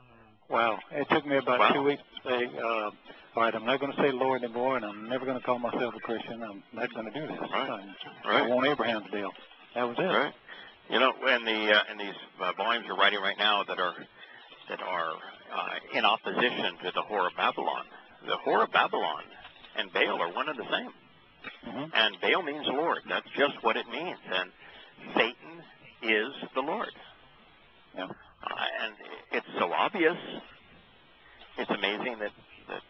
wow. It took me about wow. two weeks to say, uh, all right, I'm not going to say Lord anymore, and I'm never going to call myself a Christian. I'm not going to do this. Right. I'm, right. I want Abraham's deal. That was it. Right. You know, in the uh, in these uh, volumes you're writing right now that are that are uh, in opposition to the whore of Babylon, the whore of Babylon and Baal are one and the same. Mm-hmm. And Baal means Lord. That's just what it means. And Satan is the Lord. Yeah. Uh, and it's so obvious. It's amazing that that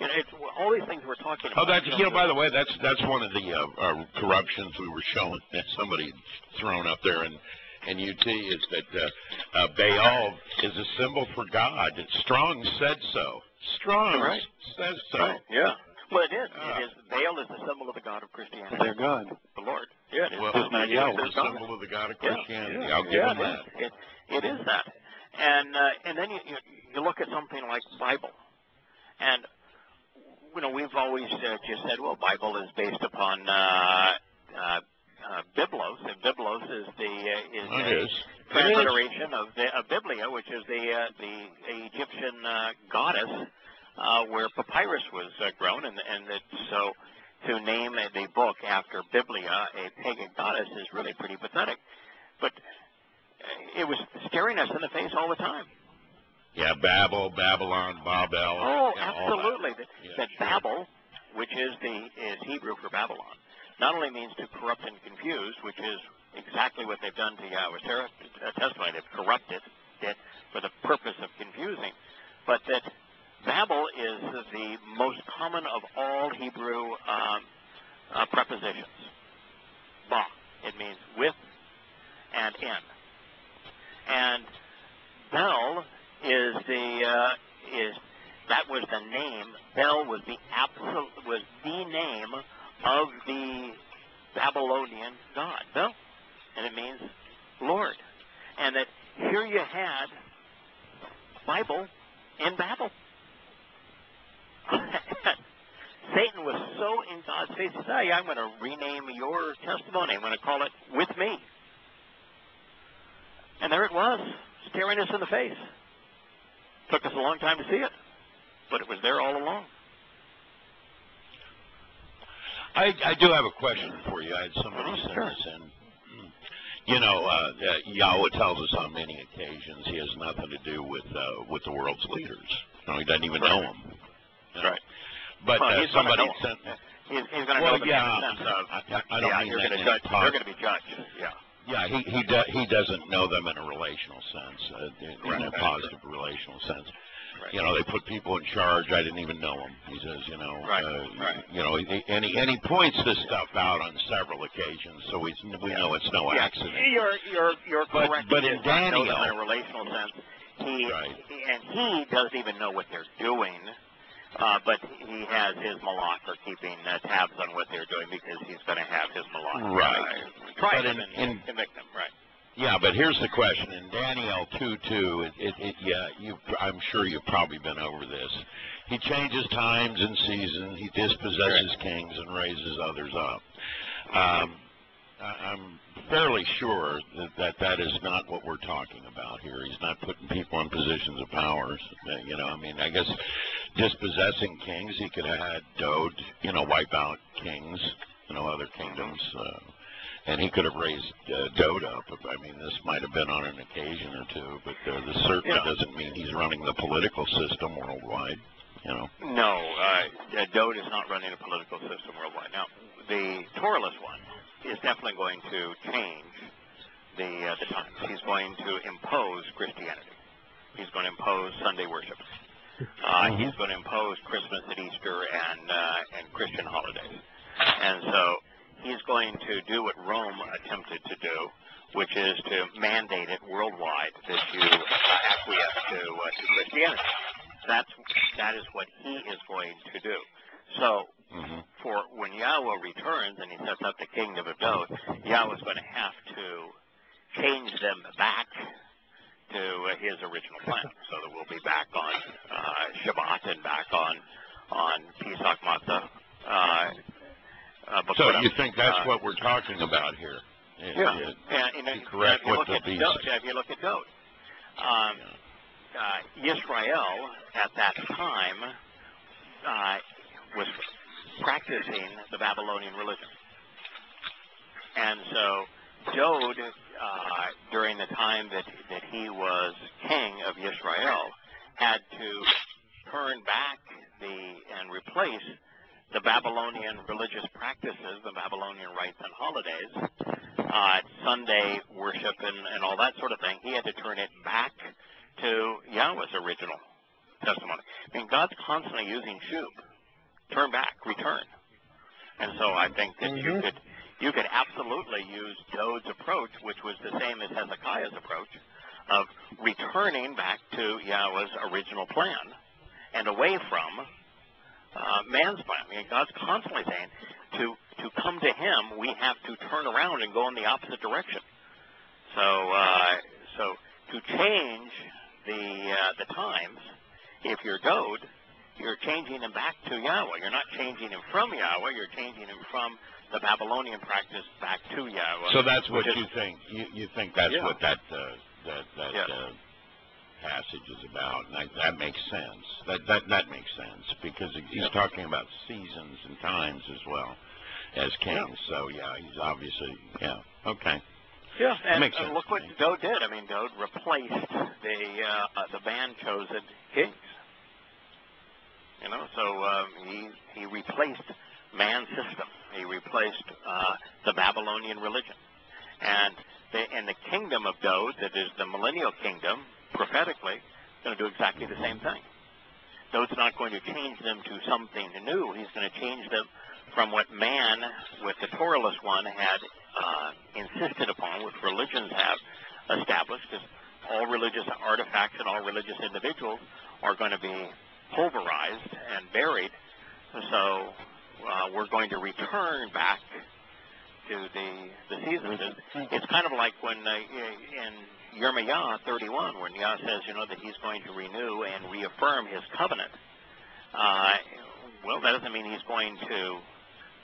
you know it's all these things we're talking about. Oh, that's you know. By the way, that's that's one of the uh, uh, corruptions we were showing that somebody thrown up there in in UT is that uh, uh, Baal is a symbol for God. Strong said so. Strong right. says so. Right. Yeah. Well, it is. Ah. it is. Baal is the symbol of the God of Christianity. Their God. The Lord. Yeah, it is. Well, Just not it is Yahweh. the symbol of the God of Christianity. yeah, I'll give yeah, him that. It is. It, it is that. And uh, and then you, you you look at something like Bible, and you know we've always uh, just said, well, Bible is based upon uh, uh, uh, Biblos, and Biblos is the uh, is Oh, It a is. transliteration of the of Biblia, which is the uh, the Egyptian uh, goddess uh, where papyrus was uh, grown, and and it, so to name a, the book after Biblia, a pagan goddess, is really pretty pathetic. But uh, it was staring us in the face all the time. Yeah, Babel, Babylon, Babel. Oh, yeah, all that. absolutely. That, Yeah, that sure. Babel, which is the is Hebrew for Babylon, not only means to corrupt and confuse, which is exactly what they've done to Yahweh's uh, testimony. They've corrupted it for the purpose of confusing, but that Babel is the most common of all Hebrew um, uh, prepositions. Ba. It means with and in. And Bel is the uh, is that was the name. Bel was the absolute was the name of the Babylonian god Bel, and it means Lord. And that here you had Bible in Babel. Satan was so in God's face, he said, I'm going to rename your testimony. I'm going to call it With Me. And there it was, staring us in the face. Took us a long time to see it, but it was there all along. I, I do have a question for you. I had somebody Oh, send sure. this in. You know, uh, uh, Yahweh tells us on many occasions he has nothing to do with uh, with the world's leaders. You know, he doesn't even right. know them. Know? Right. But well, uh, somebody sent. He's, he's going to well, know yeah, the sense of, I, I don't yeah, mean you're going to judge. They're going to be judged. Yeah. Yeah, he he do, he doesn't know them in a relational sense, uh, in, Right. in a positive relational sense. Right. You know, they put people in charge. I didn't even know them. He says, you know, Right, uh, right. you know, he- and he and he points this stuff out on several occasions, so we we Yeah. know it's no yeah. accident. You're you're you're But- correct. but He in does not know them Daniel- in a relational sense, he Right. and he doesn't even know what they're doing. Uh, but he has his malak for keeping uh, tabs on what they're doing because he's going to have his malak Right. try But in- and in- convict them. Right. Yeah, but here's the question: in Daniel two two, it, it, it yeah, you I'm sure you've probably been over this. He changes times and seasons. He dispossesses kings and raises others up. Um, I'm fairly sure that, that that is not what we're talking about here. He's not putting people in positions of powers. Uh, You know, I mean, I guess dispossessing kings, he could have had Dowd, you know, wipe out kings, you know, other kingdoms. Uh, and he could have raised uh, Dowd up. I mean, this might have been on an occasion or two, but uh, this certainly Yeah. doesn't mean he's running the political system worldwide. You know. No, uh, uh, Dowd is not running a political system worldwide. Now, the Towrahless one is definitely going to change the uh, the times. He's going to impose Christianity. He's going to impose Sunday worship. Uh, Mhm. He's going to impose Christmas and Easter and uh, and Christian holidays. And so he's going to do what Rome attempted to do, which is to mandate it worldwide that you uh, acquiesce to uh, to Christianity. That's that is what he is going to do. So hmm for when Yahweh returns and he sets up the kingdom of Dowd, Yahweh's going to have to change them back to uh, his original plan. So that we'll be back on uh, Shabbat and back on on Pesach Matzah. Uh, uh, So you think that's Uh, what we're talking about here? yeah. And, correct if you look at Dowd, if you look at Dowd, um, uh, Israel at that time uh, was practicing the Babylonian religion. And so Dowd, uh, during the time that, that he was king of Israel, had to turn back the and replace the Babylonian religious practices, the Babylonian rites and holidays, uh, Sunday worship and, and all that sort of thing. He had to turn it back to Yahweh's original testimony. I mean, God's constantly using shub, turn back, return. And so I think that you Mhm. could you could absolutely use Dowd's approach, which was the same as Hezekiah's approach, of returning back to Yahweh's original plan and away from uh, man's plan. I mean, God's constantly saying to to come to Him, we have to turn around and go in the opposite direction. So uh, so to change the uh, the times, if you're Dowd, you're changing him back to Yahweh. You're not changing him from Yahweh. You're changing him from the Babylonian practice back to Yahweh. So that's what is- you think. You, you think that's Yeah. what that uh, that that Yeah. uh, passage is about. And that, that makes sense. That that that makes sense because he's Yeah. talking about seasons and times as well as kings. So yeah, he's obviously yeah. Okay. Yeah, and Makes uh, sense look what. Dowd did. I mean, Dowd replaced the uh, uh, the man chosen kings. You know, so um, he he replaced man's system. He replaced uh, the Babylonian religion, and the and the kingdom of Dowd, that is the millennial kingdom, prophetically, going to do exactly the same thing. Dowd's not going to change them to something new. He's going to change them from what man, with the Towrahless one, had uh, insisted upon, which religions have established, because all religious artifacts and all religious individuals are going to be pulverized and buried. So uh, we're going to return back to the the seasons. It's- It's kind of like when uh, in Yirmiyah 31, when Yah says, you know, that He's going to renew and reaffirm His covenant. Uh, well, that doesn't mean He's going to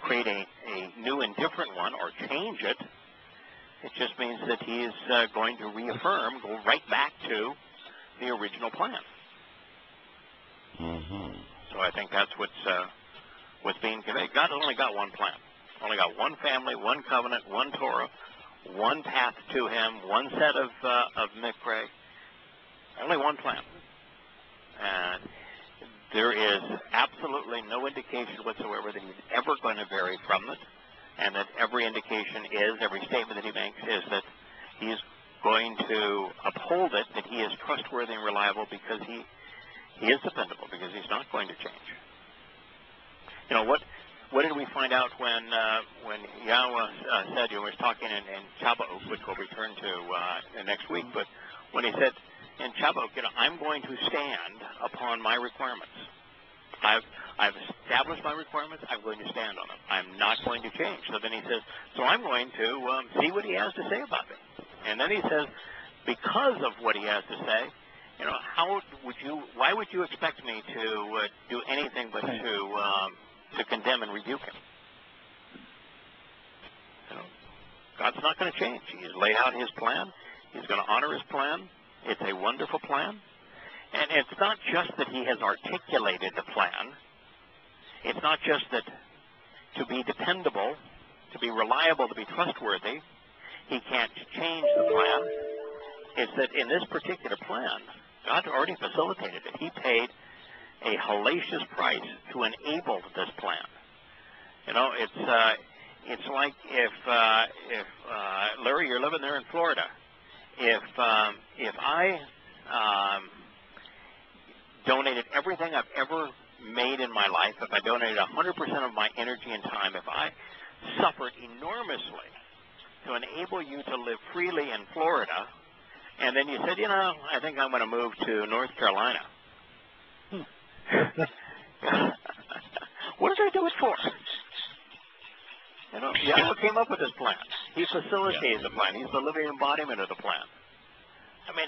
create a, a new and different one or change it. It just means that He is uh, going to reaffirm, go right back to the original plan. Hmm So I think that's what's uh, what's being conveyed. God only got one plan. Only got one family, one covenant, one Torah, one path to him, one set of uh, of Mikra, only one plan. And there is absolutely no indication whatsoever that he's ever going to vary from it, and that every indication is, every statement that he makes is that he's going to uphold it, that he is trustworthy and reliable because he he is dependable, because he's not going to change. You know what? What did we find out when uh, when Yahweh uh, said, you know, was talking in, in Chabauk, which we'll return to uh, next week, but when he said in Chabauk, you know, I'm going to stand upon my requirements. I've I've established my requirements. I'm going to stand on them. I'm not going to change. So then he says, so I'm going to um, see what he has to say about me. And then he says, because of what he has to say, you know, how would you? Why would you expect me to uh, do anything but to um, to condemn and rebuke him. You know, God's not going to change. He's laid out his plan. He's going to honor his plan. It's a wonderful plan. And it's not just that he has articulated the plan. It's not just that to be dependable, to be reliable, to be trustworthy, he can't change the plan. It's that in this particular plan, God already facilitated it. He paid a hellacious price to enable this plan. You know, it's uh, it's like if uh, if uh, Larry, you're living there in Florida. If um, if I um, donated everything I've ever made in my life, if I donated 100% of my energy and time, if I suffered enormously to enable you to live freely in Florida, and then you said, you know, I think I'm going to move to North Carolina what did I do it for? You know, Yahweh came up with this plan. He facilitated yeah. the plan. He's the living embodiment of the plan. I mean,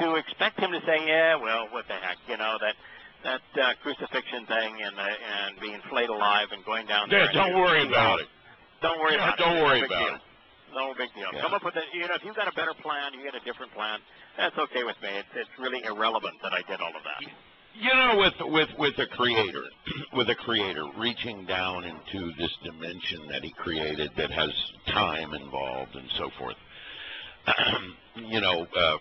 to expect him to say, "Yeah, well, what the heck," you know, that that uh, crucifixion thing and uh, and being flayed alive and going down there. Yeah, don't worry about it. Don't worry yeah, about don't it. Don't worry about it. No big deal. Yeah. Come up with a, you know, if you've got a better plan, you get a different plan. That's okay with me. It's it's really irrelevant that I did all of that. You know, with with with a creator, with a creator reaching down into this dimension that he created that has time involved and so forth. you know, uh,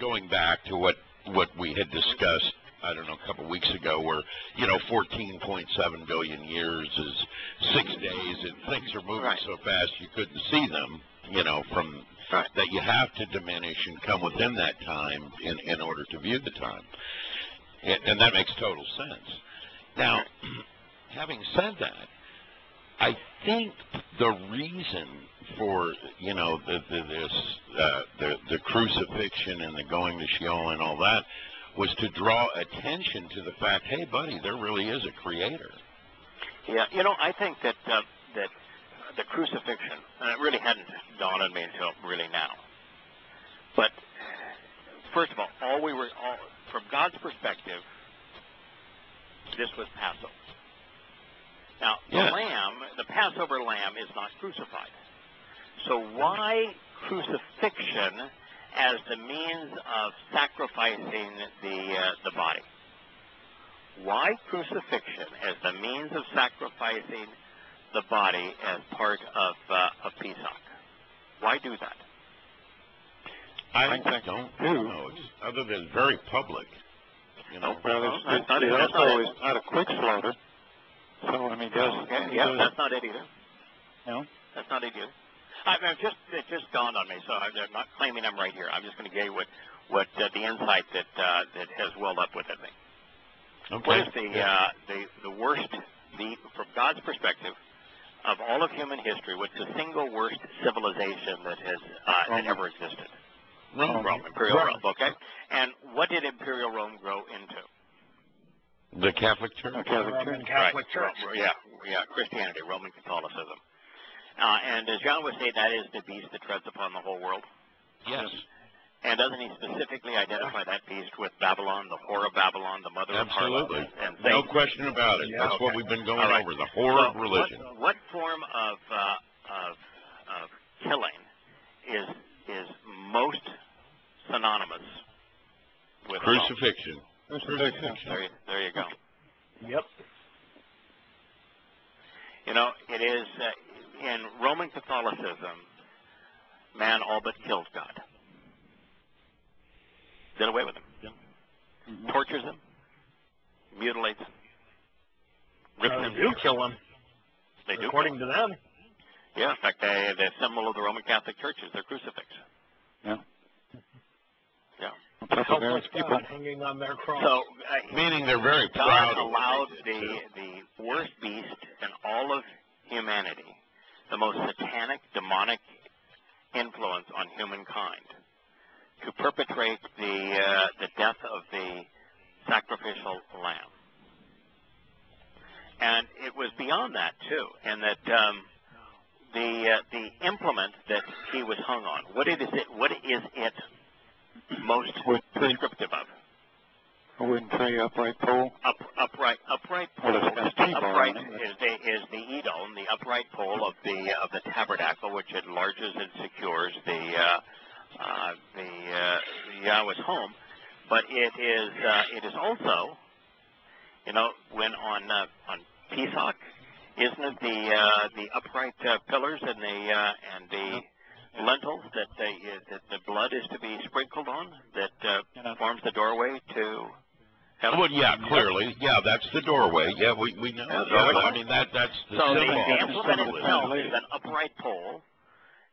going back to what what we had discussed, I don't know, a couple of weeks ago, where you know, 14.7 billion years is six days, and things are moving right. so fast you couldn't see them. You know, from right. that you have to diminish and come within that time in in order to view the time and that makes total sense. Now, having said that, I think the reason for you know the, the this uh, the the crucifixion and the going to Sheol and all that was to draw attention to the fact, hey, buddy, there really is a creator. Yeah, you know, I think that uh, that the crucifixion, and it really hadn't dawned on me until really now. But first of all, all we were all from God's perspective, this was Passover. Now, yeah. the lamb, the Passover lamb, is not crucified. So why crucifixion as the means of sacrificing the uh, the body? Why crucifixion as the means of sacrificing the body as part of uh, of Pesach? Why do that? I, I don't know. It's, other than very public. You know. Well, it's, it's, it's, it's also is not a quick slaughter. So I mean, does okay. yeah, does, that's not it either. No, that's not it either. I mean, just it just dawned on me, so I'm not claiming I'm right here. I'm just going to give you what what uh, the insight that uh, that has welled up within me. Okay. What is the uh, the the worst the from God's perspective of all of human history? What's the single worst civilization that has uh, that ever existed? Rome. Rome, Imperial Rome. Okay. And what did Imperial Rome grow into? The Catholic Church. The Catholic Roman Church. Catholic right. Church. Yeah, yeah, Christianity, Roman Catholicism. Uh, and as John would say, that is the beast that treads upon the whole world. Yes. And doesn't he specifically identify that beast with Babylon, the whore of Babylon, the mother Absolutely. of harlots, and No question about it. Yeah, That's okay. what we've been going All right. over, the horror So of religion. What, what form of, uh, of of killing is is most synonymous with Crucifixion. Crucifixion. There, you- there you go. Yep. You know, it is. Uh, in Roman Catholicism, man all but kills God. Did away with him. Mhm. Tortures him. Mutilates him. Rips Uh, him. you kill them, They do. according to them. Yeah, in fact, they, the symbol of the Roman Catholic Church is their crucifix. Yeah. Yeah. Plus the people. Hanging on their cross. So, uh, Meaning they're very God proud of what allowed they did, the the worst beast in all of humanity, the most satanic, demonic influence on humankind, to perpetrate the uh, the death of the sacrificial lamb. And it was beyond that too, and that um, the uh, the implement that he was hung on. What is it? What is it most Would three, descriptive wouldn't say upright pole. up, upright upright pole. Well, it's T-bar upright is the is the the upright pole of the of the tabernacle, which enlarges and secures the uh, uh, the uh, Yahweh's home. But it is uh, it is also, you know, when on uh, on Pesach, isn't it the uh, the upright uh, pillars and the uh, and the lintels that the that the blood is to be sprinkled on that uh, forms the doorway to heaven? Well, yeah, clearly, yeah, that's the doorway. Yeah, we we know. Yeah, Yeah. I mean that that's the So symbol. the implement the itself is an upright pole.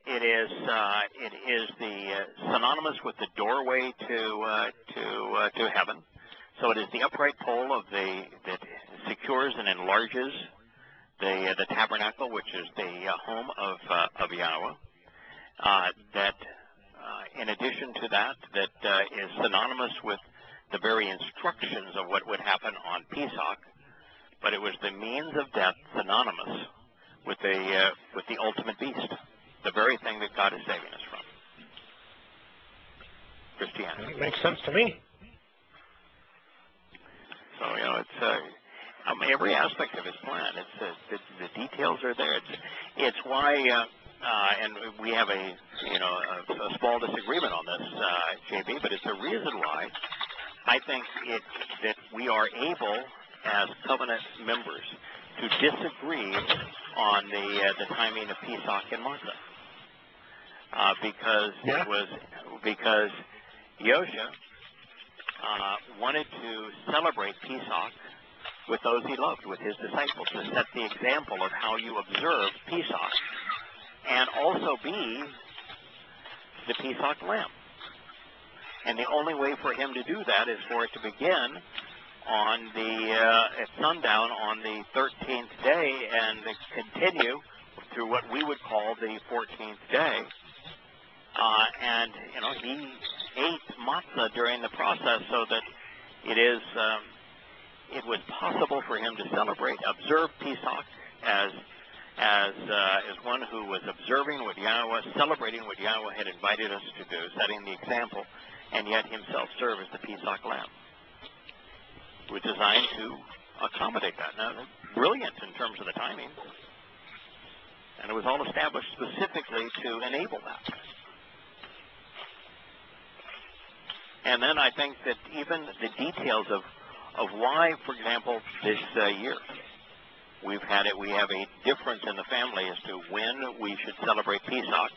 It is uh, it is the uh, synonymous with the doorway to uh, to uh, to heaven. So it is the upright pole of the that secures and enlarges the uh, the tabernacle, which is the uh, home of uh, of Yahweh. Uh, that uh, in addition to that, that uh, is synonymous with the very instructions of what would happen on Pesach but it was the means of death synonymous with the uh, with the ultimate beast, the very thing that God is saving us from. Christianity. That makes sense to me. So you know, it's uh, mean, every aspect of his plan. It's uh, the, the details are there. It's it's why. Uh, uh, and we have a, you know, a, a small disagreement on this, uh, JB, but it's a reason why I think it that we are able, as covenant members, to disagree on the uh, the timing of Pesach and Matzah, uh, because Yeah. it was because Yosha uh, wanted to celebrate Pesach with those he loved, with his disciples, to set the example of how you observe Pesach, and also be the Pesach lamb. And the only way for him to do that is for it to begin on the uh, at sundown on the 13th day and continue through what we would call the 14th day. Uh, and you know he ate matzah during the process so that it is um, it was possible for him to celebrate, observe Pesach as as uh, as one who was observing what Yahweh, celebrating what Yahweh had invited us to do, setting the example, and yet himself serve as the Pesach lamb. It was designed to accommodate that. Now, brilliant in terms of the timing, and it was all established specifically to enable that. And then I think that even the details of of why, for example, this uh, year we've had it, we have a difference in the family as to when we should celebrate Pesach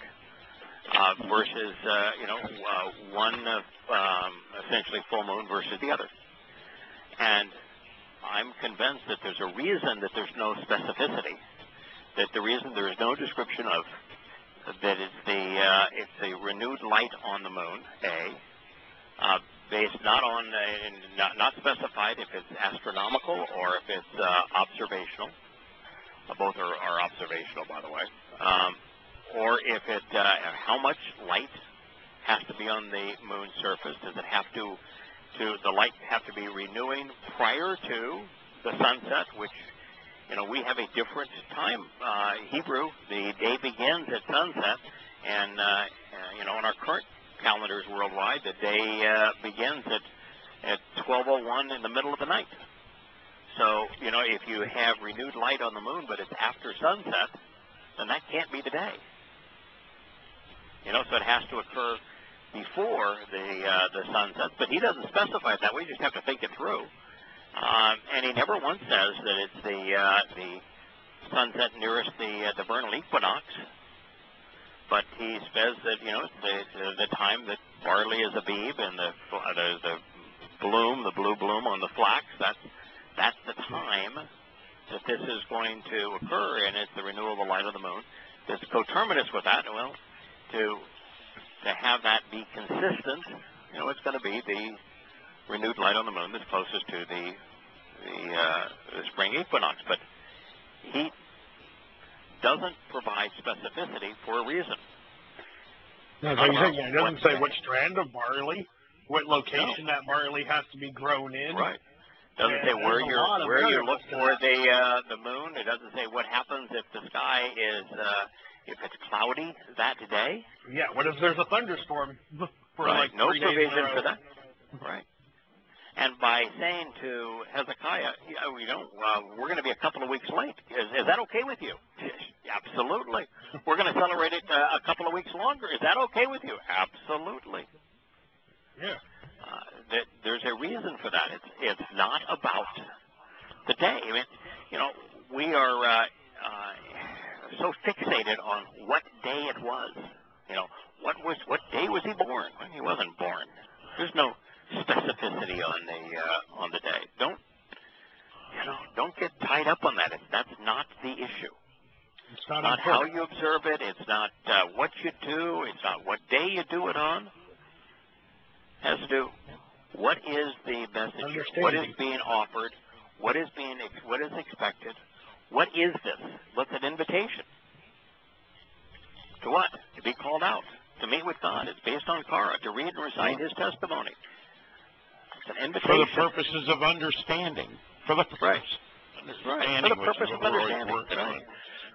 versus uh, you know uh, one uh, um, essentially full moon versus the other. And I'm convinced that there's a reason that there's no specificity. That the reason there is no description of that it's the uh, it's a renewed light on the moon. A uh, based not on uh, not, not specified if it's astronomical or if it's uh, observational. Uh, both are, are observational, by the way. Um, or if it uh, how much light has to be on the moon's surface? Does it have to to the light have to be renewing prior to the sunset, which you know we have a different time. Uh, Hebrew, the day begins at sunset, and uh, uh, you know in our current calendars worldwide, the day uh, begins at at 12:01 in the middle of the night. So you know if you have renewed light on the moon, but it's after sunset, then that can't be the day. You know, so it has to occur before the uh, the sun sets, but he doesn't specify that. You just have to think it through. Um, and he never once says that it's the uh, the sunset nearest the uh, the vernal equinox. But he says that you know the the, time that barley is abebe and the, the the bloom, the blue bloom on the flax, that's that's the time that this is going to occur, and it's the renewal of the light of the moon. It's coterminous with that. Well, to to have that be consistent, you know, it's going to be the renewed light on the moon that's closest to the the, uh, the spring equinox. But he doesn't provide specificity for a reason. No, so you saying, yeah, it doesn't say what strand of barley, what location no. that barley has to be grown in. Right. Doesn't say where you're where you look for the uh, the moon. It doesn't say what happens if the sky is uh, if it's cloudy that day. Yeah. What if there's a thunderstorm for right. like no provision for that. Right. And by saying to Hezekiah, you know, uh, we're going to be a couple of weeks late. Is, is that okay with you? Absolutely. We're going to celebrate it uh, a couple of weeks longer. Is that okay with you? Absolutely. Yeah. Uh, th- there's a reason for that. It's it's not about the day. I mean, you know, we are uh, uh, so fixated on what day it was. You know, what was what day was he born? Well, he wasn't born. There's no specificity on the uh, on the day. Don't you know? Don't get tied up on that. That's not the issue. It's not, not how you observe it. It's not uh, what you do. It's not what day you do it on. It has to do what is the message? What is being offered? What is being what is expected? What is this? What's an invitation? To what? To be called out. To meet with God. It's based on Kara. To read and recite His testimony. It's an invitation. For the purposes of understanding. For the purpose. Right. Right. For the purpose of understanding. Right.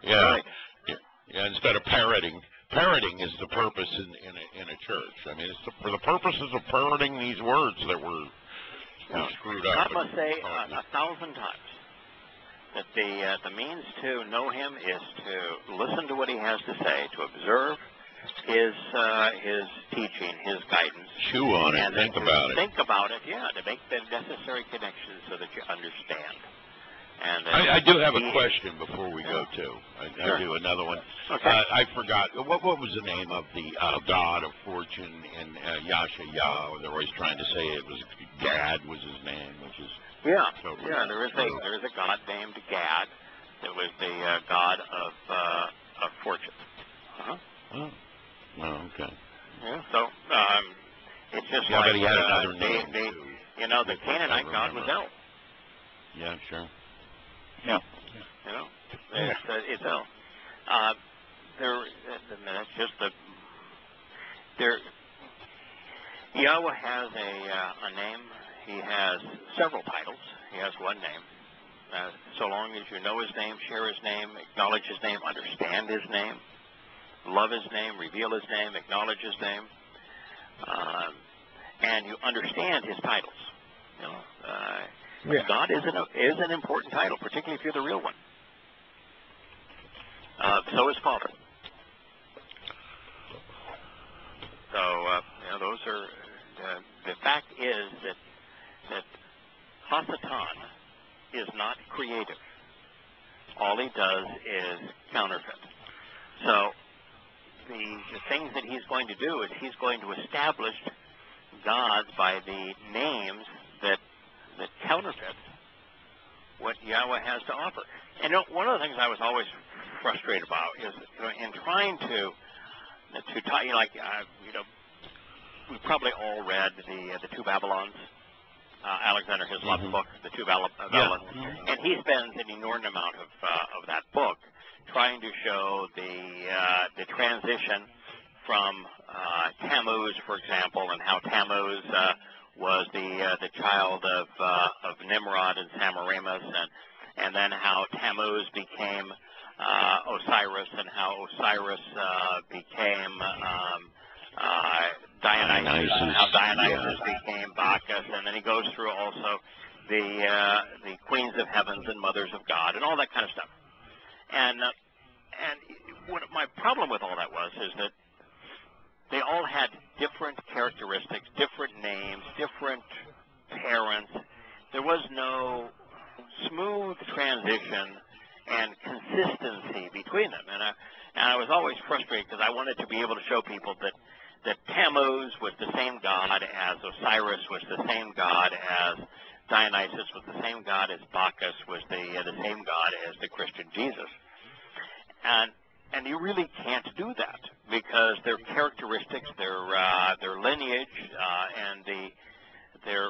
Yeah. Right. yeah. Yeah. Instead of parroting. Parroting is the purpose in, in, a, in a church. I mean, it's the, for the purposes of parroting these words that were, were screwed up. God must say a thousand times that the uh, the means to know Him is to listen to what He has to say, to observe his uh, his teaching, his guidance. Chew on it. Think about it. Think about it. Yeah, to make the necessary connections so that you understand. And I, I do have a question before we go to. I, sure. I do another one. Okay. Uh, I forgot what what was the name of the uh, god of fortune in uh, Yasha Yah? They're always trying to say it was Gad was his name, which is yeah, totally yeah. There is a there is a god named Gad that was the uh, god of uh, of fortune. Uh-huh. Oh. Oh, okay. Yeah. So um, it's just yeah, like but he had uh, another name the, too. you know the Canaanite god was El. Yeah, sure. Yeah. You know, it's uh, it's El. Uh, there, uh, that's just the there. Yahweh has a uh, a name. He has several titles. He has one name. Uh, so long as you know his name, share his name, acknowledge his name, understand his name, love his name, reveal his name, acknowledge his name, um, and you understand his titles. You know, uh, Yeah. God is an is an important title, particularly if you're the real one. Uh, so is Father. So uh, you know, those are uh, the fact is that that Hasatan is not creative. All he does is counterfeit. So the, the things that he's going to do is he's going to establish gods by the names that that counterfeit what Yahweh has to offer. And you know, one of the things I was always frustrated about is you know, in trying to to tie, you know, like uh, you know, we probably all read the uh, the two Babylons, uh, Alexander Hislop's Mhm. book, the two Babylon, uh, Yeah. Babylons, and he spends an inordinate amount of uh, of that book trying to show the uh, the transition from uh, Tammuz, for example, and how Tammuz uh, was the uh, the child of uh, of Nimrod and Semiramis, and and then how Tammuz became uh, Osiris, and how Osiris uh, became um, uh, Dionysus, Dionysus, and how Dionysus became Bacchus, and then he goes through also the uh, the queens of heavens and mothers of God, and all that kind of stuff. And uh, and what my problem with all that was is that they all had different characteristics, different names, different parents. There was no smooth transition and consistency between them, and I, and I was always frustrated because I wanted to be able to show people that that Tammuz was the same god as Osiris was the same god as Dionysus was the same god as Bacchus was the uh, the same god as the Christian Jesus, and and you really can't do that because their characteristics, their uh, their lineage, uh, and the their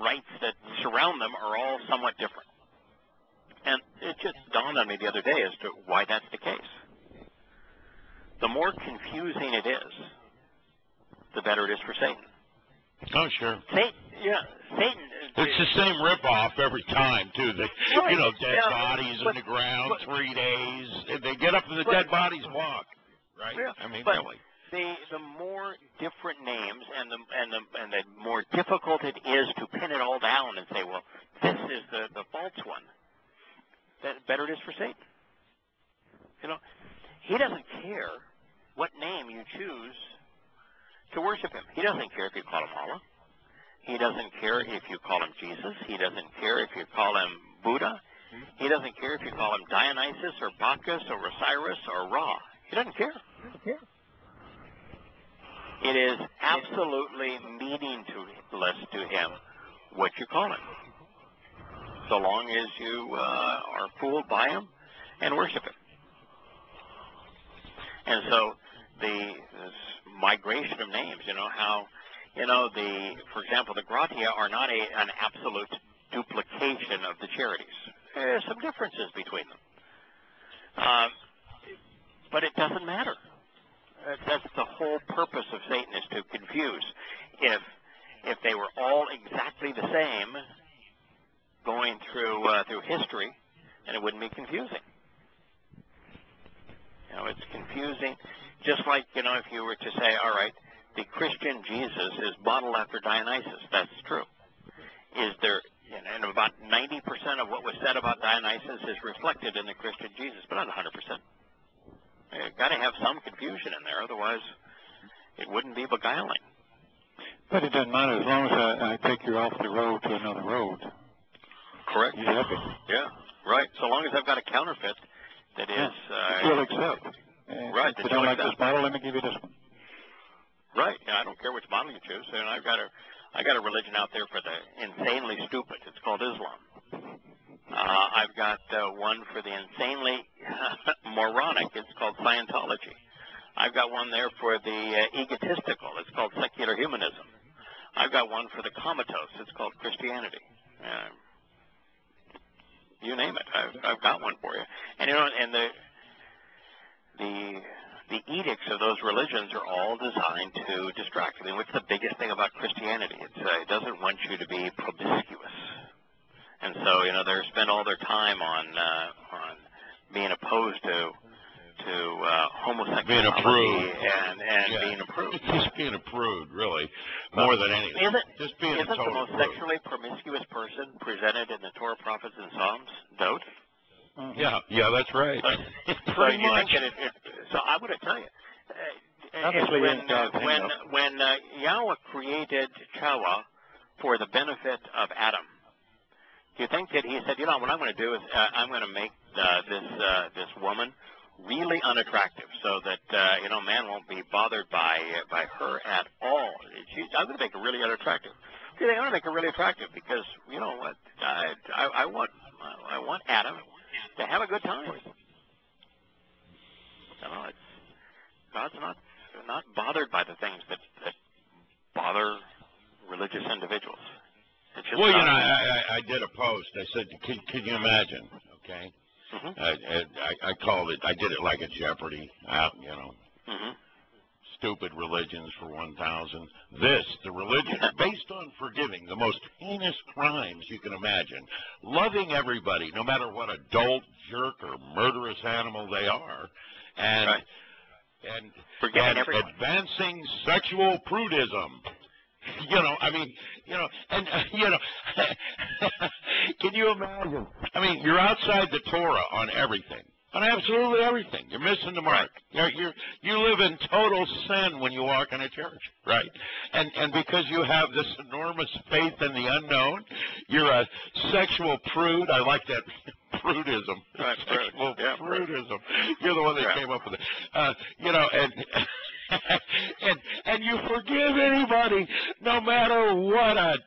rights that surround them are all somewhat different. And it just dawned on me the other day as to why that's the case. The more confusing it is, the better it is for Satan. Oh, sure. Satan, yeah, Satan. It's the same ripoff every time, too. The, Right, you know, dead yeah, bodies but- in the ground, but- three days. They get up and the But- dead bodies walk. Right? Yeah, I mean, really. the the more different names and the and the and the more difficult it is to pin it all down and say, well, this is the the false one. That better it is for Satan. You know, he doesn't care what name you choose to worship him. He doesn't care if you call him Allah. He doesn't care if you call him Jesus. He doesn't care if you call him Buddha. He doesn't care if you call him Dionysus or Bacchus or Osiris or Ra. He doesn't care. It is absolutely meaningless to him what you call him, so long as you uh, are fooled by him and worship him. And so the migration of names, you know how, you know the, for example, the Gratia are not a, an absolute duplication of the Charites. There's some differences between them, um, but it doesn't matter. Uh, That's the whole purpose of Satan is to confuse. If if they were all exactly the same, going through uh, through history, then it wouldn't be confusing. You know, it's confusing. Just like you know, if you were to say, all right, the Christian Jesus is modeled after Dionysus. That's true. Is there? And about 90% of what was said about Dionysus is reflected in the Christian Jesus, but not 100%. You've got to have some confusion in there, otherwise it wouldn't be beguiling. But it doesn't matter as long as I, I take you off the road to another road. Correct. You're happy. Yeah, right. So long as I've got a counterfeit that is uh, You'll accept. Right, If you don't like this model, let me give you this one. Right. Yeah, I don't care which model you choose. And I've got a, I got a religion out there for the insanely stupid. It's called Islam. Uh, I've got uh, one for the insanely moronic. It's called Scientology. I've got one there for the uh, egotistical. It's called secular humanism. I've got one for the comatose. It's called Christianity. Uh, you name it. I've, I've got one for you. And you know, and the the the edicts of those religions are all designed to distract. I mean, what's the biggest thing about Christianity? It's, uh, it doesn't want you to be promiscuous. And so, you know, they spend all their time on uh, on being opposed to to uh, homosexuality Being approved. and and Yeah. being approved. Just being approved, really, more than anything. Isn't Just being isn't a the most approved. sexually promiscuous person presented in the Torah, prophets, and Psalms Dot? Mhm. Yeah, yeah, that's right. So Pretty you much. think that it, it, so I would tell you, uh, when God's when when uh, Yahweh created Chawa for the benefit of Adam, do you think that he said, you know, what I'm going to do is uh, I'm going to make uh, this uh, this woman really unattractive, so that uh, you know man won't be bothered by uh, by her at all. She, I'm going to make her really unattractive. Do you think I'm to make her really attractive because you know what? I I, I want I want Adam to have a good time. You know, it's God's not not bothered by the things that that bother religious individuals. Well, you know, I, I, I did a post. I said, can, can you imagine? Okay, Mm-hmm. I, I, I called it. I did it like a Jeopardy. Out, you know, Mm-hmm. stupid religions for one thousand. This, the religion based on forgiving the most heinous crimes you can imagine, loving everybody, no matter what adult jerk or murderous animal they are, and Right. and and advancing sexual prudism. You know, I mean, you know, and uh, you know, can you imagine? I mean, you're outside the Torah on everything, on absolutely everything. You're missing the mark. You're, you're you live in total sin when you walk in a church, right? And and because you have this enormous faith in the unknown, you're a sexual prude. I like that prudism. Right. Sexual Yeah, prudism. You're the one that Yeah. came up with it. Uh, you know, and and and you forgive anybody, no matter what a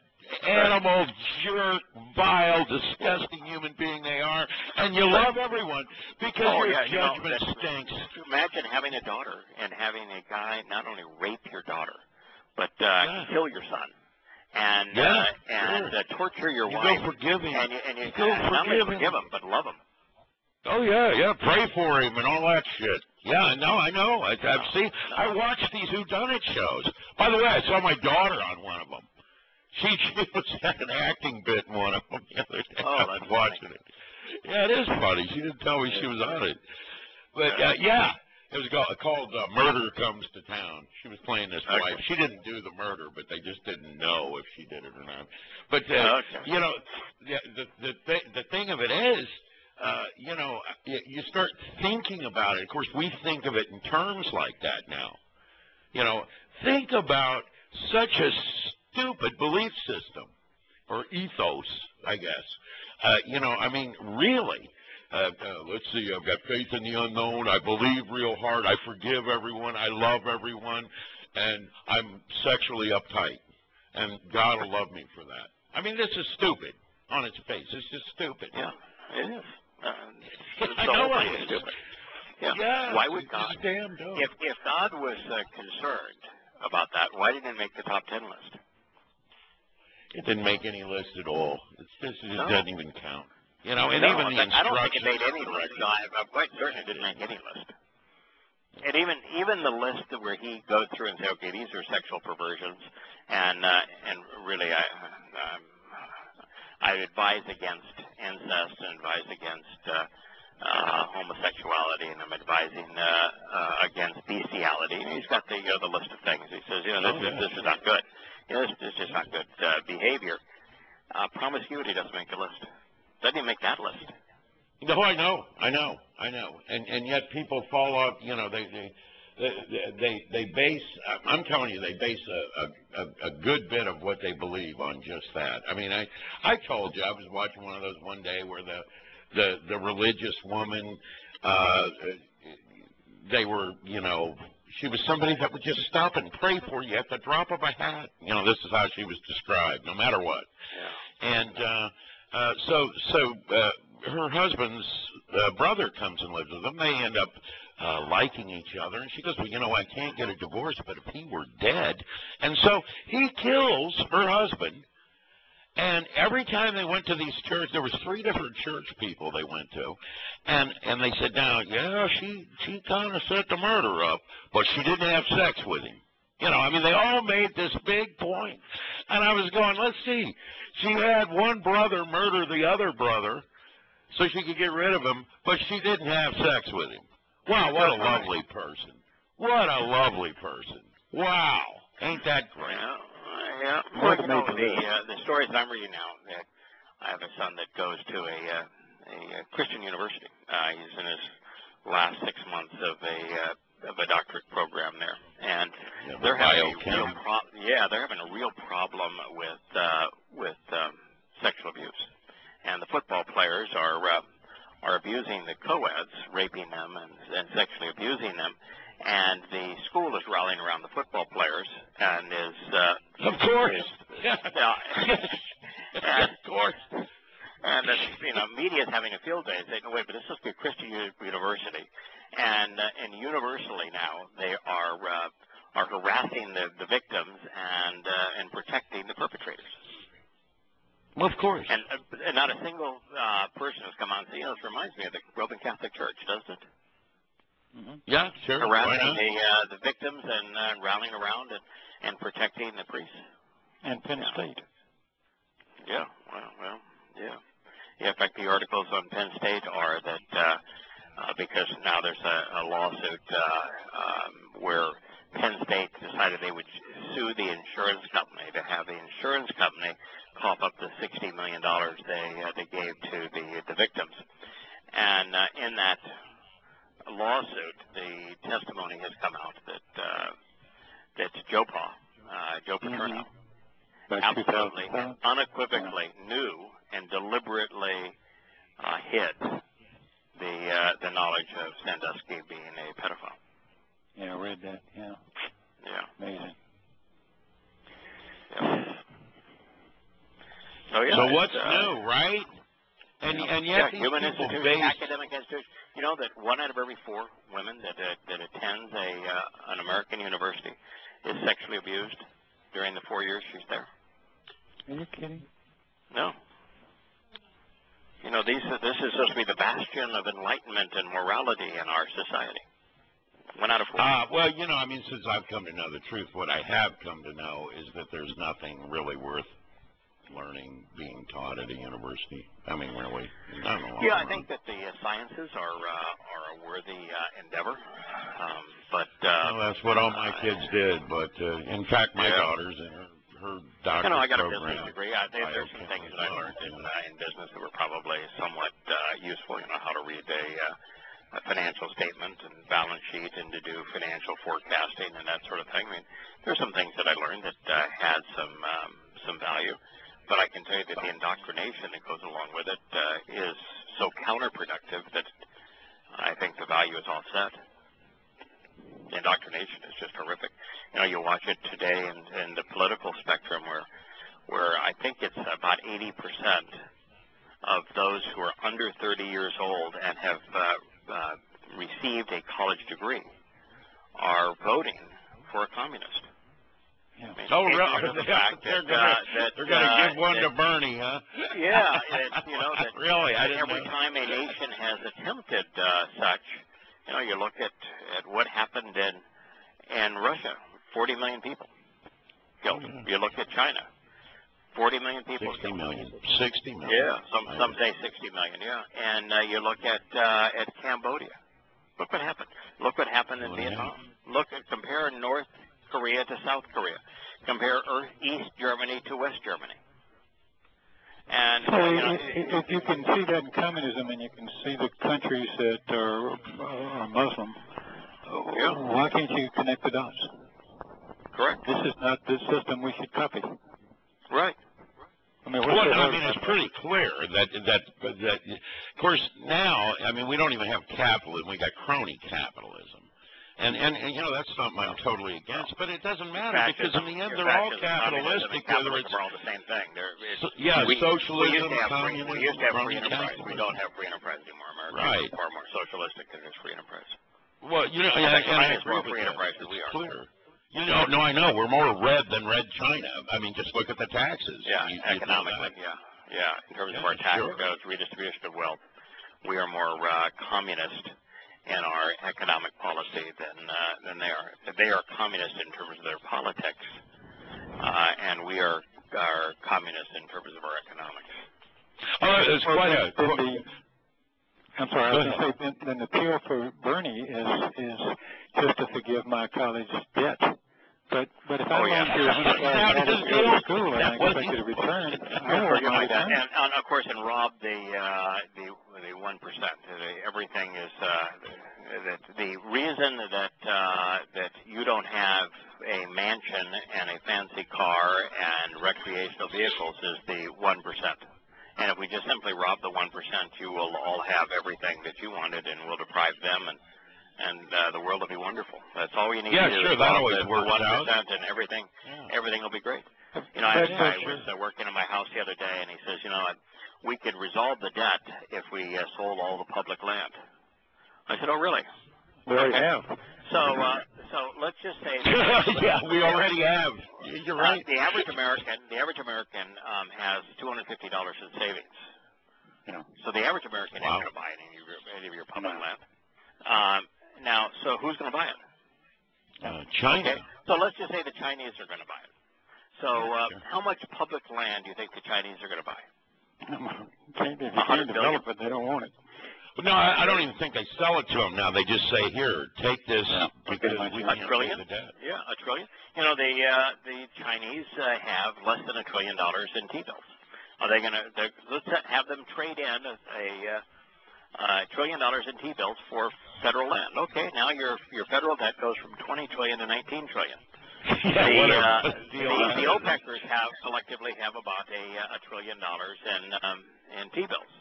animal, jerk, vile, disgusting human being they are, and you love everyone because Oh, your yeah, you know, judgment stinks. Imagine having a daughter and having a guy not only rape your daughter, but uh, Yeah. kill your son, and Yeah, uh, and sure. uh, torture your You wife, go forgive him. and you, and you You go only forgive him. forgive him but love him. Oh yeah, yeah. Pray for him and all that shit. Yeah, no, I know. I, I've No, seen. no. I watched these whodunit shows. By the way, I saw my daughter on one of them. She she was had an acting bit in one of them the other day. Oh, I was watching it. Yeah, it is funny. She didn't tell me she was on it. But uh, yeah, it was called, called uh, "Murder Comes to Town." She was playing this Okay. wife. She didn't do the murder, but they just didn't know if she did it or not. But uh, Okay. you know, the the the, th- the thing of it is, uh, you know, you, you start thinking about it. Of course, we think of it in terms like that now. You know, think about such a stupid belief system or ethos, I guess. Uh, you know, I mean, really. Uh, uh, let's see, I've got faith in the unknown. I believe real hard. I forgive everyone. I love everyone. And I'm sexually uptight. And God will love me for that. I mean, this is stupid on its face. It's just stupid. Yeah, it is. Uh, I know it stupid. Yeah. Yeah, Why would God? damn. If if God was uh, concerned about that, why didn't He make the top ten list? It didn't make any list at all. It's just, it No. doesn't even count. You know, and no, even the I don't think it made any list. No, I, I'm quite certain it didn't make any list. And even even the list where he goes through and say, okay, these are sexual perversions, and uh, and really, I um, I advise against incest and advise against uh, uh, homosexuality, and I'm advising uh, uh, against bestiality. And he's got the you know, the list of things. He says, you know, this Oh, yeah. this is not good. You know, this, this is just not good uh, behavior. Uh, promiscuity doesn't make the list. Doesn't even make that list. No, I know, I know, I know, and and yet people fall off. You know, they they they they, they base. I'm telling you, they base a, a a a good bit of what they believe on just that. I mean, I I told you I was watching one of those one day where the the the religious woman, uh, they were you know. She was somebody that would just stop and pray for you at the drop of a hat. You know, this is how she was described, no matter what. And uh, uh, so, so uh, her husband's uh, brother comes and lives with them. They end up uh, liking each other, and she goes, "Well, you know, I can't get a divorce, but if he were dead," and so he kills her husband. And every time they went to these church, there was three different church people they went to, and and they said, "Now, yeah, she she kind of set the murder up, but she didn't have sex with him." You know, I mean, they all made this big point, and I was going, "Let's see." She had one brother murder the other brother so she could get rid of him, but she didn't have sex with him. Wow, what a lovely person. What a lovely person. Wow. Ain't that great? Yeah, uh. Well, you know, the uh, the stories I'm reading now. That I have a son that goes to a uh, a uh, Christian university. Uh, he's in his last six months of a uh, of a doctorate program there, and Yeah, they're having a real pro- yeah they're having a real problem with uh, with um, sexual abuse, and the football players are uh, are abusing the co-eds, raping them and, and sexually abusing them, and the school is rallying around the football players and is uh, Of course. is, Yeah. and, of course. and the, you know, media is having a field day and saying, no, wait, but this be a Christian university. And, uh, and universally now, they are, uh, are harassing the, the victims and, uh, and protecting the perpetrators. Of course. And, uh, and not a single, uh, person has come out and said, you know, this reminds me of the Roman Catholic Church, doesn't it? Yeah, sure. Why Harassing the, uh, the victims and, uh, rallying around and, and protecting the priests. And Penn Yeah. State. Yeah, well, well, yeah. Yeah, in fact, the articles on Penn State are that uh, uh, because now there's a, a lawsuit uh, um, where Penn State decided they would sue the insurance company to have the insurance company cough up the $60 million they uh, they gave to the the victims. And uh, in that lawsuit, the testimony has come out that uh, that Joe Pa, uh, Joe Paterno, Back absolutely 2005. unequivocally knew and deliberately uh, hid the uh, the knowledge of Sandusky being a pedophile. Yeah, I read that. Yeah, Yeah. amazing. yeah. So yeah. so what's uh, new, right? And and Yeah, yet these human people institution, base academic institution. You know that one out of every four women that that, that attends a uh, an American university is sexually abused during the four years she's there. Are you kidding? No. You know, these this is supposed to be the bastion of enlightenment and morality in our society. One out of four. Uh, well, you know, I mean, since I've come to know the truth, what I have come to know is that there's nothing really worth learning being taught at a university. I mean, really. I don't know. yeah, I think that the uh, sciences are uh, are a worthy uh, endeavor, um, but uh, Well, that's what all my kids did. But uh, in fact, my Yeah. daughter's in her, her you know, I got a business degree. I, there, there's some things that I learned in, uh, in business that were probably somewhat uh, useful. You know, how to read a, uh, a financial statement and balance sheet, and to do financial forecasting and that sort of thing. I mean, there's some things that I learned that uh, had some um, some value, but I can tell you that the indoctrination that goes along with it uh, is so counterproductive that I think the value is offset. The indoctrination is just horrific. You know, you watch it today in, in the political spectrum where where I think it's about 80% of those who are under 30 years old and have uh, uh, received a college degree are voting for a communist. Yeah. I mean, Oh, really? the fact they're that, gonna, uh, that, they're gonna uh, give one that- to Bernie, huh? Yeah, that, you know, that, really, I didn't every know. time a nation has attempted uh, such, you know, you look at, at what happened in in Russia, 40 million people killed. Mhm. You look at China, 40 million people 60 killed. million. 60 million. Yeah, some some say 60 million. Yeah, and uh, you look at uh, at Cambodia. Look what happened. Look what happened in Oh, yeah. Vietnam. Look at compare North Korea to South Korea. Compare Earth, East Germany to West Germany. And So you know, i- i- if you can see that in communism and you can see the countries that are, are Muslim, Yeah. why can't you connect the dots? correct. This is not the system we should copy. Right. I mean, Well, what's so I mean, it's pretty clear that that that. Of course, now I mean, we don't even have capitalism; we got crony capitalism, and and, and you know that's something I'm totally against. But it doesn't matter because in the end, they're all capitalistic. Whether it's are all the same thing. They're, it's, so, yeah, we, socialism, we used to have free, we used to have free enterprise. We don't have free enterprise anymore. America Right. is far more socialistic than it's free enterprise. Well, you know, and, fact, and I agree more free enterprise than we are. clear. You know, no, I know we're more red than red China. I mean, just look at the taxes. Yeah, You- economically, yeah, yeah. In terms of our tax sure. codes, redistribution of wealth, we are more uh, communist in our economic policy than uh, than they are. They are communist in terms of their politics, uh, and we are are communist in terms of our economics. Oh, it's quite then- a. then qu- the- I'm sorry, I was going to say, then, then the appeal for Bernie is is just to forgive my college debt. But but if I Oh, loan yeah. you a hundred Now, thousand just dollars to go to school and I That was- expect you to return, I want forget debt. return. And, and of course, and Rob, the uh, the the one percent, everything is uh, that the reason that uh, that you don't have a mansion and a fancy car and recreational vehicles is the one percent. And if we just simply rob the one percent, you will all have everything that you wanted, and we'll deprive them, and and uh, the world will be wonderful. That's all you need Yeah, to do. sure, is that always works one out. and everything Yeah. everything will be great. You know, I That's had a for guy sure. was uh, working in my house the other day, and he says, you know, we could resolve the debt if we uh, sold all the public land. I said, oh, really? We already Okay. have. So, uh, so let's just say. yeah, we already have. You're Uh, right. the average American, the average American um, has two hundred fifty dollars in savings. Yeah. So the average American Wow. ain't going to buy any of your any of your public No. land. Um, now, so who's going to buy it? Uh, China. Okay. So let's just say the Chinese are going to buy it. So, uh, Sure. how much public land do you think the Chinese are going to buy? Can't, if you A hundred can't billion? develop it, they don't want it. No, I, I don't even think they sell it to them now. They just say, "Here, take this Yeah, because we A trillion? the debt." Yeah, a trillion. You know, the uh, the Chinese uh, have less than a trillion dollars in T-bills. Are they going to? Let's have them trade in a, a uh, trillion dollars in T-bills for federal land. Okay, now your your federal debt goes from 20 trillion to 19 trillion. yeah, the, uh, deal the, the. OPECers have collectively have about a, uh, a trillion dollars in um, in T-bills.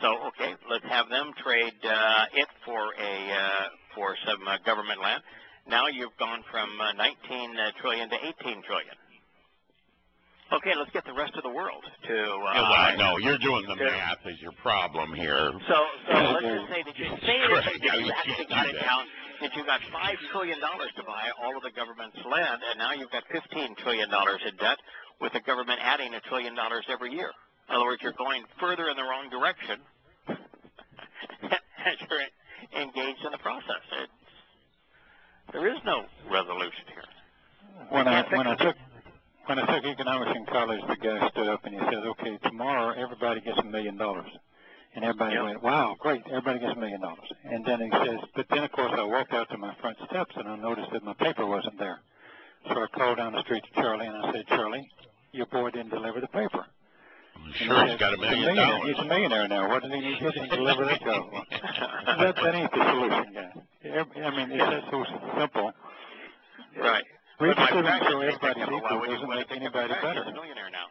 So okay, let's have them trade uh, it for a uh, for some uh, government land. Now you've gone from uh, 19 uh, trillion to 18 trillion. Okay, let's get the rest of the world to. Uh, Yeah, well, no, you're doing the Yeah. math is your problem here. So, so let's just say that you say that Correct. you, that you mean, actually got do it that. down that you got five trillion dollars to buy all of the government's land, and now you've got fifteen trillion dollars in debt, with the government adding a trillion dollars every year. In other words, you're going further in the wrong direction as you're engaged in the process. It's, there is no resolution here. When I can't when I took when I took economics in college, the guy stood up and he said, "Okay, tomorrow everybody gets a million dollars," and everybody Yeah. went, "Wow, great! Everybody gets a million dollars." And then he says, "But then of course I walked out to my front steps and I noticed that my paper wasn't there." So I called down the street to Charlie and I said, "Charlie, your boy didn't deliver the paper." He Sure, he's said, got a "He's million millionaire. dollars. He's a millionaire now. What does he need to deliver that job?" That, that ain't the solution, guy. I mean, it's just so simple. Right. Read But my the system practice so makes everybody's it, well, why equal. doesn't make anybody better. He's a millionaire now.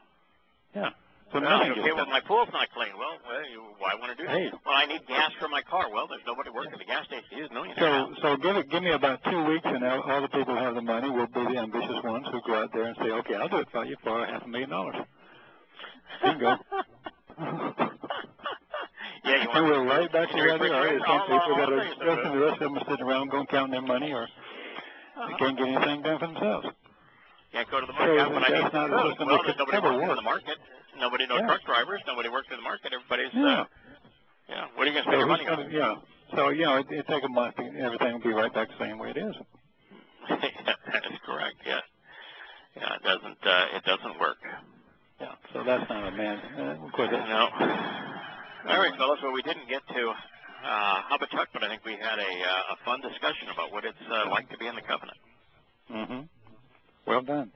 Yeah. So Well, nothing okay, well, my pool's not clean. Well, well you, why want to do Hey. that? Well, I need gas for my car. Well, there's nobody working at the gas station. He's a millionaire So, now. so give it, give me about two weeks, and all, all the people who have the money will be the ambitious ones who go out there and say, "Okay, I'll do it for you for half a million dollars." Bingo. yeah, you want and we're right back to they are. refrigerator. The same people that are just the rest of them are sitting around going counting their money, or they can't get anything done for themselves. Can't go to the So market. when I need not a system well, that nobody ever working in the market. Nobody, no Yeah. truck drivers. Nobody works in the market. Everybody's, Yeah. uh, yeah. What are you going to So spend your money gonna, on? yeah. So you know, it, it take a month, and everything will be right back the same way it is. yeah, that is correct. Yeah. Yeah, it doesn't. Uh, it doesn't work. Yeah. So that's not a man. Uh, of course, that's, No. All right, fellas. Well, we didn't get to uh, Habakkuk, but I think we had a, uh, a fun discussion about what it's uh, like to be in the covenant. Mm-hmm. Well done.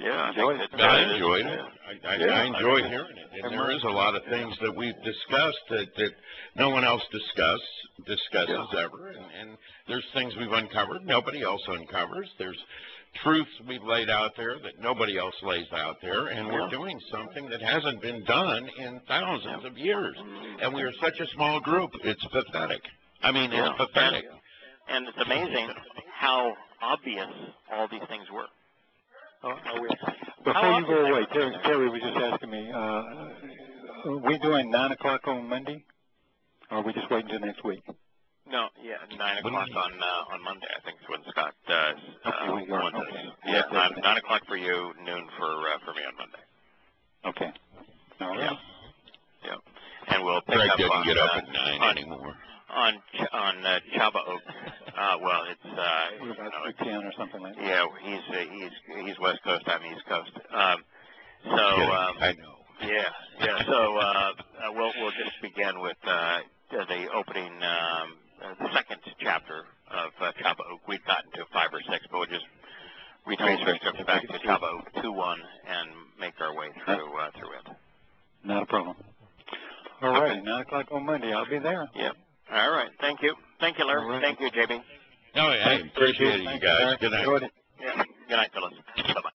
Yeah, I Enjoyed think it. that, I enjoyed it. yeah. I, I, Yeah, I I enjoyed hearing it. And there is a lot of things that we've discussed that, that no one else discuss, discusses ever. And, and there's things we've uncovered nobody else uncovers. There's truths we've laid out there that nobody else lays out there. And we're Yeah. doing something that hasn't been done in thousands of years. And we are such a small group. It's pathetic. I mean, Yeah. it's pathetic. And it's amazing how obvious all these things were. Oh, Before how you go away, Terry. Terry was just asking me, uh, are we doing nine o'clock on Monday? Or are we just waiting until next week? No, yeah, nine o'clock on uh, on Monday. I think is when Scott uh, uh, go. us. Okay. Yeah, Okay. nine, nine o'clock for you, noon for uh, for me on Monday. Okay. All Yeah. right. Yeah, and we'll pick Craig up didn't on, get up uh, at nine on anymore. on Ch- on uh, Chabaquwq. Uh, well, it's uh, What you about know, ten or something like that? yeah, he's uh, he's he's West Coast. I'm East Coast. Um, so um, I know. yeah, yeah. So uh, uh, we'll we'll just begin with uh, the opening, um, uh, the second chapter of uh, Chaba Oak. We've gotten to five or six, but we'll just retrace our steps back to Chabaquwq two one and make our way through uh, through it. Not a problem. All right, nine o'clock on Monday. I'll be there. Yep. All right. Thank you. Thank you, Larry. All right. Thank you, JB. No, I appreciate it, you guys. Good night. Enjoyed it. Yeah. Good night, fellas. Bye bye.